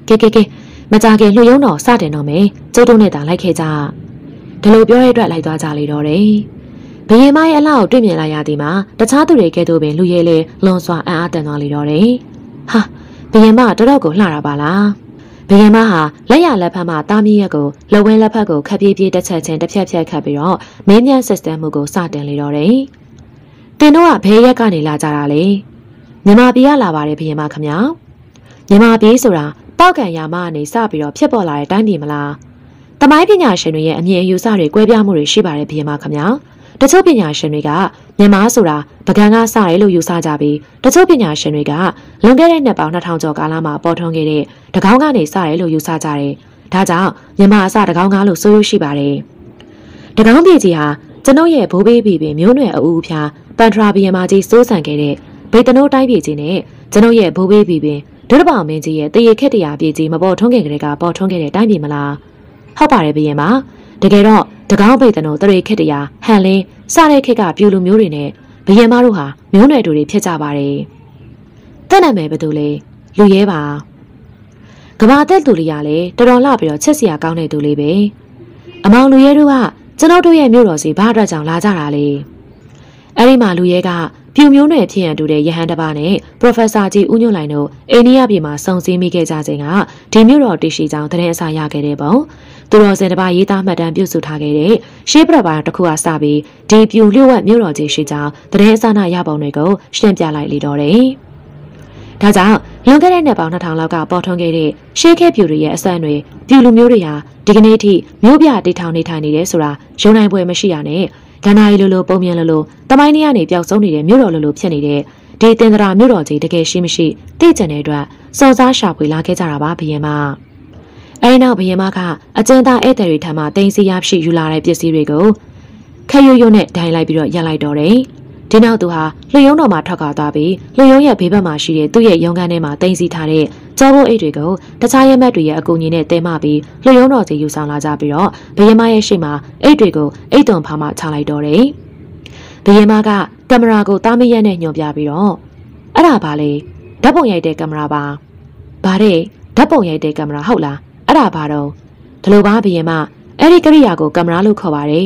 ကဲကဲကဲမကြခင်လှုပ်ရုံတော်စတင်တော့မယ်ကျုပ်တို့နဲ့သာလိုက်ခဲ့ကြဒီလိုပြောတဲ့အတွက်လိုက်သွားကြလေတော့တယ်ဘယင်မရဲ့အလှကိုတွေ့မြင်လိုက်ရသည်မှာတခြားသူတွေကဲ့သို့ပင်လူရဲလေလွန်စွာအံ့အားတန်သွားလေတော့တယ်ဟာဘယင်မတော်တော်ကိုလှတာပါလားဘယင်မဟာလက်ရလက်ဖက်မှတာမီးရက်ကိုလက်ဝဲလက်ဖက်ကိုခပ်ပြေးပြေးတစ်ချက်ချင်းတစ်ဖြက်ဖြက်ခတ်ပြီးတော့မင်းမြန် system မှုကိုစတင်လေတော့တယ်။ တင်တို့ကဘဲရက်ကနေလာကြတာလေ။မြန်မာပြည်ကလာပါတယ်ဘယင်မခမ။မြန်မာပြည်ဆိုတာပောက်ကံရာမကနေစပြီးတော့ဖြစ်ပေါ်လာတဲ့တိုင်းပြည်မလား။တမိုင်းပညာရှင်တွေရဲ့အမြင်အယူဆတွေကွဲပြားမှုတွေရှိပါတယ်ဘယင်မခမ။တချို့ပညာရှင်တွေကမြန်မာဆိုတာပကံကစတယ်လို့ယူဆကြပြီးတချို့ပညာရှင်တွေကလွန်ခဲ့တဲ့နှစ်ပေါင်း2000ကျော်ကာလမှာပေါ်ထွန်းခဲ့တဲ့တကောင်းကနေစတယ်လို့ယူဆကြတယ်။ဒါကြောင့်မြန်မာအစတကောင်းကားလို့ဆိုရရှိပါတယ်။တကောင်းပြည်ကြီးဟာ ကျွန်ုပ်ရဲ့ဘိုးဘေးပြည်ပင်မျိုးနွယ်အူအဖျားပန်ထရာဘီယမာကြီးစိုးစံခဲ့တဲ့ဗေတနိုးတိုင်းပြည်ကြီးနဲ့ကျွန်ုပ်ရဲ့ဘိုးဘေးပြည်ပင်ဒုတပောင်မင်းကြီးရဲ့တရေခက်တရာပြည်ကြီးမပေါ်ထွန်းခင်ကလေးကပေါ်ထွန်းခဲ့တဲ့တိုင်းပြည်မလား။ဟုတ်ပါတယ်ဘီယမာတကယ်တော့တကောင်းပိတ်တနိုတရေခက်တရာဟန်လင်းစတဲ့ခက်ကပြူလူမျိုးတွေနဲ့ဘယင်မတို့ဟာမျိုးနွယ်တူတွေဖြစ်ကြပါတယ်။တက်နာမယ်ဘယ်သူလဲလူရဲပါ။ကဘာတက်သူလေးရလဲတော်တော်လှပြီးတော့ချက်စရာကောင်းတဲ့သူလေးပဲ။အမောင်လူရဲတို့က ကျွန်တော်တို့ရဲ့မြို့တော်စီဘာအတွက်ကြောင့်လာကြတာလဲ။အဲ့ဒီမှာလူရဲကပြူမျိုးနွယ်ဖြစ်ရန်တူတဲ့ယဟန်တပါနဲ့ Professor ကြီးဦးညွန့်လိုင်တို့အိန္ဒိယပြည်မှာစုံစည်းမိခဲ့ကြချိန်ကဒီမြို့တော်တည်ရှိကြောင်းသတင်းအစာရခဲ့တဲ့ပုံသူတော်စင်တပါရေးသားမှတ်တမ်းပြုစုထားခဲ့တဲ့ရှေးပြပတစ်ခုကစပြီးဒီပြူလျှို့ဝှက်မြို့တော်ကြီးရှိကြောင်းသတင်းအစာနာရပုံတွေကိုရှင်းပြလိုက်လေတော့တယ်။ဒါကြောင့်လွန်ခဲ့တဲ့နှစ်ပေါင်း2000လောက်ကပေါ်ထွန်းခဲ့တဲ့ရှေးခဲပြူတွေရဲ့အစံတွေပြူလူမျိုးတွေဟာ ဒီကနေ့ထိမြို့ပြတည်ထောင်နေထိုင်နေတယ်ဆိုတာယုံနိုင်ပွဲမရှိရနဲ့ကန္နာရီလိုလိုပုံမြင်လိုလိုတမိုင်းနေရနေပျောက်ဆုံးနေတဲ့မြို့တော်လိုလိုဖြစ်နေတဲ့ဒီတင်္ဒရာမြို့တော်ကြီးတကယ်ရှိမရှိသိကျင်တဲ့အတွက်စော်စားရှာဖွေလာခဲ့ကြတာပါဘယင်မအဲဒီနောက်ဘယင်မကအကျဉ်းသားဧည့်သည်တွေထံမှတင်စီရဖြစ်ယူလာတဲ့ပစ္စည်းတွေကိုခက်ရွရွနဲ့ဒိုင်လိုက်ပြီးတော့ရက်လိုက်တော့တယ် ဒီနောက်သူဟာလျှယုံတော်မှာထွက်ခွာသွားပြီးလျှယုံရဲ့ဘေးဘက်မှာရှိတဲ့သူ့ရဲ့ရုံးခန်းထဲမှာတင်စီထားတဲ့ကြောဘုတ်အိတ်တွေကိုတခြားရဲမက်တွေရဲ့အကူအညီနဲ့တဲမပြီးလျှယုံတော်စီယူဆောင်လာကြပြီးတော့ဘယင်မရဲ့ရှေ့မှာအိတ်တွေကိုအိတ်သွန်ဖာမှချလိုက်တော့တယ်ဘယင်မကကင်မရာကိုတားမရက်နဲ့ညွှန်ပြပြီးတော့အဲ့ဒါပါလေဓာတ်ပုံရိုက်တဲ့ကင်မရာပါဗါတဲ့ဓာတ်ပုံရိုက်တဲ့ကင်မရာဟုတ်လားအဲ့ဒါဘာတော့ဒီလိုပါဘယင်မအဲ့ဒီကရိယာကိုကင်မရာလို့ခေါ်ပါတယ်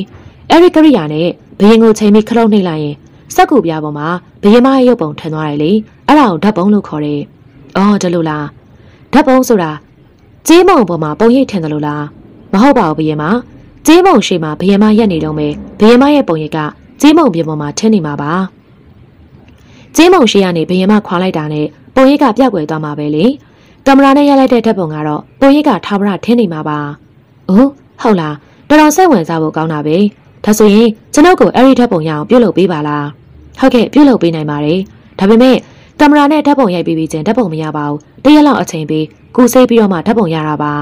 အဲ့ဒီကရိယာနဲ့ဘယင်ကိုချိန်ပြီးခလုံးနှိပ်လိုက်ရင် စက်ကူပြားပေါ်မှာဘယင်မရဲ့ရုပ်ပုံထင်သွားတယ်လေအဲ့ဒါကိုဓာတ်ပုံလို့ခေါ်တယ်အော်ဒီလိုလားဓာတ်ပုံဆိုတာကြေးမုံပေါ်မှာပုံရိပ်ထင်တယ်လို့လားမဟုတ်ပါဘူးဘယင်မကြေးမုံရှိမှဘယင်မရက်နေတော့မယ်ဘယင်မရဲ့ပုံရိပ်ကကြေးမုံပြင်ပေါ်မှာထင်းနေမှာပါကြေးမုံရှိရနေဘယင်မခွာလိုက်တာနဲ့ပုံရိပ်ကပြောက်ွယ်သွားမှာပဲလေကင်မရာနဲ့ရိုက်လိုက်တဲ့ဓာတ်ပုံကတော့ပုံရိပ်ကထာဝရထင်းနေမှာပါ။အိုးဟုတ်လားတော်တော်စိတ်ဝင်စားဖို့ကောင်းတာပဲ။ ဒါဆိုရင်ကျွန်ုပ်ကိုအဲ့ဒီဓာတ်ပုံရအောင်ပြုတ်လုပ်ပေးပါလား။ဟုတ်ကဲ့ပြုတ်လုပ်ပေးနိုင်ပါတယ်။ဒါပေမဲ့ကင်မရာနဲ့ဓာတ်ပုံရိုက်ပြီးပြီးချင်းဓာတ်ပုံမရပါဘူး။တရက်လောက်အချိန်ပေးကူစိတ်ပြီးတော့မှဓာတ်ပုံရတာပါ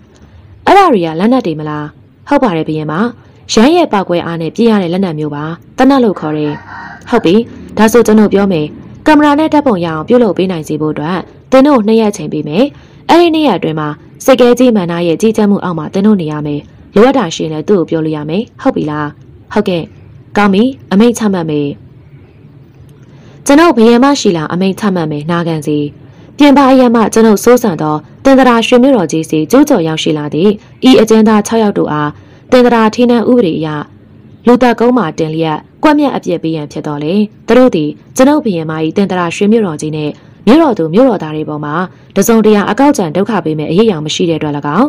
။အဲ့ဒါတွေကလက်နက်တွေမလား။ဟုတ်ပါတယ်ဘီရင်မ။ရမ်းရဲ့ပောက်ကွဲအားနဲ့ပြည့်ရတဲ့လက်နက်မျိုးပါ။တနတ်လို့ခေါ်တယ်။ဟုတ်ပြီ။ဒါဆိုကျွန်တော်ပြောမယ်။ကင်မရာနဲ့ဓာတ်ပုံရအောင်ပြုတ်လုပ်ပေးနိုင်စီဖို့အတွက်တင်းတို့နှစ်ရက်ချိန်ပေးမယ်။အဲ့ဒီနှစ်ရက်အတွင်းမှာစိတ်ကဲကြီးမန္နာရဲ့ကြီးကြပ်မှုအောက်မှာတင်းတို့နေရမယ်။ လိုအပ်တာရှိရင်လည်းသူ့ကိုပြောလို့ရမယ်။ဟုတ်ပြီလား။ဟုတ်ကဲ့။ကောင်းပြီ။အမိတ်ချမှတ်မယ်။ကျွန်ုပ်ဘယံမရှိလားအမိတ်ချမှတ်မယ်နာခံစီ။ပြင်ပအရမကျွန်ုပ်စိုးစံသောတင်္ဒရာရွှေမြို့တော်ကြီးစီကျိုးကျော်ရောက်ရှိလာသည့်ဤအကျဉ်းသား6ယောက်တို့အားတင်္ဒရာထင်းနှံဥပဒေအရလူသက်ကုန်းမှာတင်လျက်ကွက်မြက်အပြစ်ပေးရန်ဖြစ်တော်လေသူတို့သည်ကျွန်ုပ်ဘယံမကြီးတင်္ဒရာရွှေမြို့တော်ကြီးနဲ့မြို့တော်သူမြို့တော်သားတွေပေါ်မှာတစုံတရာအကောက်ကျန်ဒုက္ခပေးမဲ့အရေးအယံမရှိတဲ့အတွက်၎င်း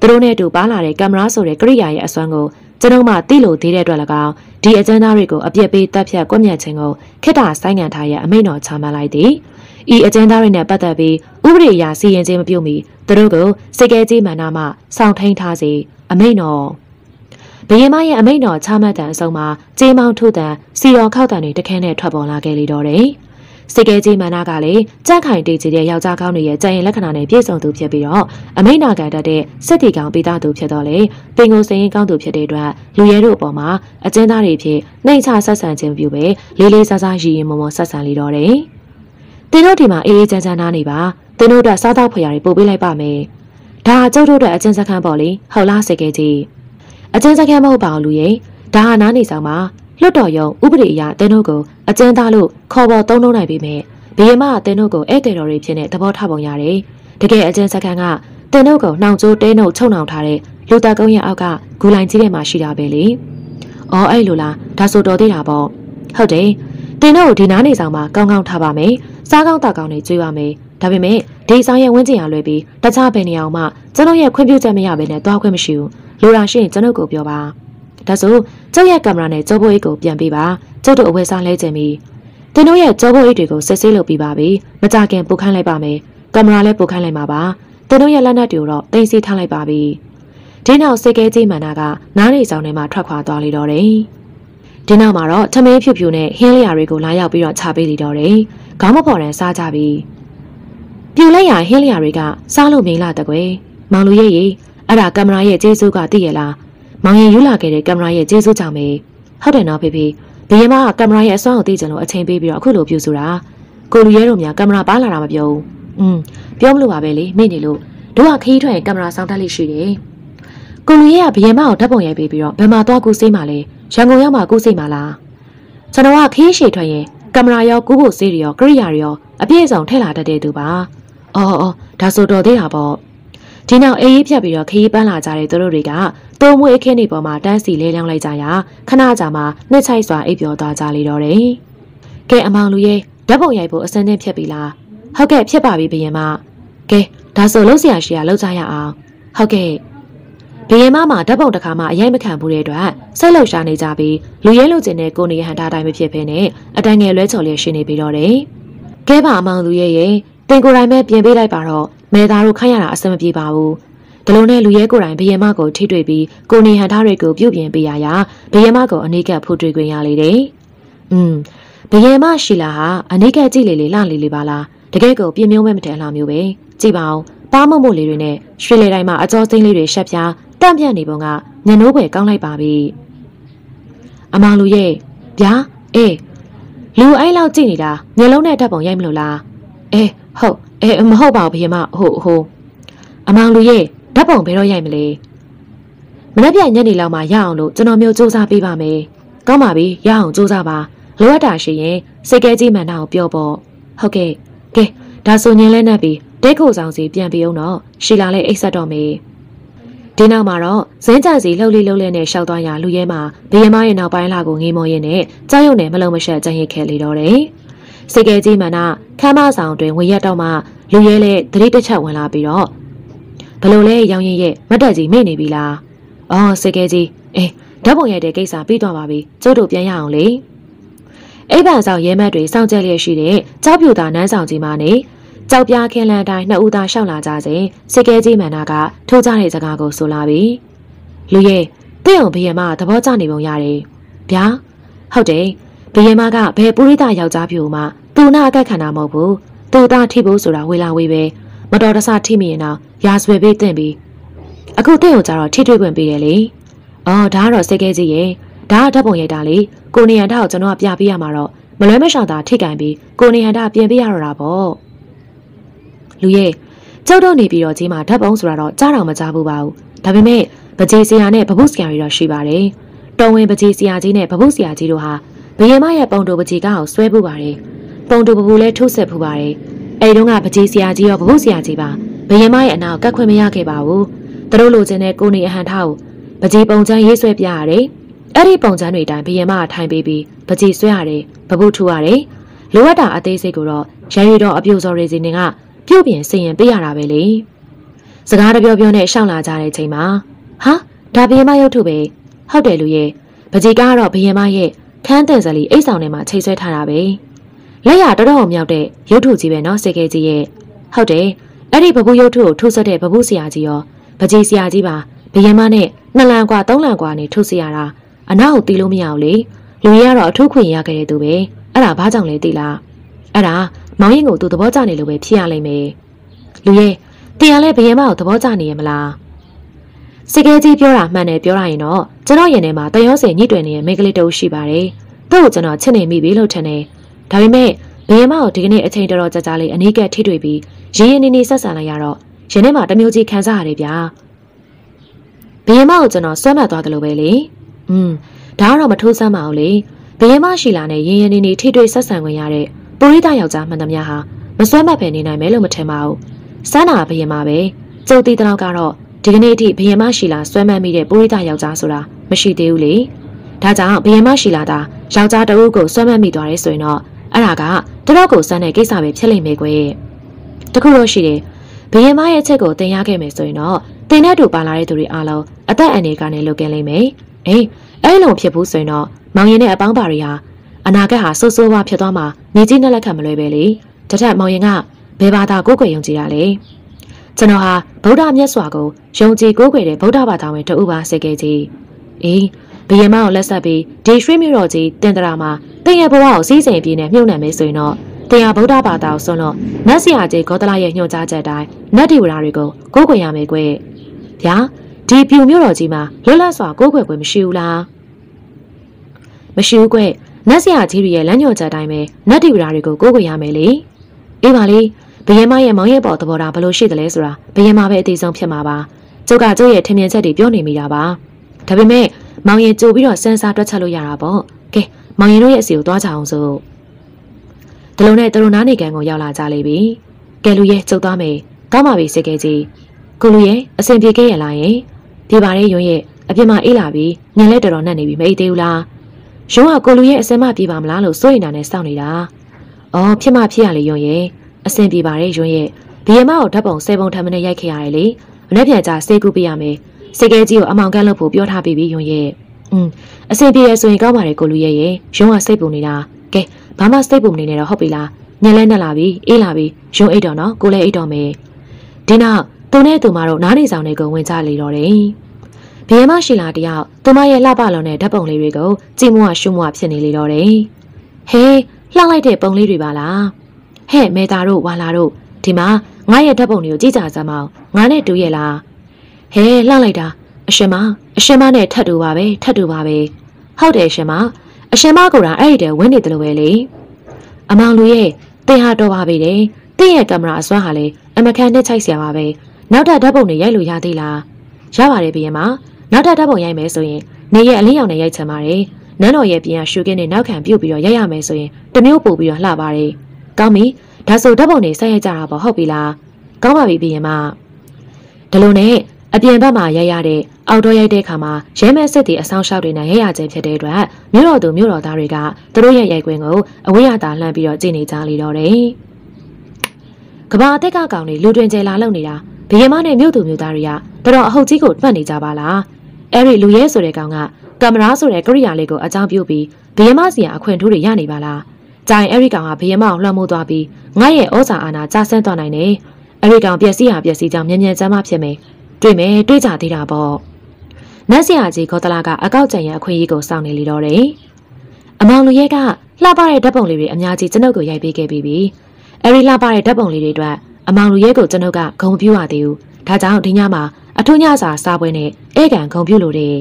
သူတို့နဲ့အတူပါလာတဲ့ကင်မရာဆိုတဲ့ကိရိယာရဲ့အစွမ်းကိုကျွန်ုပ်မှသိလို့သေးတဲ့အတွက်၎င်းဒီအကျဉ်းသားတွေကိုအပြစ်ပေးတပ်ဖြတ်ကွပ်မျက်ခြင်းကိုခိတ္တဆိုင်ငံထားရအမိန့်တော်ချမှတ်လိုက်သည်ဤအကျဉ်းသားတွေနဲ့ပတ်သက်ပြီးဥပဒေအရစီရင်ခြင်းမပြုမီသူတို့ကိုစိတ်ကဲကြီးမှန်နာမှစောင့်ထိန်ထားစေအမိန့်တော်ဘရင်မရဲ့အမိန့်တော်ချမှတ်တဲ့အဆုံးမှာကြေးမောင်းထုတန်စီရောခောက်တန်တွေတခဲနဲ့ထွက်ပေါ်လာခဲ့လေတော့တယ်။ စိတ်ကဲကြီးမန္နာကလည်းကြက်ခိုင်တေးကြီးတဲ့ယောက်ျားကောင်းတွေရဲ့ကြံရင်လက္ခဏာနဲ့ပြည့်စုံသူဖြစ်ပြီးတော့အမိန့်နာခံတတ်တဲ့စစ်တီကောင်ပိသားသူဖြစ်တော့လေပင်ကိုစရင်ကောင်းသူဖြစ်တဲ့အတွက်လူရဲတို့အပေါ်မှာအကျဉ်းသားတွေဖြစ်နှိမ်ချဆက်ဆံခြင်းပြုပဲလေးလေးစားစားရည်ရင်မုံမဆက်ဆံလေတော့တယ်။တင်းတို့ဒီမှာအေးအေးချမ်းချမ်းနားနေပါတင်းတို့အတွက်စားတော့ဖွေရတွေပို့ပေးလိုက်ပါမယ်။ဒါကျုပ်တို့အတွက်အကျဉ်းစခန်းပေါ့လေဟုတ်လားစိတ်ကဲကြီး။အကျဉ်းစခန်းမဟုတ်ပါဘူးလူရဲ့ဒါဟာနားနေဆောင်မှာ လွတ်တော်ရုံဥပဒေအရတင်းတို့ကိုအကျဉ်းသားလို့ခေါ်ပေါ်သုံးနှုံးနိုင်ပြီမဲ့ဘီယမအတင်းတို့ကိုဧည့်သည်တော်တွေဖြစ်နေသဘောထားပုံရတယ်တကယ်အကျဉ်းစခန်းကတင်းတို့ကိုနှောင်ကျိုးတဲနှုတ်ချုံနှောင်ထားတဲ့လူသားကုန်းရဲ့အောက်ကဂူလိုင်ကြီးထဲမှာရှိတာပဲလေအော်အဲ့လိုလားဒါဆိုတော်သေးတာပေါ့ဟုတ်တယ်တင်းတို့ဒီနားနေဆောင်မှာကောင်းကောင်းထားပါမယ်စားကောင်းတောက်ကောင်းနေကြွေးပါမယ်ဒါပေမဲ့ဒေဆောင်ရဲ့ဝင်းကျင်ရလွယ်ပြီးတခြားဘယ်နေအောင်မှကျွန်တော်ရဲ့ခွင့်ပြုချက်မရဘဲနဲ့တွားခွင့်မရှိဘူးလိုရာရှိရင်ကျွန်ုပ်ကိုပြောပါ ဒါဆိုကျုပ်ရဲ့ကင်မရာနဲ့ကြောဘိုးအိတ်ကိုပြန်ပေးပါကျုပ်တို့အဝယ်စားလဲခြင်းပြီတင်တို့ရဲ့ကြောဘိုးအိတ်တွေကိုစစ်ဆေးလုပ်ပြီးပါပြီမကြခင်ပို့ခိုင်းလိုက်ပါမယ်ကင်မရာလည်းပို့ခိုင်းလိုက်ပါပါတင်တို့ရဲ့လက်နက်တွေကိုတော့တင်စီထားလိုက်ပါပြီဒီနောက်စိတ်ကဲကြီးမန္နာကနားနေဆောင်ထဲမှာထွက်ခွာသွားလေတော့တယ်ဒီနောက်မှာတော့ထမင်းဖြူဖြူနဲ့ဟင်းလျာတွေကိုလာရောက်ပြီးတော့ချပေးလိတော့တယ်ခေါင်းမဖော်တန်းစားကြပြီပြူလိုက်ရဟင်းလျာတွေကစားလို့မင်းလာတကွယ်မောင်လူရဲ့ရေအဲ့ဒါကင်မရာရဲ့ကျေးဇူးကသိရလား မောင်ရင်ယူလာခဲ့တဲ့ကင်မရာရဲ့ကျေးဇူးကြောင့်ပဲဟုတ်တယ်နော်ဖေဖေဘယင်မကကင်မရာရဲ့အစွမ်းကိုသိကြလို့အချိန်ပေးပြီးတော့အခုလိုပြုဆိုတာကိုလူရဲတို့များကင်မရာပါလာတာမပြောဘူးอืมပြောမလို့ပါပဲလေမိနေလို့တို့ကခီးထွက်ကင်မရာစောင်းတက်လိရှိတယ်ကိုလူရဲကဘယင်မကိုဓာတ်ပုံရိုက်ပေးပြီးတော့ဘယ်မှာသွားကူစေးမှလဲရန်ကုန်ရောက်မှကူစေးမှလားကျွန်တော်ကခီးရှည်ထွက်ရင်ကင်မရာရောကူးဖို့စေးတွေရောကရိယာတွေရောအပြည့်အစုံထည့်လာတတ်တဲ့သူပါအော်အော်ဒါဆိုတော်သေးတာပေါ့ဒီနောက်အေးဖြတ်ပြီးတော့ခရီးပန်းလာကြတဲ့သူတို့တွေက တိုးမွေးခင်းနေပေါ်မှာတန်းစီလဲလျောင်းလိုက်ကြရာခဏကြာမှနှစ်ချိုက်စွာအိပ်ပျော်သွားကြလေတော့တယ်။ကဲအမောင်လူရဲ့ဓာတ်ပုံရိုက်ဖို့အစင်းသင်းဖြစ်ပြီလား။ဟုတ်ကဲ့ဖြစ်ပါပြီဘယင်မ။ကဲဒါဆိုလုံးစရာရှိရလောက်ကြရအောင်။ဟုတ်ကဲ့ဘယင်မမှာဓာတ်ပုံတစ်ခါမှအရင်မခံဘူးတဲ့အတွက်စိတ်လှုပ်ရှားနေကြပြီးလူရဲလူကျင်တဲ့ကိုနေဟန်တာတိုင်းမဖြစ်ဖ ೇನೆ အတိုင်ငယ်လွဲချော်လျက်ရှိနေပြီးတော့တယ်။ကဲပါအမောင်လူရဲ့ရဲ့တင်ကိုယ်တိုင်ပဲပြင်ပေးလိုက်ပါတော့မဲသားတို့ခိုင်းရတာအဆင်မပြေပါဘူး ဒလုံးနဲ့လူရဲကိုယ်တိုင်ဘယင်မကိုထိတွေ့ပြီးကိုနေဟန်ထားတွေကိုပြုတ်ပြင်ပေးရရာဘယင်မကိုအနေကပ်ဖို့တွေ့ခွင့်ရလေတယ်။อืมဘယင်မရှိလာဟာအနေကပ်ကြည့်လေလေလှလေလေပါလားတကယ်ကိုပြင်းမြုံးမဲ့မတဲ့အလှမျိုးပဲကြည့်ပါဦးပါမမို့လေးတွေနဲ့ရွှေလေတိုင်းမှာအကျော်စိမ့်လေးတွေရှက်ပြားတန့်ပြန့်နေပုံကညနိုးပွဲကောင်းလိုက်ပါပြီ။အမောင်လူရဲ့ဗျာအေးလူအိုက်လောက်ကြည့်နေတာမျက်လုံးနဲ့ဓာတ်ပုံရိုက်မလို့လား။အေးဟုတ်အဲမဟုတ်ပါဘူးဘုရင်မဟိုဟိုအမောင်လူရဲ့ ဓာတ်ပုံဘယ်တော့ရိုက်မလဲမနေ့ပြန်ညနေလောက်မှရအောင်လို့ကျွန်တော်မျိုးစူးစမ်းပေးပါမယ်ကောင်းပါပြီရအောင်စူးစမ်းပါလိုအပ်တာရှိရင်စိတ်ကဲကြီးမှန်တာကိုပြောပေါ့ဟုတ်ကဲ့ကဲဒါဆိုရင်လဲနှက်ပြီးတဲကိုဆောင်စီပြန်ပြီးအောင်တော့ရှီလာလဲအိတ်ဆက်တော့မေဒီနောက်မှာတော့ဇင်းကြစီလှုပ်လေးလှုပ်လေးနဲ့ရှောက်သွားရလူရဲမှာဘီယမရဲ့နောက်ပိုင်းလာကိုငေးမောရင်းနဲ့ကြောက်ရွံ့နဲ့မလုံးမရှက်ကြံ့ရစ်ခဲ့လေတော့တယ်စိတ်ကဲကြီးမှန်တာခမ်းမဆောင်တွင်ဝရက်တော့မှလူရဲလဲသတိတစ်ချက်ဝင်လာပြီးတော့ ဘလို့လဲရောင်ရင်ရဲ့မတ်တက်ကြီးမိနေပြီလားအော်စိတ်ကဲကြီးအေးဓာတ်ပုံရိုက်တဲ့ကိစ္စပြီးသွားပါပြီကျို့တို့ပြန်ရအောင်လေအိဗန်ဆောင်ရဲမတ်တွေစောင့်ကြလျက်ရှိတဲ့ကြောက်ပြူတာနန်းဆောင်ကြီးမနေကြောက်ပြားခင်းလန်တိုင်းနှစ်ဦးသားရှောက်လာကြစဉ်စိတ်ကဲကြီးမန္နာကထိုးကြတဲ့စကားကိုဆိုလာပြီလူရဲ့တင့်အောင်ဘယံမသဘောကျနေပုံရတယ်ဗျာဟုတ်တယ်ဘယံမကဘယ်ပုရိသယောက်ျားပြူမှသူနာအကက်ခံတာမဟုတ်ဘူးသူသားထိဖို့ဆိုတာဝေလာဝေးပဲ မတော်တဆထိမိရင်တော့ရာဇဝယ်ပေးတင့်ပြီအခုတင့်ကိုကြတော့ထိတွေ့ခွင့်ပေးတယ်လေအော်ဒါကတော့စိတ်ကဲကြီးရဲ့ဒါကဓာတ်ပုံရိုက်တာလေကိုနေဟန်တာကိုကျွန်တော်ကပြပေးရမှာတော့မလွဲမရှောင်တာထိကန်ပြီးကိုနေဟန်တာပြင်ပေးရတော့တာပေါ့လူရဲ့ကျောက်တော့နေပြီးတော့ကြီးမှာဓာတ်ပုံဆိုတာတော့ကြားတော်မကြားဘူးပါဘူးဒါပေမဲ့ပကြေဆရာနဲ့ဘဘုဆရာတွေတော့ရှိပါတယ်တော်ဝင်ပကြေဆရာကြီးနဲ့ဘဘုဆရာကြီးတို့ဟာဘယင်မရဲ့ပုံတူပကြေကအောင်ဆွဲပူပါတယ်ပုံတူပပူလည်းထုတ်ဆက်ပူပါတယ် အဲဒီတော့ကပကြေဆရာကြီးရောဘဘုဆရာကြီးပါဘယင်မရဲ့အနာကိုကတ်ခွင့်မရခဲ့ပါဘူးသူတို့လိုချင်တဲ့ကိုနေအဟန်ထားကိုပကြေပုံချမ်းရေးဆွဲပြရတယ်အဲ့ဒီပုံချမ်းတွေတိုင်းဘယင်မကထိုင်ပေးပြီးပကြေဆွဲရတယ်ဘဘုထူရတယ်လိုအပ်တာအသေးစိတ်ကိုတော့ရန်ရီတော်အပြိုစော်ရေစီနေကပြုတ်ပြင်စင်ရင်ပေးရတာပဲလေစကားတပြောပြောနဲ့ရှောင်းလာကြတဲ့ချိန်မှာဟာဒါဘယင်မရုပ်ထုပဲဟုတ်တယ်လူရဲ့ပကြေကတော့ဘယင်မရဲ့ခန်းတန်စလီအိတ်ဆောင်ထဲမှာချိတ်ဆွဲထားတာပဲ လက်ရတော်တော်မြောက်တဲ့ရုပ်ထုကြီးပဲနော်စေကေကြီးရဲ့ဟုတ်တယ်အဲ့ဒီဘဘူးရုပ်ထုကိုထိုးဆွတဲ့ဘဘူးဆရာကြီးရောပကြေဆရာကြီးပါဘယင်မနဲ့ နှစ်လန်กว่าသုံးလန်กว่าနေထုတ်စီရတာအနောက်ကိုတီးလို့မရဘူးလေလူကြီးကတော့အထုခွင့်ရခဲ့တဲ့သူပဲအဲ့ဒါဘာကြောင့်လဲသိလားအဲ့ဒါမောင်ရင်ကိုသူသဘောကျနေလို့ပဲဖြစ်ရလိမ့်မယ်လူရဲ့တင်ရလဲဘယင်မကိုသဘောကျနေရမလားစကဲကြီးပြောတာမှန်တယ်ပြောရရင်တော့ကျွန်တော်ရင်ထဲမှာတရောစင်ညှိတွယ်နေတဲ့မိန်းကလေးတအုပ်ရှိပါတယ်သူ့ကိုကျွန်တော်ချစ်နေမိပြီလို့ထင်တယ် ဒါပေမဲ့ဘယင်မကိုဒီကနေ့အချိန်တော်တော်ကြာကြာလေးအနီးကပ်ထိတွေ့ပြီးရင်းရင်းနှီးနှီးဆက်ဆံလိုက်ရတော့ရင်ထဲမှာတမျိုးကြီးခံစားရတယ်ဗျာဘယင်မကိုကျွန်တော်ဆွဲမှတ်သွားတယ်လို့ပဲလေอืมဒါကတော့မထိုးစမ်းပါဘူးလေဘယင်မရှိလာနဲ့ရင်းရင်းနှီးနှီးထိတွေ့ဆက်ဆံခွင့်ရတဲ့ပုရိသယောက်ျားမှန်သမျှဟာမစွမ်းမဖယ်နေနိုင်မယ်လို့မထင်ပါဘူးစမ်းနာဘယင်မပဲကျုပ်တီးတဲ့ကတော့ဒီကနေ့အထိဘယင်မရှိလာစွမ်းမမိတဲ့ပုရိသယောက်ျားဆိုတာမရှိသေးဘူးလေဒါကြောင့်ဘယင်မရှိလာတာယောက်ျားတအုပ်ကိုစွမ်းမမိသွားရဲဆိုရင်တော့ အဲ့ဒါကတတော့ကိုစမ်းတဲ့ကိစ္စပဲဖြစ်လိမ့်မယ်ကွယ်တခုတော့ရှိတယ်ဘယင်မရဲ့အချက်ကိုတင်ရခဲ့မယ်ဆိုရင်တော့တင်တဲ့တူပါလာတဲ့သူတွေအားလုံးအသက်အန္တရာယ်ကနေလွတ်ကင်းလိမ့်မယ်အေးအဲ့လိုဖြစ်ဘူးဆိုရင်တော့မောင်ရင်နဲ့အပေါင်းပါတွေဟာအနာဂတ်ဟာဆိုးဆိုးဝါးဖြစ်သွားမှာနေကြီးနဲ့လက်ခံမလွယ်ပဲလေတထက်မောင်ရင်ကဘယ်ဘာသာကိုးကွယ်ယုံကြည်တာလဲကျွန်တော်ဟာဗုဒ္ဓမြတ်စွာကိုယုံကြည်ကိုးကွယ်တဲ့ဗုဒ္ဓဘာသာဝင်တဦးပါစေခဲ့ကြီးအေးဘယင်မကိုလက်ဆက်ပြီးဒီရွှေမြို့တော်ကြီးတင်တရာမှာ တင်ရဲ့ဘဝကိုစီးစိမ်ပြင်းနဲ့မြုပ်နှံမယ်ဆိုရင်တော့တင်ရဗုဒ္ဓဘာသာကိုဆွတော့နတ်ဆရာကြီးဂေါတလရဲ့ညွှန်ကြားချက်တိုင်းနတ်ဒီဝရာတွေကိုကိုးကွယ်ရမယ်ကွဗျာဒီပြူမြို့တော်ကြီးမှာလွတ်လပ်စွာကိုးကွယ်ခွင့်မရှိဘူးလားမရှိဘူးကွနတ်ဆရာကြီးရဲ့လမ်းညွှန်ချက်တိုင်းပဲနတ်ဒီဝရာတွေကိုကိုးကွယ်ရမယ်လေအေးပါလေဘယင်မရဲ့မောင်ရဲ့ပေါ်သဘောထားဘလို့ရှိတယ်လဲဆိုတာဘယင်မပဲအသေးဆုံးဖြစ်မှာပါကျုပ်ကကျုပ်ရဲ့ထင်မြင်ချက်တွေပြောနေမိတာပါဒါပေမဲ့မောင်ရင်ကြိုပြီးတော့စမ်းစားတွက်ချက်လို့ရတာပေါ့ကဲ မောင်ရင်တို့ရဲ့အစီကိုသွားကြအောင်စို့ဒီလိုနဲ့သူတို့နားနေကန်ကိုရောက်လာကြလိမ့်ပြီကဲလူရဲ့ကျုပ်သွားမယ်ကောင်းပါပြီစေကဲကြီးကိုလူရဲ့အဆင်ပြေခဲ့ရလားယင်ဒီပါရဲ့ယွန်းရဲ့အပြစ်မအေးလာပြီညင်လဲတော်တော်နှက်နေပြီမအေးသေးဘူးလားယွန်းကကိုလူရဲ့အစင်မပြေပါမလားလို့စိုးရိမ်တာနဲ့စောင့်နေတာအော်ဖြစ်မဖြစ်ရလေယွန်းရဲ့အဆင်ပြေပါတယ်ယွန်းရဲ့ဘီယမကိုဓာတ်ပုံဆယ်ပုံထမ်းမနဲ့ရိုက်ခဲ့ရတယ်လေမနေ့ပြန်ကြစေကူပေးရမယ်စေကဲကြီးကိုအမောင်ကန်းလို့ဖို့ပြောထားပြီးပြီယွန်းရဲ့ อืมအဆင်ပြေရဆိုရင်ကောင်းပါတယ်ကိုလူရဲ့ရဲ့ယွန်းကစိတ်ပုံနေတာကဲဘာမှစိတ်ပုံနေနေတော့ဟုတ်ပြီလားညင်လဲနဲ့လာပြီအေးလာပြီယွန်းအိတ်တော့နော်ကိုလည်းအိတ်တော့မယ်ဒီနောက်သူနဲ့သူမတို့နားနေဆောင်တွေကိုဝင်ကြလေတော့တယ်ဘီယမရှိလာတယောက်သူမရဲ့လှပလုံးတဲ့ဓာတ်ပုံလေးတွေကိုကြည့်မွားရှုမွားဖြစ်နေလေတော့တယ်ဟေးလှလိုက်တဲ့ပုံလေးတွေပါလားဟဲ့မေတာတို့ဝါလာတို့ဒီမှာငါရဲ့ဓာတ်ပုံတွေကိုကြည့်ကြစမ်းမအောင်ငါနဲ့တူရဲ့လားဟဲလှလိုက်တာအရှင်မ အရှင်မနဲ့ထပ်တူပါပဲထပ်တူပါပဲဟုတ်တယ်ရှင်မအရှင်မကအဲ့ဒီတည်းဝင်းနေတယ်လို့ပဲလေအမောင်လူရဲ့တင်ဟာတော့ပါပြီတဲ့တင်ရဲ့ကင်မရာအစွမ်းဟာလေအမကန်နဲ့ချိုက်ဆရာပါပဲနောက်ထပ်ဓာတ်ပုံတွေရိုက်လို့ရသေးလားရပါတယ်ဘီယမနောက်ထပ်ဓာတ်ပုံရိုက်မယ်ဆိုရင်နေရဲ့အလင်းရောင်နဲ့ရိုက်ချင်ပါတယ်နန်းတော်ရဲ့ပြင်ရရှုခင်းနဲ့နောက်ခံပြုတ်ပြီးတော့ရိုက်ရမယ်ဆိုရင်တမျိုးပို့ပြီးတော့လှပါတယ်ကောင်းပြီဒါဆိုဓာတ်ပုံတွေဆက်ရိုက်ကြတာပေါ့ဟုတ်ပြီလားကောင်းပါပြီဘီယမဒီလိုနဲ့အပြင်ဘက်မှာရိုက်ရတဲ့ အောက်တော့ရိုက်တဲ့အခါမှာရဲမဲစစ်တီအဆောင်ရှောက်တွေနဲ့ရဲရခြင်းဖြစ်တဲ့အတွက်မြို့တော်သူမြို့တော်သားတွေကသူတို့ရဲ့ရိုက်ကွင်းကိုအဝေးရသာလှမ်းပြီးတော့ကြည့်နေကြလေတော့တယ်။ကဘာအသက်ကကောင်တွေလူတွင်ကျယ်လာလုံနေတာဘီယမနဲ့မြို့သူမြို့သားတွေကတော်တော်အဟုတ်ကြီးကိုတွက်နေကြပါလား။အဲ့ဒီလူရဲဆိုတဲ့ကောင်ကကင်မရာဆိုတဲ့ကိရိယာလေးကိုအကြောင်းပြုပြီးဘီယမစီရအခွင့်ထိုးတွေရနေပါလား။ကြိုင်အဲ့ဒီကောင်ကဘီယမအောင်လွှမ်းမိုးသွားပြီးငါ့ရဲ့ဩဇာအာဏာကျဆင်းသွားနိုင်တယ်။အဲ့ဒီကောင်ပျက်စီးဟာပျက်စီးကြောင်မြန်မြန်စမ်းမဖြစ်မယ်။တွေ့မယ်တွေ့ကြသေးတာပေါ့ နတ်ဆရာကြီးခေါတလာကအကောက်ကြံရအခွင့်အရေးကိုစောင့်နေလေတော့တယ်အမောင်လူရဲကလှပတဲ့ဓာတ်ပုံလေးတွေအများကြီးကျွန်ုပ်ကိုရိုက်ပေးခဲ့ပြီးပြီအဲဒီလှပတဲ့ဓာတ်ပုံလေးတွေအတွက်အမောင်လူရဲကိုကျွန်ုပ်ကဂုံပြူရသေးဘူးဒါကြောင့်ဒီညမှာအထုံးညစာစားပွဲနဲ့ဧကန်ဂုံပြူလို့တယ်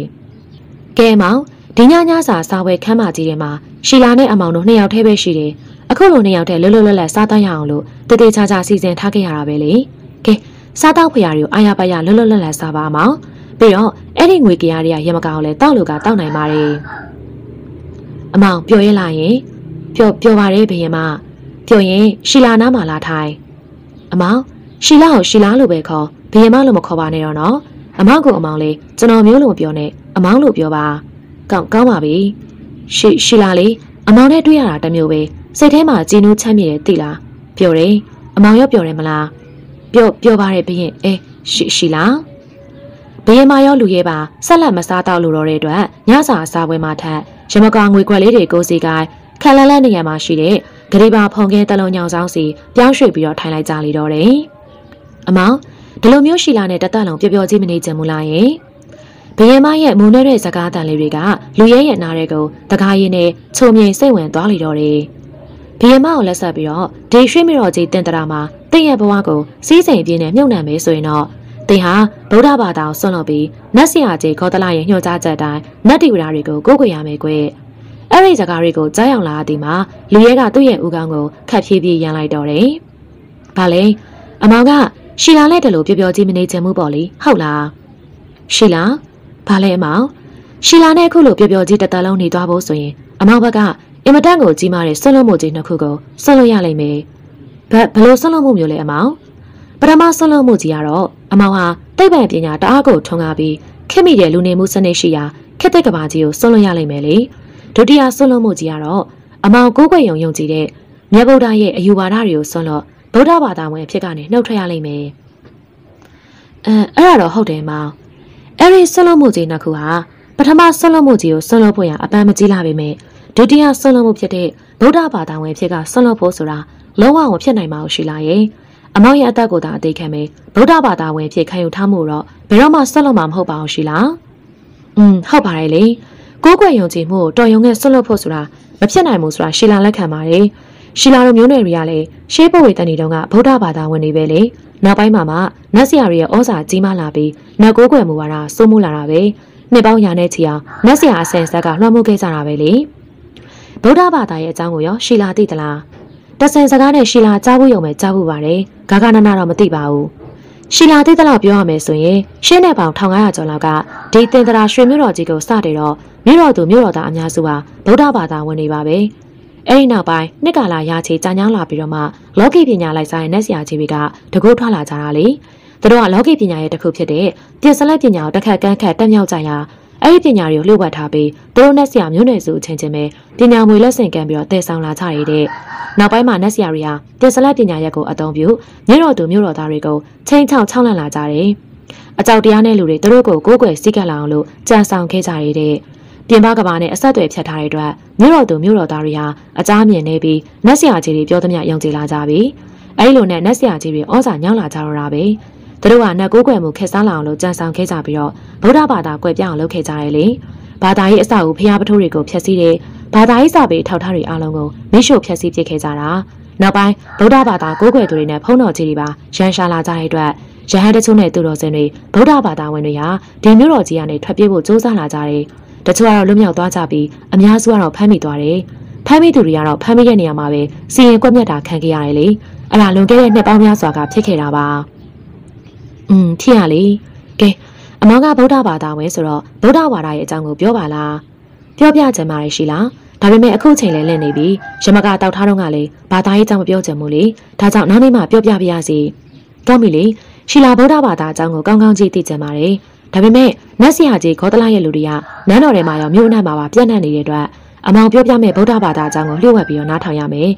ကဲမောင်ဒီညညစာစားပွဲခမ်းမကြီးထဲမှာရှီလာနဲ့အမောင်တို့နှစ်ယောက်တည်းပဲရှိတယ်အခုလိုနှစ်ယောက်တည်းလွတ်လွတ်လပ်လပ်စားတတ်ရအောင်လို့တည်တည်ချာချာစီစဉ်ထားခဲ့ရတာပဲလေကဲစားတောက်ဖရာတွေကိုအာရပါရလွတ်လွတ်လပ်လပ်စားပါမောင် ပြီးတော့အဲ့ဒီငွေကြရတွေကရမကောင်လဲတောက်လို့ကတောက်နိုင်ပါတယ်အမောင်ပြောရဲလာရင်ပြောပြောပါရဲဘယင်မပြောရင်ရှီလာနားမှာလာထိုင်အမောင်ရှီလာကိုရှီလာလို့ပဲခေါ်ဘယင်မလို့မခေါ်ပါနဲ့တော့နော်အမောင်ကိုအမောင်လေးကျွန်တော်မျိုးလို့မပြောနဲ့အမောင်လို့ပြောပါကောင်းကောင်းပါပြီရှီရှီလာလေးအမောင်နဲ့တွေ့ရတာတမျိုးပဲစိတ်ထဲမှာကြည်နူးချမ်းမြေတယ်သိလားပြောတယ်အမောင်ရောပြောတယ်မလားပြောပြောပါရဲ့ဘရင်အဲရှိရှိလား ဘရင်မရောလူရဲပါဆက်လက်မစားတော့လို့တော့တဲ့အတွက်ညစာအစားပွဲမှာထက်ရမကောင်ငွေခွက်လေးတွေကိုစီကိုင်းခံလန်းလန်းနေရမှာရှိတဲ့ဂရိပါဖုန်ကဲတလုံးညောင်ဆောင်စီပြောင်းရွှေ့ပြီးတော့ထိုင်လိုက်ကြလေတော့တယ်အမောင်ဒီလိုမျိုးရှိလာတဲ့တသက်လုံးပျော်ပျော်ကြီးမနေချင်ဘူးလားယင်ဘဘယင်မရဲ့မုန်းတဲ့စကားတန်လေးတွေကလူရဲရဲ့နားတွေကိုတကားရည်နဲ့ချုံမြိန်စိတ်ဝင်သွားလိတော့တယ်။ဘယင်မကိုလက်ဆက်ပြီးတော့ဒေရွှေမတော်ကြီးတင်တရာမှာတင့်ရဲ့ဘဝကိုစီးစိမ်ပြင်းနဲ့မြုပ်နှံမယ်ဆိုရင်တော့ တင်ဟာဗုဒ္ဓဘာသာကိုဆွန့်လွတ်ပြီးနတ်ဆရာကြီးခေါ်တလာရဲ့ညွှန်ကြားချက်တိုင်းနတ်တိဝရတွေကိုကိုးကွယ်ရမယ်ကွ။အဲ့ဒီစကားတွေကိုကြားရောက်လာသည်မှာလူရဲကသူ့ရဲ့ဦးခေါင်းကိုခတ်ဖြည်းဖြည်းရန်လိုက်တော့တယ်။ဘာလဲအမောင်ကရှီလာနဲ့တလို့ပြောပြောကြီးမနေချင်မှုပေါ့လေဟုတ်လား။ရှီလာဘာလဲအမောင်ရှီလာနဲ့အခုလိုပြောပြောကြီးတတလုံးနေသွားဖို့ဆိုရင်အမောင်ဘက်ကအင်မတန်ကိုကြီးမားတဲ့ဆွန့်လွတ်မှုကြီးနှစ်ခုကိုဆွန့်လွတ်ရလိမ့်မယ်။ဘယ်ဘလို့ဆွန့်လွတ်မှုမျိုးလဲအမောင်။ ပထမဆွလုံးမှုကြီးကတော့အမောင်ဟာသိပ္ပံပညာတအားကိုထုံကားပြီးခက်မိတဲ့လူနေမှုစနစ်ရှိရာခက်တဲ့ကဘာကြီးကိုဆွလွန်ရလိမ့်မယ်လေဒုတိယဆွလုံးမှုကြီးကတော့အမောင်ကိုးကွယ်ယုံယုံကြည်တဲ့မြတ်ဗုဒ္ဓရဲ့အယူဝါဒတွေကိုဆွလွန်ဗုဒ္ဓဘာသာဝင်အဖြစ်ကနေနှုတ်ထွက်ရလိမ့်မယ်အဲအဲ့ဒါတော့ဟုတ်တယ်မောင်အဲ့ဒီဆွလုံးမှုကြီးနှစ်ခုဟာပထမဆွလုံးမှုကြီးကိုဆွလွန်ဖို့ရအပန်းမကြီးလာပေမဲ့ဒုတိယဆွလုံးမှုဖြစ်တဲ့ဗုဒ္ဓဘာသာဝင်ဖြစ်ကဆွလွန်ဖို့ဆိုတာလုံးဝမဖြစ်နိုင်ပါဘူးရှိလားရဲ့ အမောင်ရဲ့အသက်ကိုသာအသေးခံပြီးဗုဒ္ဓဘာသာဝင်ဖြစ်ခံယူထားမှုတော့ဘယ်တော့မှဆက်လို့မှမဟုတ်ပါဘူးရှိလား။อืมဟုတ်ပါတယ်လေ။ကိုးကွယ်ယုံကြည်မှုကိုတော်ရုံနဲ့ဆွတ်လွတ်ဖို့ဆိုတာမဖြစ်နိုင်ဘူးဆိုတာရှီလာလက်ခံပါတယ်။ရှီလာတို့မျိုးနွယ်တွေကလည်းရှေးဘဝေတန်တီတုန်းကဗုဒ္ဓဘာသာဝင်တွေပဲလေ။နောက်ပိုင်းမှာမှနတ်ဆရာတွေရဲ့ဩဇာကြီးမားလာပြီးနတ်ကိုးကွယ်မှုဝါဒစိုးမိုးလာတာပဲ။နှစ်ပေါင်းရာနဲ့ချီအောင်နတ်ဆရာအစဉ်ဆက်ကလွှမ်းမိုးခဲ့ကြတာပဲလေ။ဗုဒ္ဓဘာသာရဲ့အကြောင်းကိုရောရှီလာသိသလား။ တဆင်စကားနဲ့ရှီလာကြားဖို့ရုံပဲကြားဖို့ပါတယ်ဂါဂနာနာတော့မသိပါဘူးရှီလာသိတဲ့လောက်ပြောရမယ်ဆိုရင်ရှင်းတဲ့ပေါင်1500ကျော်လောက်ကဒီတင်တရာရွှေမြို့တော်ကြီးကိုစတယ်တော့မြို့တော်သူမြို့တော်သားအများစုဟာဗုဒ္ဓဘာသာဝင်နေပါပဲအဲ့ဒီနောက်ပိုင်းနှစ်ကာလရာချီကြာညောင်းလာပြီးတော့မှလောကီပညာလိုက်စားတဲ့နတ်ဆရာကြီးတွေကတကူထွက်လာကြတာလေသူတို့ကလောကီပညာရဲ့တစ်ခုဖြစ်တဲ့ပြင်စလက်ပညာကိုတစ်ခက်ကန်းခက်တက်မြောက်ကြရာ အဲ့ဒီပညာတွေကိုလှုပ်ဝက်ထားပြီးသူတို့နဲ့ဆရာမျိုးနွယ်စုအချင်းချင်းပဲပညာမွေလက်ဆင့်ကမ်းပြီးတော့တည်ဆောင်လာကြရတဲ့နောက်ပိုင်းမှာနတ်ဆရာတွေဟာတင်စလက်ပညာရက်ကိုအသုံးပြုမြို့တော်သူမြို့တော်သားတွေကိုချိန်ချောက်ချောင်းလန့်လာကြတယ်။အကြောက်တရားနဲ့လူတွေသူတို့ကိုကိုးကွယ်စိတ်ကပ်လာအောင်လို့ကြံဆောင်ခဲ့ကြရတဲ့ပြင်ပကဘာနဲ့အဆက်အသွယ်ဖြတ်ထားတဲ့အတွက်မြို့တော်သူမြို့တော်သားတွေဟာအကြမ်းမြင်နေပြီးနတ်ဆရာကြီးတွေပြောသမျှယုံကြည်လာကြပြီ။အဲဒီလိုနဲ့နတ်ဆရာကြီးတွေဩဇာညောင်းလာကြတော့တာပဲ။ သူတို့ကနတ်ကိုးကွယ်မှုခက်စားလာအောင်လို့ကြံဆောင်ခဲ့ကြပြီးတော့ဗုဒ္ဓဘာသာကွယ်ပြောင်းလုပ်ခဲ့ကြရလေ။ဘာသာရေးအဆောက်အဦဖျားပထိုးတွေကိုဖျက်ဆီးတဲ့ဘာသာရေးစာပေထောက်ထားတွေအားလုံးကိုမိရှို့ဖျက်ဆီးပစ်ခဲ့ကြတာနောက်ပိုင်းဗုဒ္ဓဘာသာကိုးကွယ်သူတွေနဲ့ဖုံးတော်ကြီးတွေပါရန်ရှာလာကြတဲ့အတွက်ရဟန်းတချို့နဲ့သူတော်စင်တွေဗုဒ္ဓဘာသာဝင်တွေဟာဒီမျိုးတော်ကြီးကနေထွက်ပြေးဖို့ကြိုးစားလာကြတယ်တချို့ကတော့လွတ်မြောက်သွားကြပြီးအများစုကတော့ဖမ်းမိသွားတယ်ဖမ်းမိသူတွေကတော့ဖမ်းမိတဲ့နေရာမှာပဲစီရင်ကွက်မြတ်တာခံခဲ့ရတယ်လေအဲ့ဒါလွန်ခဲ့တဲ့နှစ်ပေါင်းများစွာကဖြစ်ခဲ့တာပါ อืมဖြစ်ရလေကဲအမောင်ကဗုဒ္ဓဘာသာဝင်ဆိုတော့ဗုဒ္ဓဘာသာရဲ့အကြောင်းကိုပြောပါလားပြောပြကြမှာရှိလားဒါပေမဲ့အခုချိန်လဲလင့်နေပြီရမကတောက်ထားတော့ကလေဘာသာရေးအကြောင်းမပြောချင်ဘူးလေဒါကြောင့်နောက်နေ့မှပြောပြပြရစီကောင်းပြီလေရှီလာဗုဒ္ဓဘာသာအကြောင်းကိုကောင်းကောင်းကြည့်သိကြပါတယ်ဒါပေမဲ့နတ်ဆရာကြီးခေါတလာရဲ့လူတွေကနန်းတော်ထဲမှာရောမြို့အနှံ့မှာပါပြန့်နှံ့နေတဲ့အတွက်အမောင်ပြောပြမဲ့ဗုဒ္ဓဘာသာအကြောင်းကိုလျှို့ဝှက်ပြီးတော့နားထောင်ရမယ်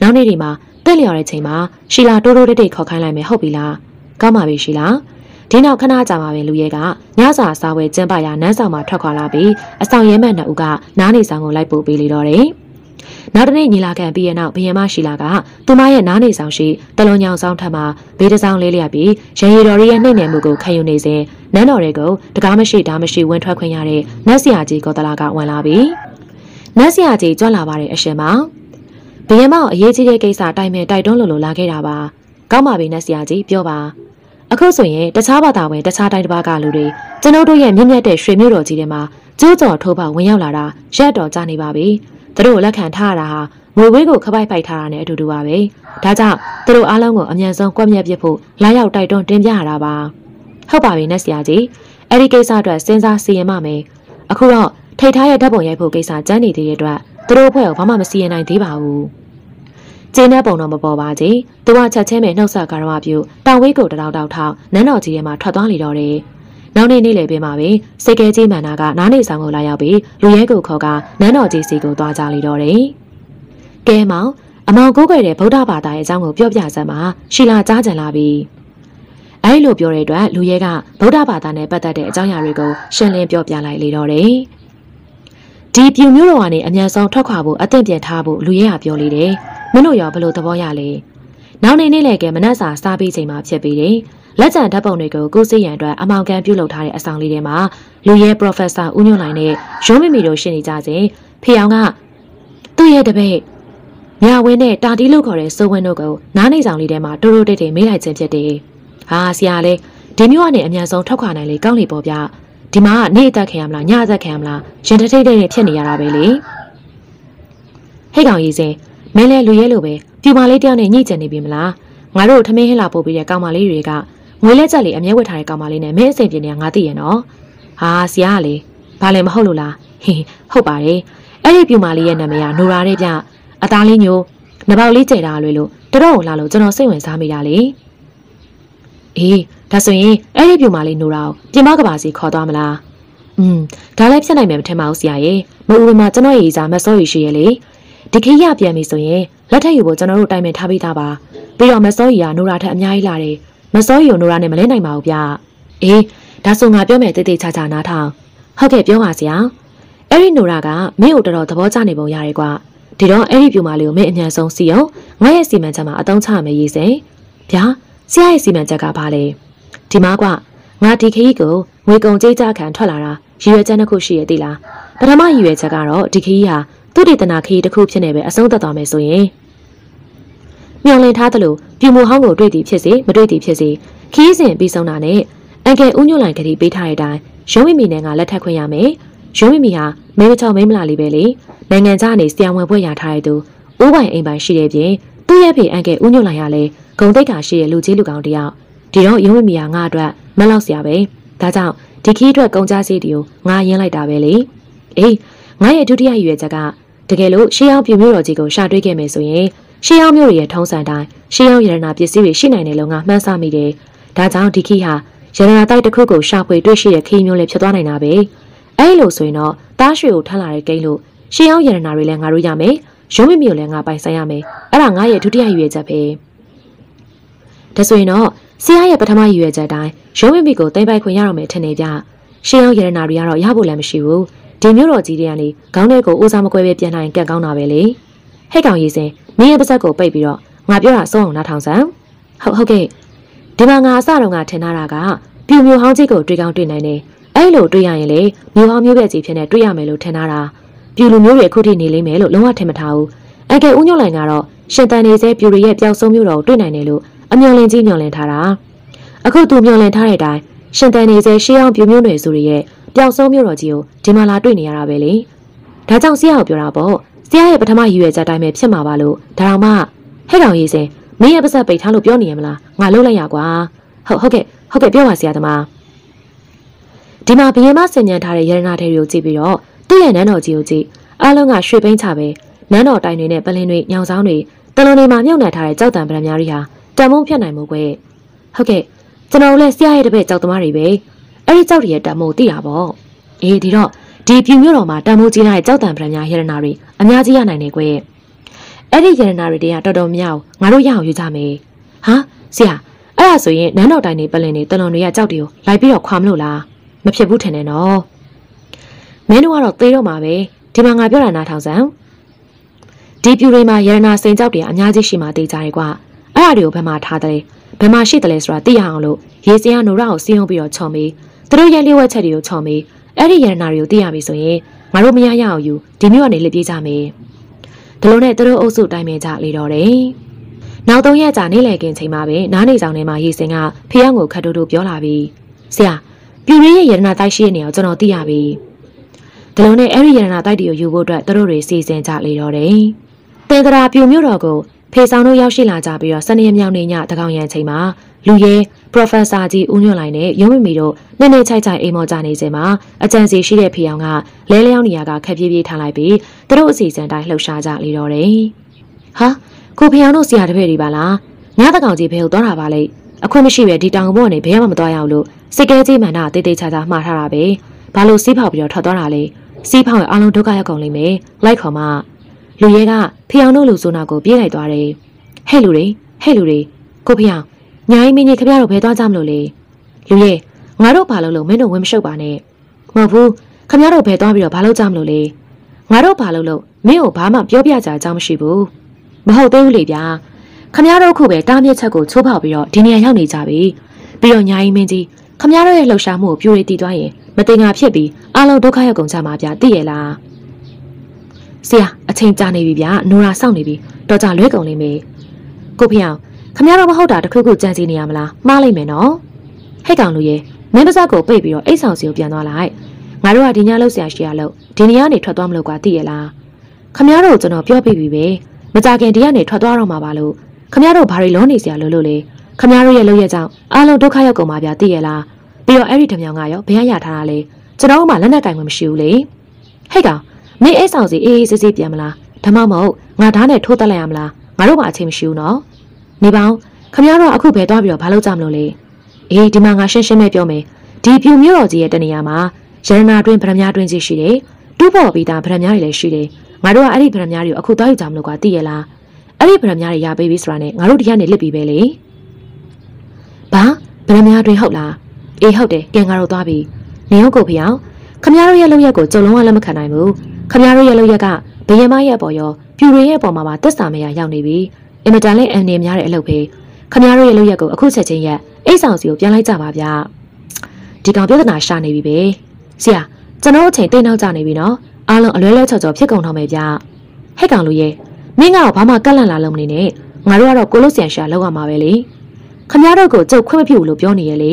နောက်နေ့ဒီမှာတက်လျော်တဲ့ချိန်မှာရှီလာတိုးတိုးတိတ်တိတ်ခေါ်ခိုင်းလိုက်မယ်ဟုတ်ပြီလား ကောင်းပါပြီရှီလာဒီနောက်ခဏကြာမှပဲလူရဲကညစာစားဝဲကျင်းပရာနန်းဆောင်မှာထွက်ခွာလာပြီးအဆောင်ရဲမက်နှစ်ဦးကနားနေဆောင်ကိုလိုက်ပို့ပေးလေတော့တယ်။နောက်တနေ့ညီလာခံပြီးတဲ့နောက်ဘယင်မရှိလာကသူမရဲ့နားနေဆောင်ရှိတလွန်ညောင်ဆောင်ထပ်မှာဘေးတစောင်းလေးလျက်ပြီးရန်ရီတော်ရဲ့နှိမ့်နယ်မှုကိုခံယူနေစဉ်နန်းတော်တွေကိုတကားမရှိဓာမရှိဝင်ထွက်ခွင့်ရတဲ့နတ်ဆရာကြီးကောတလာကဝင်လာပြီးနတ်ဆရာကြီးကြွလာပါတဲ့အရှင်မဘယင်မောင်အရေးကြီးတဲ့ကိစ္စတိုင်ပင်တိုက်တွန်းလို့လို့လာခဲ့တာပါ။ ကောင်းပါပြီနတ်ဆရာကြီးပြောပါ။အခုဆိုရင်တခြားဘာသာဝင်တခြားတိုင်းတစ်ပါးကလူတွေကျွန်တော်တို့ရဲ့မြင့်မြတ်တဲ့ရွှေမြို့တော်ကြီးထဲမှာကျိုးကျော်ထိုးပေါဝင်ရောက်လာတာရက်တော်ကြနေပါပြီ။သူတို့လက်ခံထားရတာဟာငွေဝေးကိုခပိုက်ပိုက်ထားတာနဲ့အတူတူပါပဲ။ဒါကြောင့်သူတို့အားလုံးကိုအမြန်ဆုံးကွက်မြက်ပစ်ဖို့လာရောက်တိုက်တွန်းတင်ပြရတာပါ။ဟုတ်ပါပြီနဲ့ဆရာကြီး။အဲဒီကိစ္စအတွက်စဉ်းစားစီရင်မှမယ်။အခုတော့ထိတ်ထားရဲ့ဓာတ်ပုံရိုက်ဖို့ကိစ္စကြမ်းနေသေးတဲ့အတွက်သူတို့အဖွဲ့ကိုဘာမှမစီရင်နိုင်သေးပါဘူး။ ကျင်းတဲ့ပုံတော့မပေါ်ပါကြီး။သူကချက်ချင်းပဲနှုတ်ဆက်ကာရမပြုတောင်ဝေးကိုတတောက်တောက်ထောက်နန်းတော်ကြီးထဲမှာထွက်သွားလေတော့တယ်။နောက်နေ့နေ့လည်ပင်မှာပဲစိတ်ကဲကြီးမန္နာကနားနေဆောင်ကိုလာရောက်ပြီးလူရဲကိုခေါ်ကနန်းတော်ကြီးစီကိုသွားကြလေတော့တယ်။ကဲမောင်အမောင်ကိုးကွယ်တဲ့ဗုဒ္ဓဘာသာရဲ့အကြောင်းကိုပြောပြစမ်းပါရှီလာကြားကြလာပြီ။အဲဒီလိုပြောတဲ့အတွက်လူရဲကဗုဒ္ဓဘာသာနဲ့ပတ်သက်တဲ့အကြောင်းအရာတွေကိုရှင်းလင်းပြောပြလိုက်လေတော့တယ်။ဒီပြူမျိုးတော်ကနေအမြန်ဆုံးထွက်ခွာဖို့အသင့်ပြင်ထားဖို့လူရဲကပြောလေတယ်။ မင်းတို့ရောဘလို့သဘောရလဲနောက်နေနေ့လေကမနက်စာစားပြီးချိန်မှာဖြစ်ပြီးတယ်လက်ကျန်ဓာတ်ပုံတွေကိုကိုစိတ်ရန်အတွက်အမောင်ကန်ပြုတ်လုပ်ထားတဲ့အဆောင်လေးထဲမှာလူရဲ Professor ဦးညွန့်နိုင်နဲ့ရုံးမိမိတို့ရှင်းနေကြစဉ်ဖေအောင်ကသူ့ရဲ့တပည့်မြဝင်းနဲ့တာတီလို့ခေါ်တဲ့စိုးဝင်းတို့ကိုနားနေဆောင်လေးထဲမှာတိုးတိုးတိတ်တိတ်မေးလိုက်ခြင်းဖြစ်တယ်။ဟာဆရာလေးဒီမျိုးကနေအမြန်ဆုံးထောက်ခွာနိုင်လေကောင်းလေပေါ့ဗျာ။ဒီမှာကနေအသက်ခံရမလားညအသက်ခံရမလားရင်တထိတ်တိတ်နဲ့ဖြစ်နေရတာပဲလေ။ဟဲ့ကောင်ကြီးစင် မင်းလဲလူရဲလိုပဲပြူမလေးတယောက်နဲ့ညှိကျင်နေပြီမလား။ငါတို့ထမင်းဟင်းလာပို့ပြီးတဲ့ကောင်မလေးတွေကငွေလက်ချက်လေးအမြဲဝတ်ထားတဲ့ကောင်မလေးနဲ့မင်းအစိမ်ပြင်းနေတာငါသိရနော်။ဟာဆရာကလေဘာလဲမဟုတ်လို့လား။ဟင်းဟုတ်ပါတယ်။အဲ့ဒီပြူမလေးရဲ့နာမည်ကနိုရာတဲ့ဗျ။အသားလေးညိုနှပေါက်လေးကျဲတာလွယ်လို့တတော်ကိုလာလို့ကျွန်တော်စိတ်ဝင်စားမိတာလေအေးဒါဆိုရင်အဲ့ဒီပြူမလေးနိုတာကိုပြင်မကပါစီခေါ်သွားမလားอืมဒါလည်းဖြစ်နိုင်မယ်မထင်ပါဘူးဆရာရဲ့မဦးဝင်းမှာကျွန်တော်ရေးစားမစောရီရှိရဲ့လေ ဒီခေတ်ရပြန်ပြီဆိုရင်လက်ထက်ယူဖို့ကျွန်တော်တို့တိုင်ပင်ထားပြီးသားပါပြီးတော့မစောရီကနိုရာထက်အများကြီးလာတယ်မစောရီကိုနိုရာနဲ့မလဲနိုင်ပါဘူးဗျအေးဒါဆိုငါပြောမယ်တိတ်တိတ်ချာချာနားထောင်ဟုတ်ကဲ့ပြောပါဆရာအဲ့ဒီနိုရာကမင်းကိုတော်တော်သဘောကျနေပုံရတယ်ကွာဒီတော့အဲ့ဒီပြူမလေးကိုမင်းအញ្ញံဆုံးစီအောင်ငါရဲ့စီမံချက်မှာအတုံးချမယ်ရေးစေဗျာဆရာရဲ့စီမံချက်ကဘာလဲဒီမှာကွငါဒီခရီးကိုငွေကုန်ကြေးကြခံထွက်လာတာရည်ရွယ်ချက်တစ်ခုရှိရသေးလားပထမရည်ရွယ်ချက်ကတော့ဒီခရီးဟာ သူတည်တနာခရီးတစ်ခုဖြစ်နေပဲအဆုံးသတ်သွားမယ်ဆိုရင်မျောလင်ထားသလိုပြူမဟောင်းကိုတွေ့သည်ဖြစ်စေမတွေ့သည်ဖြစ်စေခရီးစဉ်ပြီးဆုံးတာနဲ့အန်ကယ်ဦးညွန့်လိုင်ကလေးပေးထားတဲ့အတိုင်းရုံးမိမိနဲ့ကလက်ထပ်ခွင့်ရမယ်ရုံးမိမိဟာမဲမချောင်မဲမလာလေးပဲလေနိုင်ငံခြားနေဆရာဝန်ဘွဲ့ရထားတဲ့သူဦးပိုင်အိမ်ပိုင်ရှိတဲ့ပြင်သူ့ရဲ့ဖေအန်ကယ်ဦးညွန့်လိုက်ရလဲဂုံတိတ်ခါရှိတဲ့လူကြီးလူကောင်တယောက်ဒီတော့ရုံးမမီယာငါအတွက်မလောက်စရာပဲဒါကြောင့်ဒီခီးအတွက်ကုန်ကြစည်တွေကိုငါရင်းလိုက်တာပဲလေအေးငါရဲ့ဒုတိယရွယ်ချက်က တကယ်လို့ရှေးအောင်ပြမျိုးတော်ကြီးကိုရှာတွေ့ခဲ့မယ်ဆိုရင်ရှေးအောင်မျိုးရဲ့ထုံးစံတိုင်းရှေးအောင်ရတနာပစ္စည်းတွေရှိနိုင်တယ်လို့ငါမှန်းဆမိတယ်ဒါကြောင့်ဒီခီးဟာရတနာတိုက်တစ်ခုကိုရှာဖွေတွေ့ရှိတဲ့ခီးမျိုးလေးဖြစ်သွားနိုင်တာပဲအဲ့လိုဆိုရင်တော့တားရွှေကိုထမ်းလာတဲ့ကိန်းလို့ရှင်းအောင်ရတနာတွေလည်းငါတို့ရမယ်ရုံးမမီကိုလည်းငါပိုင်ဆိုင်ရမယ်အဲ့ဒါငါရဲ့ဒုတိယရွေချက်ပဲဒါဆိုရင်တော့ဆရာရဲ့ပထမရွေချက်တိုင်းရုံးမမီကိုတိမ့်ပိုက်ခွင့်ရတော့မယ်ထင်နေကြရှင်းအောင်ရတနာတွေကတော့ရဖို့လည်းမရှိဘူး ဒီမျိုးတော်ကြီးတွေကနေခေါင်းထဲကိုဦးစားမကွဲပဲပြန်နိုင်ကက်ကောင်းတာပဲလေဟဲ့ကောင်ရေးစင်မင်းရဲ့ပါဇက်ကိုပိတ်ပြီးတော့ငါပြောတာစိုးအောင်နားထောင်စမ်းဟုတ်ဟုတ်ကဲ့ဒီမှာငါအစတော့ငါထင်ထားတာကပြူမျိုးဟောင်းကြီးကိုတွေ့ကောင်းတွေ့နိုင်တယ်အဲ့လိုတွေ့ရရင်လေမျိုးဟောင်းမျိုးပဲကြီးဖြစ်နေတွေ့ရမယ်လို့ထင်ထားတာပြူလူမျိုးတွေအခုထိနေလိမ့်မယ်လို့လုံးဝထင်မထားဘူးအကယ်ဦးညွန့်လိုင်ကတော့ရှင်တန်နေစေပြူတွေရဲ့ပျောက်ဆုံးမျိုးတော်ကိုတွေ့နိုင်တယ်လို့အမျော်လင့်ကြီးမျော်လင့်ထားတာအခုသူမျော်လင့်ထားတဲ့အတိုင်းရှင်တန်နေစေရှေးအောင်ပြူမျိုးတွေဆိုရ ရဲ့ပျောက်ဆုံးမျိုးတော်ကြီးကိုဒီမှာလာတွေ့နေရတာပဲလေဒါကြောင့်ဆရာကိုပြောတာပေါ့ဆရာရဲ့ပထမရည်ရွယ်ချက်တိုင်းပဲဖြစ်မှာပါလို့ဒါတော့မှဟဲ့ကောင်ရေးစင်မင်းရဲ့ပါစက်ပိတ်ထားလို့ပြောနေရမလားငါလှုပ်လိုက်ရကွာဟုတ်ဟုတ်ကဲ့ဟုတ်ကဲ့ပြောပါဆရာသမားဒီမှာဘယင်မဆင်ញံထားတဲ့ရတနာထဲတွေကိုကြည့်ပြီးတော့သူ့ရဲ့နန်းတော်ကြီးကိုကြည့်အားလုံးကရွှေပိန်းချပဲနန်းတော်တိုင်တွေနဲ့ပလင်းတွေညောင်ဆောင်တွေတလုံးတွေမှာမြုပ်နှံထားတဲ့ကြောက်တံပရံများတွေဟာတံမုံဖြတ်နိုင်မှုကွယ်ဟုတ်ကဲ့ကျွန်တော်လည်းဆရာရဲ့တပည့်ကြောက်သမားတွေပဲ အဲ့ဒီကြောက်တွေရဲ့တံမုံသိတာပေါ့အေးဒီတော့ဒီပြူမျိုးတော်မှာတံမုံကြီးတဲ့ကြောက်တံပရံများရတနာတွေအများကြီးရနိုင်တယ်ကွယ်အဲ့ဒီရတနာတွေတည်းကတော်တော်များငါတို့ရအောင်ယူကြမယ်ဟာဆရာအဲ့ဒါဆိုရင်နန်းတော်တိုင်တွေပလင်တွေတလွန်တွေကကြောက်တွေကိုလိုက်ပြီးတော့ခွာမလို့လားမဖြစ်ဘူးထင်တယ်နော်မင်းတို့ကတော့သေးတော့မှာပဲဒီမှာငါပြောတာနားထောင်စမ်းဒီပြူတွေမှာရတနာစိန်ကြောက်တွေအများကြီးရှိမှတေးကြရဲကွာအဲ့ဒါတွေကိုဘယ်မှာထားတယ်ဘယ်မှာရှိတယ်လဲဆိုတာသိရအောင်လို့ရေစင်ကနိုရာကိုစီးအောင်ပြီးတော့ခြုံပြီး သူတို့ရဲ့လျှို့ဝှက်ချက်တွေကိုခြုံပြီးအဲ့ဒီရတနာတွေကိုသိရပြီဆိုရင်ငါတို့မရရအောင်ယူဒီမျိုးကနေလက်ပြေးကြမယ်ဒီလိုနဲ့သူတို့အုပ်စုတိုင်းမဲ့ကြလေတော့တယ်နောက်သုံးရက်ကြာနေလေကင်ချိန်မှာပဲနားနေဆောင်ထဲမှာရေစင်ကဖះကိုခတ်တိုးတိုးပြောလာပြီးဆရာပြူရင်းရဲ့ရတနာတိုက်ရှိတဲ့နေရာကိုကျွန်တော်သိရပြီ။ဒါလုံးနဲ့အဲ့ဒီရတနာတိုက်တွေကိုယူဖို့အတွက်သူတို့တွေစီစဉ်ကြလေတော့တယ်။တေတရာပြူမြို့တော်ကိုဖေဆောင်တို့ရောက်ရှိလာကြပြီးတော့စနေရက်မြောက်နေ့ညတကောင်ရံချိန်မှာလူရဲ ပရိုဖက်ဆာကြီးဦးညွန့်လိုက်နဲ့ရုံးမမီတို့နဲ့နဲ့ချိုက်ချိုက်အိမ်မော်ကြနေစဉ်မှာအကြံစီရှိတဲ့ဖေအောင်ကလဲလျောင်းနေရကခက်ပြေးပြေးထားလိုက်ပြီးသူတို့အစီအစဉ်တိုင်းလှုပ်ရှားကြလေတော့တယ်။ဟာကိုဖေအောင်တို့ဆရာတပည့်တွေပါလား။ညတကောင်ကြီးဖေကိုသွားတာပါလေ။အခွင့်မရှိပဲဒီတောင်ပေါ်ကနေဘယ်မှမသွားရအောင်လို့စိတ်ကဲကြီးမှန်တာတေးသေးချာချာမှားထားတာပဲဘာလို့စီးဖောက်ပြီးတော့ထွက်သွားတာလဲစီးဖောက်ရဲ့အားလုံးဒုက္ခရောက်ကုန်လိမ့်မယ်လိုက်ခေါ်မလူရဲကဖျောင်တို့လူဆိုနာကိုပြေးလိုက်သွားတယ်ဟဲ့လူတွေဟဲ့လူတွေကိုဖျောင် ညာရင်မင်းကြီးခမရတို့ဘယ်သွားကြမလို့လဲလူရဲငါတို့ဘာလို့လို့မင်းတို့ဝင်မရှုပ်ပါနဲ့မဟုတ်ဘူးခမရတို့ဘယ်သွားပြီးတော့ဘာလို့ကြမလို့လဲငါတို့ဘာလို့လို့မင်းကိုဘာမှပြောပြကြအကြောင်းမရှိဘူးမဟုတ်သေးဘူးလေဗျာခမရတို့ခုပဲတားမြစ်ချက်ကိုချိုးဖောက်ပြီးတော့ဒီနေရာရောက်နေကြပြီပြီးတော့ညာရင်မင်းကြီးခမရတို့ရဲ့လှုပ်ရှားမှုကိုပြိုရည်တည်သွားရင်မတင်ငါဖြစ်ပြီးအလုံးဒုက္ခရောက်ကုန်ကြမှာဗျသိရလားဆရာအချိန်ကြာနေပြီဗျနိုရာစောင့်နေပြီတော့ကြလွဲကုန်လိမ့်မယ်ကိုဖေအောင် ခမရတို့မဟုတ်တာတခုခုကြံစီနေရမလားမှားလိုက်မယ်နော်ဟဲ့ကောင်လူရဲ့မင်းပါဇက်ကိုပိတ်ပြီးတော့အိတ်ဆောင်စီကိုပြန်သွားလိုက်ငါတို့ကဒီညလောက်ဆရာရှိရလို့ဒီနေရာနေထွက်သွားမလို့ကွာသိရလားခမရတို့ကျွန်တော်ပြောပြပြီပဲမကြခင်ဒီကနေထွက်သွားတော့မှာပါလို့ခမရတို့ဘာတွေလုံးနေစရာလို့လို့လေခမရတို့ရဲ့လုပ်ရကြောင်းအားလုံးဒုက္ခရောက်ကုန်ပါဗျာသိရလားပြီးတော့အဲ့ဒီဓမြောင်ကရောဘယ်ရရထားတာလဲကျွန်တော်တို့မှလက်နက်ကင်မှမရှိဘူးလေဟဲ့ကောင်မင်းအိတ်ဆောင်စီအေးအေးဆေးဆေးပြန်မလားဓမ္မမဟုတ်ငါဓာတ်နဲ့ထိုးတက်လိုက်ရမလားငါတို့မှအချိန်မရှိဘူးနော် နေပေါင်းခမရတို့အခုဘယ်သွားပြီးတော့ဘာလုပ်ကြမလို့လဲအေးဒီမှာငါရှင်းရှင်းပဲပြောမယ်ဒီပြူမျိုးတော်ကြီးရဲ့တနေရာမှာရတနာတွင်ဗရမ ्या တွင်ကြီးရှိတယ်တူးပေါ်ပြီးသားဗရမ ्या တွေလည်းရှိတယ်ငါတို့ကအဲ့ဒီဗရမ ्या တွေကိုအခုသွားယူကြမလို့ကွာသိရလားအဲ့ဒီဗရမ ्या တွေရပေးပြီဆိုတာနဲ့ငါတို့ဒီကနေလစ်ပြီးပဲလေဘာဗရမ ्या တွင်ဟုတ်လားအေးဟုတ်တယ်ကဲငါတို့သွားပြီနေဟုတ်ကိုဖေအောင်ခမရတို့ရဲ့လောက်ရက်ကိုကြုံလုံးဝလက်မခံနိုင်ဘူးခမရတို့ရဲ့လောက်ရက်ကဘယင်မရဲ့ပေါ်ရောပြူရင်ရဲ့ပေါ်မှာပါတက်စာမရရောက်နေပြီ အင်မတန်လေးအန်နေများတဲ့အလုပ်ပဲခမရတို့ရဲ့လောက်ရက်ကိုအခုချက်ချင်းရက်အိတ်ဆောင်စီကိုပြန်လိုက်ကြပါဗျဒီကောင်ပြဿနာရှာနေပြီပဲဆရာကျွန်တော်အချိန်တိတ်နောက်ကျနေပြီနော်အားလုံးအလွဲလွဲချော်ချော်ဖြစ်ကုန်တော့မယ်ဗျဟဲ့ကောင်လူရဲ့မင်းကတော့ဘာမှကက်လန့်လာလုံးမနေနဲ့ငါတို့ကတော့ကိုလို့ဆန်ရှာလောက်ရမှာပဲလေခမရတို့ကိုကြုတ်ခွင့်မဖြစ်ဘူးလို့ပြောနေရလေ